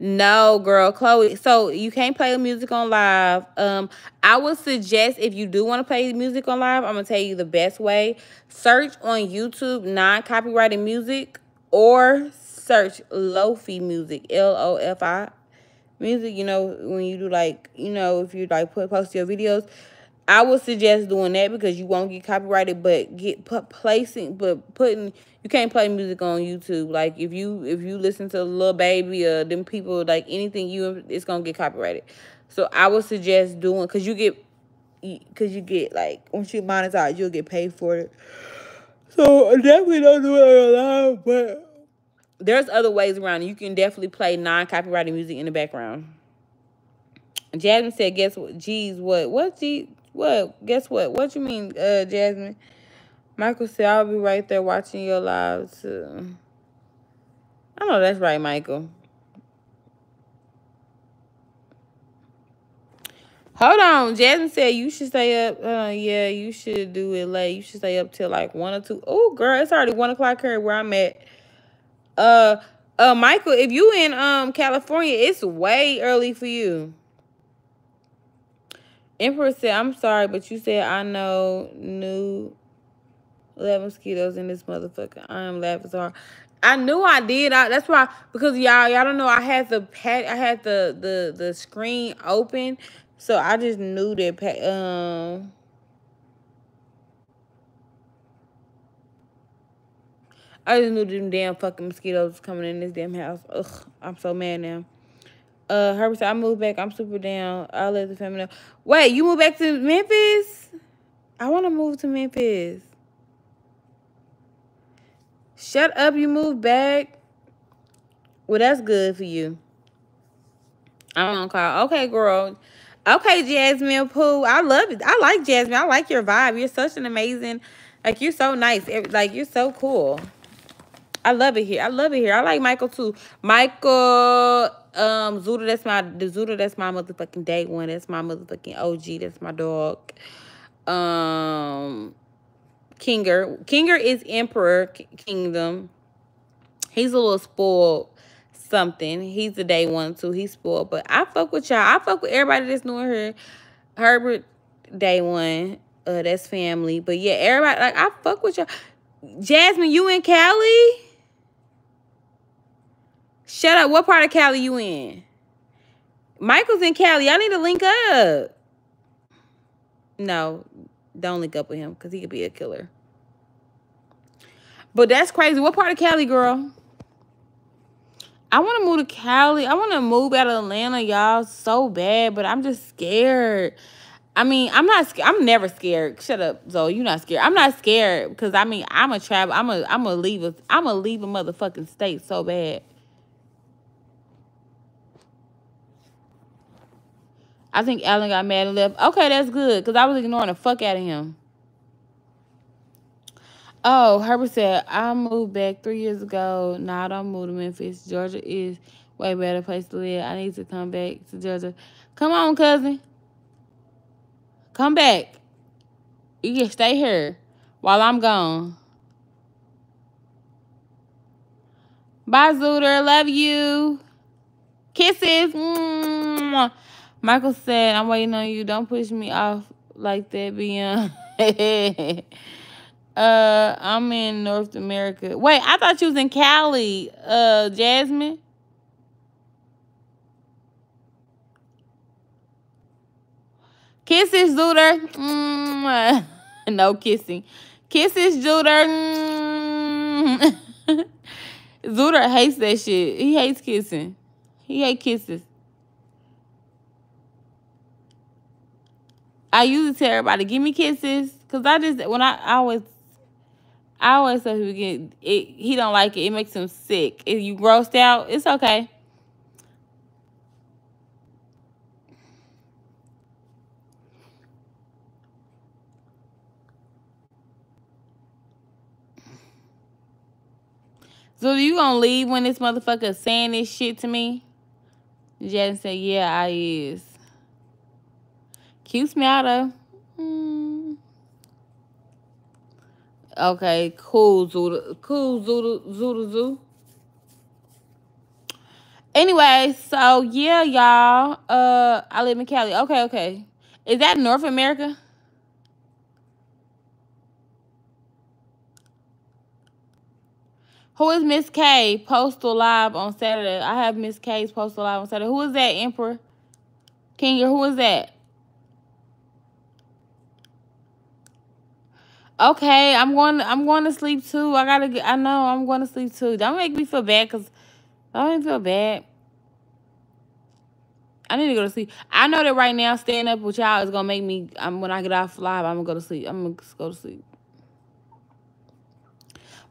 No, girl, Chloe. So you can't play music on live. Um, I would suggest if you do want to play music on live, I'm gonna tell you the best way. Search on YouTube non-copyrighted music or search Lofi music. L O F I music, you know, when you do like, you know, if you like put post your videos, I would suggest doing that because you won't get copyrighted, but get put placing, but putting you can't play music on YouTube. Like if you if you listen to Lil Baby or them people, like anything you it's gonna get copyrighted. So I would suggest doing because you get because you get like once you monetize, you'll get paid for it. So definitely don't do it alone, but there's other ways around. You can definitely play non-copyrighted music in the background. Jasmine said, "Guess what? Geez, what? What? G? What? Guess what? What you mean, uh, Jasmine?" Michael said, "I'll be right there watching your live too." I know that's right, Michael. Hold on. Jasmine said you should stay up. Uh, yeah, you should do it late. You should stay up till like one or two. Oh, girl, it's already one o'clock here where I'm at. Uh, uh, Michael, if you in um California, it's way early for you. Emperor said, "I'm sorry, but you said I know new eleven mosquitoes in this motherfucker. I am laughing so hard. I knew I did. I, that's why because y'all y'all don't know. I had the pad. I had the the the screen open, so I just knew that. Um. I just knew them damn fucking mosquitoes coming in this damn house. Ugh, I'm so mad now. Uh, Herbert said, I moved back. I'm super down. I'll let the family know. Wait, you moved back to Memphis? I want to move to Memphis. Shut up, you moved back. Well, that's good for you. I'm on call. Okay, girl. Okay, Jasmine Pooh. I love it. I like Jasmine. I like your vibe. You're such an amazing, like, you're so nice. Like, you're so cool. I love it here. I love it here. I like Michael too. Michael, um, Zuda, that's my the Zuda, that's my motherfucking day one. That's my motherfucking OG. That's my dog. Um Kinger. Kinger is Emperor Kingdom. He's a little spoiled something. He's the day one too. He's spoiled. But I fuck with y'all. I fuck with everybody that's knowing her. Herbert day one. Uh that's family. But yeah, everybody like I fuck with y'all. Jasmine, you in Cali? Shut up. What part of Cali you in? Michael's in Cali. I need to link up. No, don't link up with him because he could be a killer. But that's crazy. What part of Cali, girl? I want to move to Cali. I want to move out of Atlanta, y'all, so bad. But I'm just scared. I mean, I'm not. I'm never scared. Shut up, Zoe. You're not scared. I'm not scared because I mean, I'm a travel. I'm a. I'm a leave a. I'm a leave a motherfucking state so bad. I think Alan got mad and left. Okay, that's good because I was ignoring the fuck out of him. Oh, Herbert said, I moved back three years ago. Now I don't move to Memphis. Georgia is way better place to live. I need to come back to Georgia. Come on, cousin. Come back. You can stay here while I'm gone. Bye, Zooter. Love you. Kisses. Mwah. Michael said, I'm waiting on you. Don't push me off like that, Beyond. uh, I'm in North America. Wait, I thought you was in Cali, uh, Jasmine. Kisses, Zooter. Mm, no kissing. Kisses, Zooter. Mm. Zooter hates that shit. He hates kissing. He hates kisses. I usually tell everybody, give me kisses. Because I just, when I, I always, I always tell people, get, it, he don't like it. It makes him sick. If you grossed out, it's okay. So you gonna leave when this motherfucker saying this shit to me? Jen said, yeah, I is. Keeps me out of. Mm. Okay, cool, Zuda. Cool, Zuda, Zuda, Zoo. Anyway, so yeah, y'all. Uh, I live in Cali. Okay, okay. Is that North America? Who is Miss K? Postal Live on Saturday. I have Miss K's Postal Live on Saturday. Who is that, Emperor? King, who is that? Okay, I'm going. I'm going to sleep too. I gotta get. I know I'm going to sleep too. Don't make me feel bad, cause I don't feel bad. I need to go to sleep. I know that right now, staying up with y'all is gonna make me. Um, when I get off live, I'm gonna go to sleep. I'm gonna go to sleep.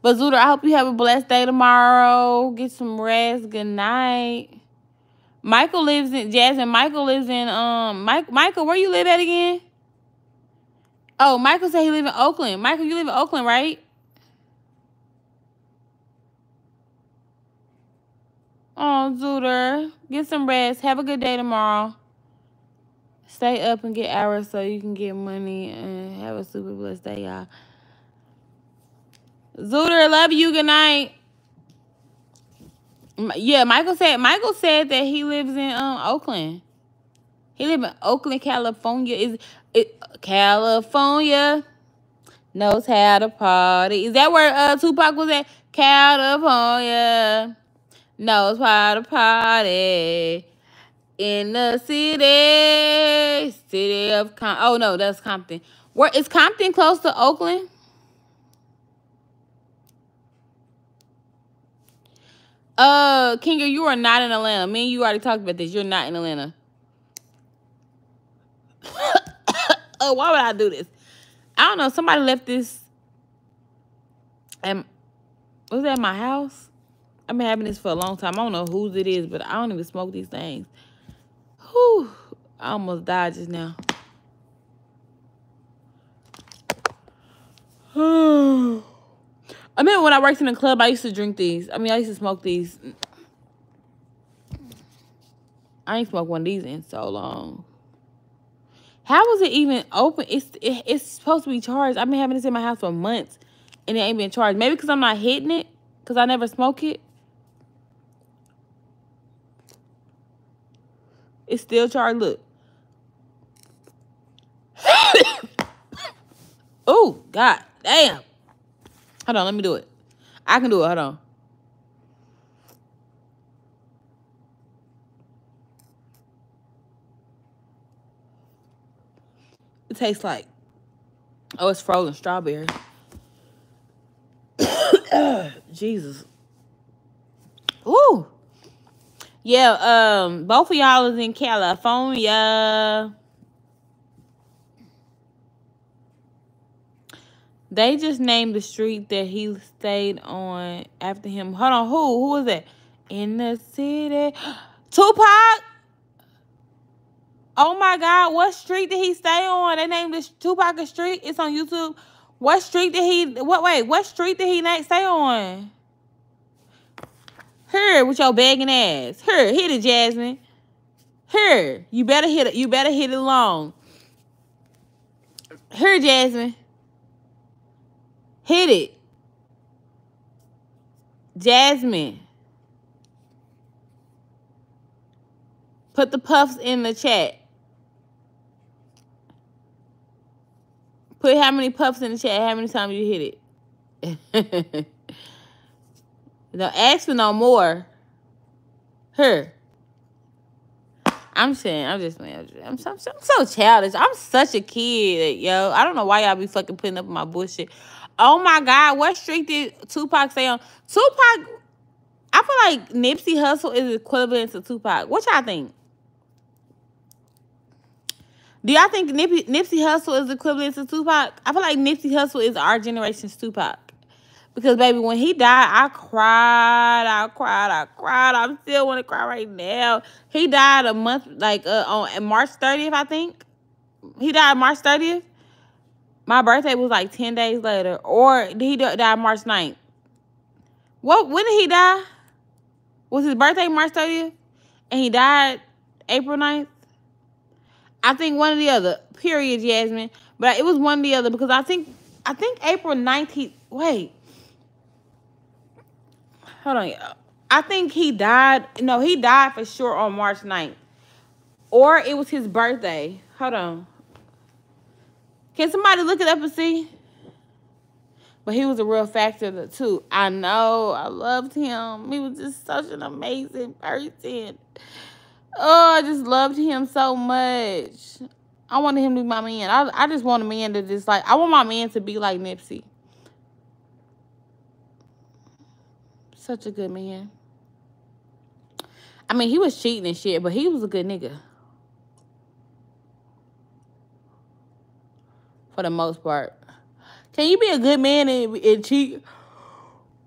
But Zuder, I hope you have a blessed day tomorrow. Get some rest. Good night. Michael lives in Jasmine. Michael lives in um. Mike Michael, where you live at again? Oh, Michael said he live in Oakland. Michael, you live in Oakland, right? Oh, Zooter. Get some rest. Have a good day tomorrow. Stay up and get hours so you can get money and have a super blessed day, y'all. Zuder, love you. Good night. Yeah, Michael said Michael said that he lives in um Oakland. He live in Oakland, California. Is it California knows how to party? Is that where uh Tupac was at? California knows how to party in the city, city of Com. Oh no, that's Compton. Where is Compton close to Oakland? Uh, Kinga, you are not in Atlanta. Me and you already talked about this. You're not in Atlanta. Oh, why would I do this? I don't know. Somebody left this. And was that my house? I've been having this for a long time. I don't know whose it is, but I don't even smoke these things. Whew. I almost died just now. I remember when I worked in a club, I used to drink these. I mean, I used to smoke these. I ain't smoked one of these in so long. How was it even open? It's it, it's supposed to be charged. I've been having this in my house for months, and it ain't been charged. Maybe because I'm not hitting it, because I never smoke it. It's still charged. Look. oh, God damn. Hold on, let me do it. I can do it. Hold on. It tastes like, oh, it's frozen strawberry. Jesus. Ooh. Yeah, um, both of y'all is in California. They just named the street that he stayed on after him. Hold on, who? Who was that? In the city. Tupac? Oh my God, what street did he stay on? They named this Tupac Street. It's on YouTube. What street did he, what, wait, what street did he stay on? Here with your begging ass. Here, hit it, Jasmine. Here, you better hit it. You better hit it long. Here, Jasmine. Hit it. Jasmine. Put the puffs in the chat. Put how many puffs in the chat, how many times you hit it. Don't ask for no more. Her. I'm saying, I'm just, I'm so, I'm so childish. I'm such a kid, yo. I don't know why y'all be fucking putting up my bullshit. Oh my God, what street did Tupac say on? Tupac, I feel like Nipsey Hussle is equivalent to Tupac. What y'all think? Do y'all think Nip Nipsey Hussle is equivalent to Tupac? I feel like Nipsey Hussle is our generation's Tupac. Because baby, when he died, I cried, I cried, I cried. I'm still want to cry right now. He died a month, like uh, on March 30th, I think. He died March 30th. My birthday was like 10 days later. Or did he die March 9th? What? When did he die? Was his birthday March 30th? And he died April 9th? I think one or the other. Period, Jasmine. But it was one or the other because I think I think April 19th. Wait. Hold on. I think he died. No, he died for sure on March 9th. Or it was his birthday. Hold on. Can somebody look it up and see? But he was a real factor too. I know. I loved him. He was just such an amazing person. Oh, I just loved him so much. I wanted him to be my man. I, I just want a man to just like, I want my man to be like Nipsey. Such a good man. I mean, he was cheating and shit, but he was a good nigga. For the most part. Can you be a good man and, and cheat?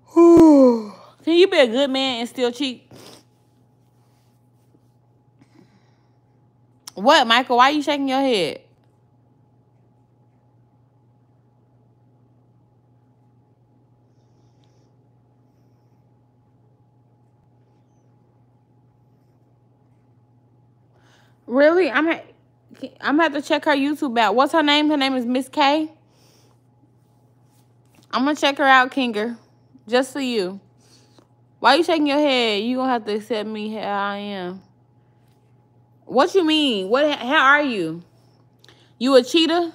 Can you be a good man and still cheat? What, Michael? Why are you shaking your head? Really? I'm I'm gonna have to check her YouTube out. What's her name? Her name is Miss K. I'm gonna check her out, Kinger. Just for you. Why you shaking your head? You gonna have to accept me how I am. What you mean? What? How are you? You a cheater?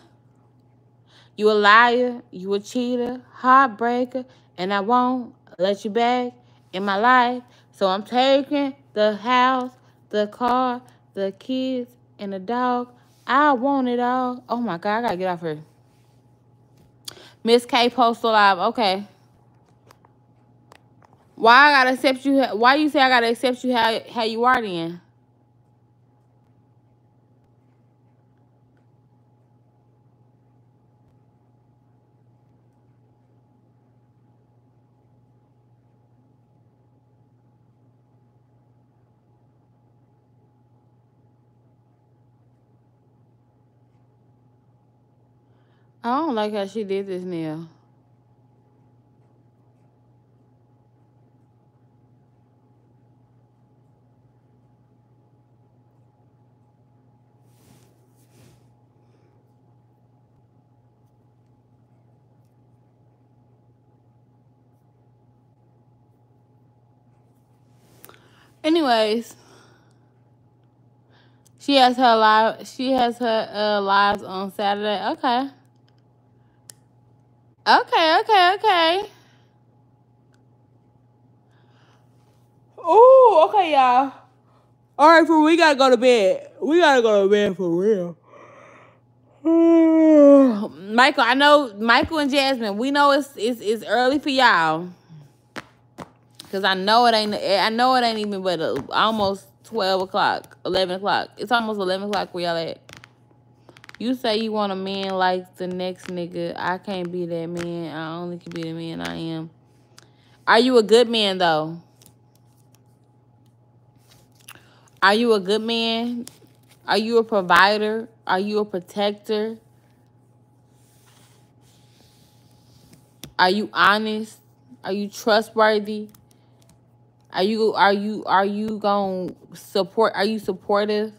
You a liar? You a cheater? Heartbreaker? And I won't let you back in my life. So I'm taking the house, the car, the kids, and the dog. I want it all. Oh my God, I gotta get off here. Miss K Postal Live. Okay. Why I gotta accept you? Why you say I gotta accept you how how you are then? I don't like how she did this nail. Anyways, she has her live. She has her uh, lives on Saturday. Okay. Okay, okay, okay. Oh, okay, y'all. All right, for we gotta go to bed. We gotta go to bed for real. Michael, I know Michael and Jasmine. We know it's it's it's early for y'all. Cause I know it ain't. I know it ain't even but uh, almost twelve o'clock, eleven o'clock. It's almost eleven o'clock where y'all at. You say you want a man like the next nigga. I can't be that man. I only can be the man I am. Are you a good man, though? Are you a good man? Are you a provider? Are you a protector? Are you honest? Are you trustworthy? Are you are you are you going to support are you supportive?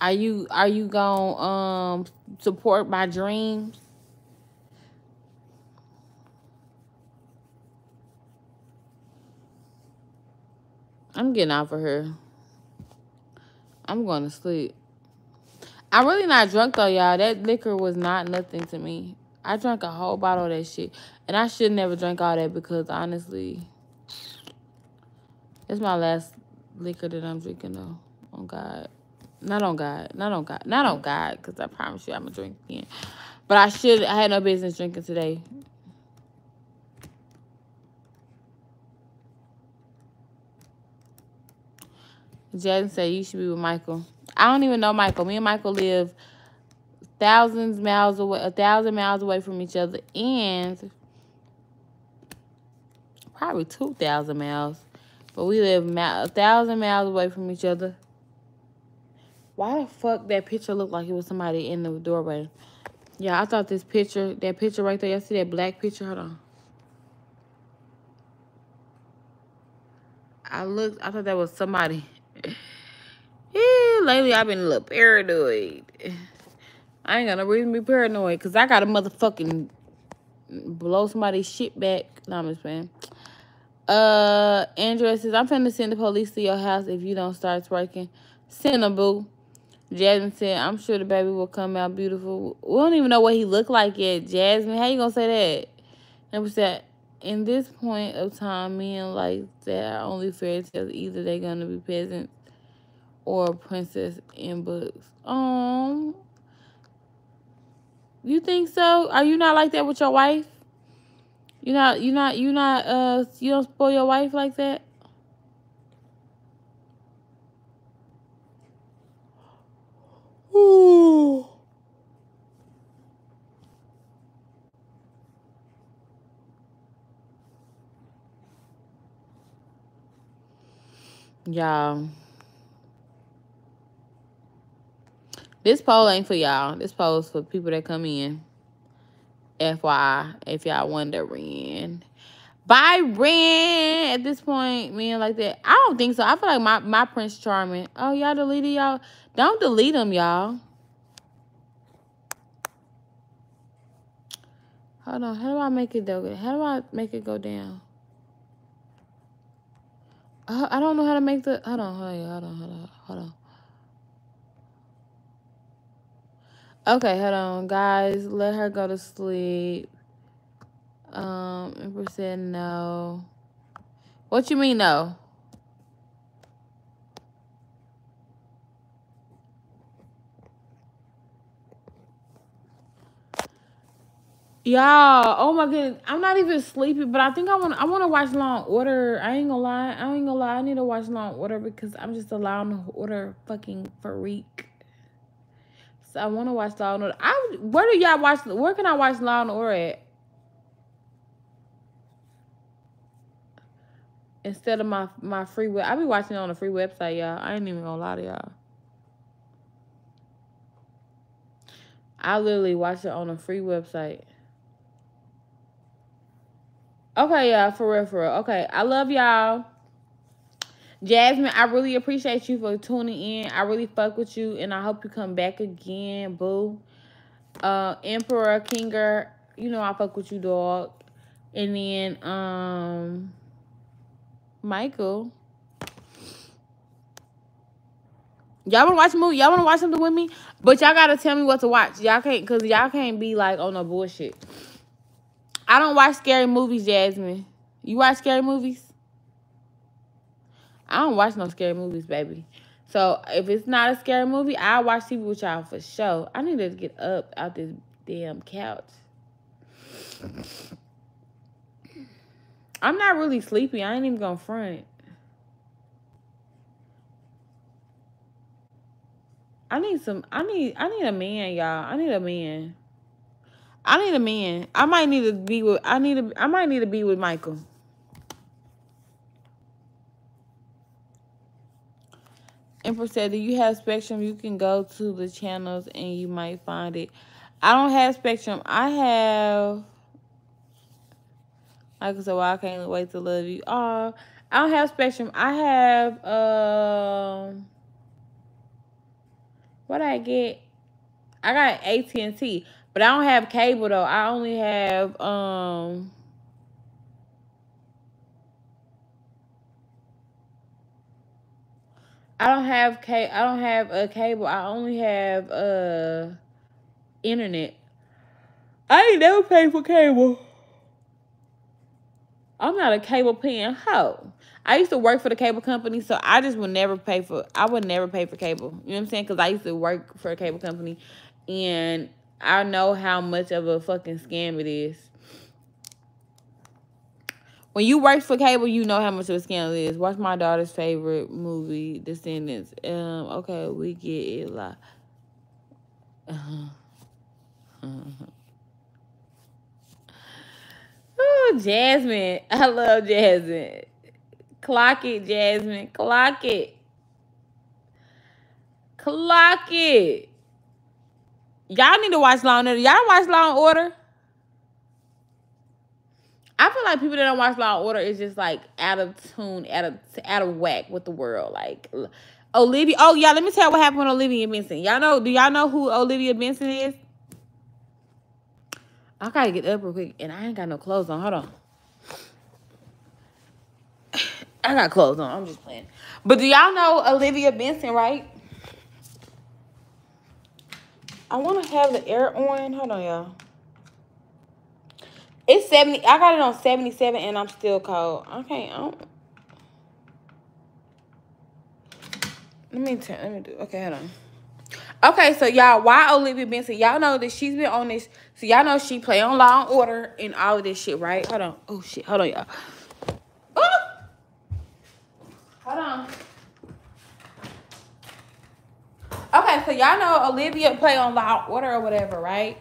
Are you are you gonna um support my dreams? I'm getting off of her. I'm going to sleep. I'm really not drunk though, y'all. That liquor was not nothing to me. I drank a whole bottle of that shit. And I should never drink all that because honestly, it's my last liquor that I'm drinking though. Oh God. Not on God. Not on God. Not on mm. God, because I promise you I'm going to drink again. But I should. I had no business drinking today. Jasmine said you should be with Michael. I don't even know Michael. Me and Michael live thousands miles away, a thousand miles away from each other, and probably two thousand miles. But we live a thousand miles away from each other. Why the fuck that picture looked like it was somebody in the doorway? Yeah, I thought this picture, that picture right there, y'all see that black picture? Hold on. I looked, I thought that was somebody. yeah, lately I've been a little paranoid. I ain't got no reason to be paranoid because I got a motherfucking blow somebody's shit back. No, I'm just playing. Uh, Andrea says, I'm finna send the police to your house if you don't start twerking. Send them, boo. Jasmine said, I'm sure the baby will come out beautiful. We don't even know what he looked like yet. Jasmine, how you gonna say that? Amber said, in this point of time, men like that are only fairy tales. Either they're gonna be peasants or princess in books. Um, you think so? Are you not like that with your wife? You not you not you not uh you don't spoil your wife like that? Y'all. This poll ain't for y'all. This poll is for people that come in. FYI, if y'all wondering. Byron, at this point, man, like that. I don't think so. I feel like my, my Prince Charming. Oh, y'all deleted y'all. Don't delete them, y'all. Hold on. How do I make it go? How do I make it go down? I don't know how to make the. Hold on. Hold on. Hold on. Hold on. Hold on. Okay, hold on, guys. Let her go to sleep. Um, Emperor said no. What you mean no? Y'all, oh my goodness, I'm not even sleepy, but I think I want I want to watch Law and Order. I ain't gonna lie, I ain't gonna lie. I need to watch Law and Order because I'm just a Law and Order fucking freak. So I want to watch Law and Order. I where do y'all watch? Where can I watch Law and Order at? Instead of my my free web, I be watching it on a free website, y'all. I ain't even gonna lie to y'all. I literally watch it on a free website. Okay, y'all, for real, for real. Okay, I love y'all. Jasmine, I really appreciate you for tuning in. I really fuck with you, and I hope you come back again, boo. Uh, Emperor, Kinger, you know I fuck with you, dog. And then, um, Michael. Y'all wanna watch a movie? Y'all wanna watch something with me? But y'all gotta tell me what to watch. Y'all can't, cause y'all can't be like on no bullshit. I don't watch scary movies, Jasmine. You watch scary movies? I don't watch no scary movies, baby. So if it's not a scary movie, I'll watch TV with y'all for sure. I need to get up out this damn couch. I'm not really sleepy. I ain't even gonna front. I need some I need I need a man, y'all. I need a man. I need a man. I might need to be with. I need to. I might need to be with Michael. Emperor said, "Do you have Spectrum? You can go to the channels and you might find it." I don't have Spectrum. I have. Like I said, well, I can't wait to love you. Oh, I don't have Spectrum. I have um. What I get? I got AT and T. But I don't have cable though. I only have um I don't have ca- I don't have a cable. I only have uh internet. I ain't never paid for cable. I'm not a cable paying hoe. I used to work for the cable company, so I just would never pay for. I would never pay for cable. You know what I'm saying? Because I used to work for a cable company, and I know how much of a fucking scam it is. When you work for cable, you know how much of a scam it is. Watch my daughter's favorite movie, Descendants. Um, okay, we get it like. Uh-huh. Uh-huh. Oh, Jasmine. I love Jasmine. Clock it, Jasmine. Clock it. Clock it. Y'all need to watch Law and Order. Y'all watch Law and Order? I feel like people that don't watch Law and Order is just like out of tune, out of out of whack with the world. Like Olivia. Oh yeah, let me tell you what happened with Olivia Benson. Y'all know? Do y'all know who Olivia Benson is? I gotta get up real quick, and I ain't got no clothes on. Hold on. I got clothes on. I'm just playing. But do y'all know Olivia Benson, right? I want to have the air on. Hold on, y'all. It's 70. I got it on 77 and I'm still cold. Okay, I don't. Let me turn. Let me do. Okay, hold on. Okay, so y'all, why Olivia Benson? Y'all know that she's been on this. So y'all know she play on Law and Order and all of this shit, right? Hold on. Oh shit. Hold on, y'all. Oh! Hold on. Okay, so y'all know Olivia play on Law Order or whatever, right?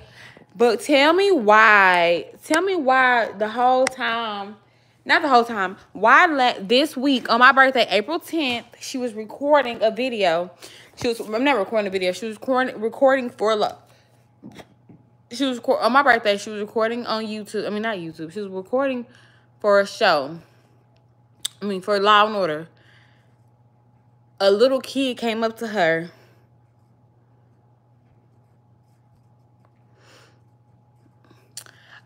But tell me why. Tell me why the whole time not the whole time. Why this week on my birthday, April 10th, she was recording a video. She was I'm not recording a video. She was recording recording for love. She was on my birthday. She was recording on YouTube. I mean, not YouTube. She was recording for a show. I mean, for Law and Order. A little kid came up to her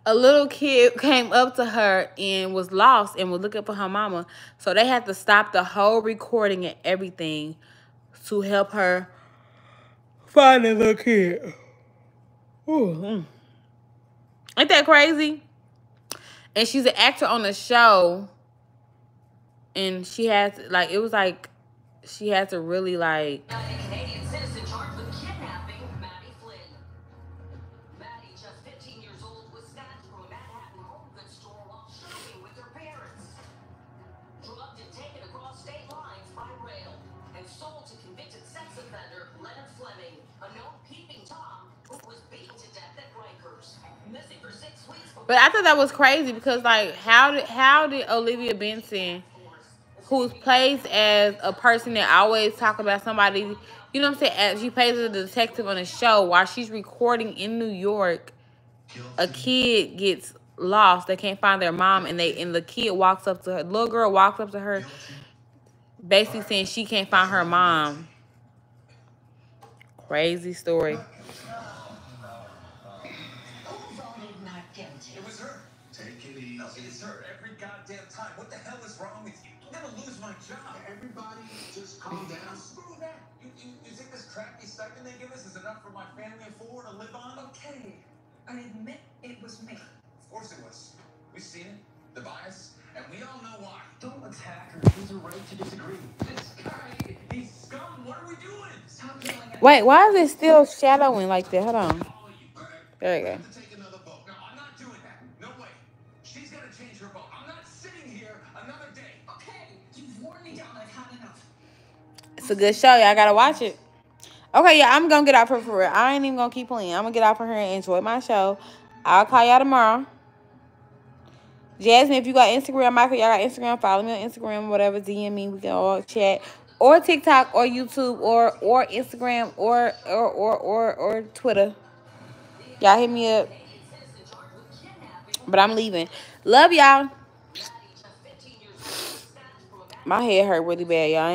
a little kid came up to her and was lost and was looking for her mama. So they had to stop the whole recording and everything to help her find the little kid. Ooh. Mm. Ain't that crazy? And she's an actor on the show. And she has, like, it was like, she had to really, like... But I thought that was crazy because like how did how did Olivia Benson, who plays as a person that always talk about somebody, you know what I'm saying? As she plays as a detective on a show while she's recording in New York, a kid gets lost. They can't find their mom, and they and the kid walks up to her. Little girl walks up to her, basically saying she can't find her mom. Crazy story. Right to disagree. This guy, he's scum. What are we doing? Stop yelling at Wait, why is it still shadowing like that? Hold on. There you go. It's a good show. Y'all gotta watch it. Okay, yeah, I'm gonna get out for real. I ain't even gonna keep playing. I'm gonna get out for her and enjoy my show. I'll call y'all tomorrow. Jasmine, if you got Instagram, Michael, y'all got Instagram, follow me on Instagram, whatever, DM me, we can all chat. Or TikTok or YouTube or or Instagram or or or or, or Twitter. Y'all hit me up. But I'm leaving. Love y'all. My head hurt really bad, y'all.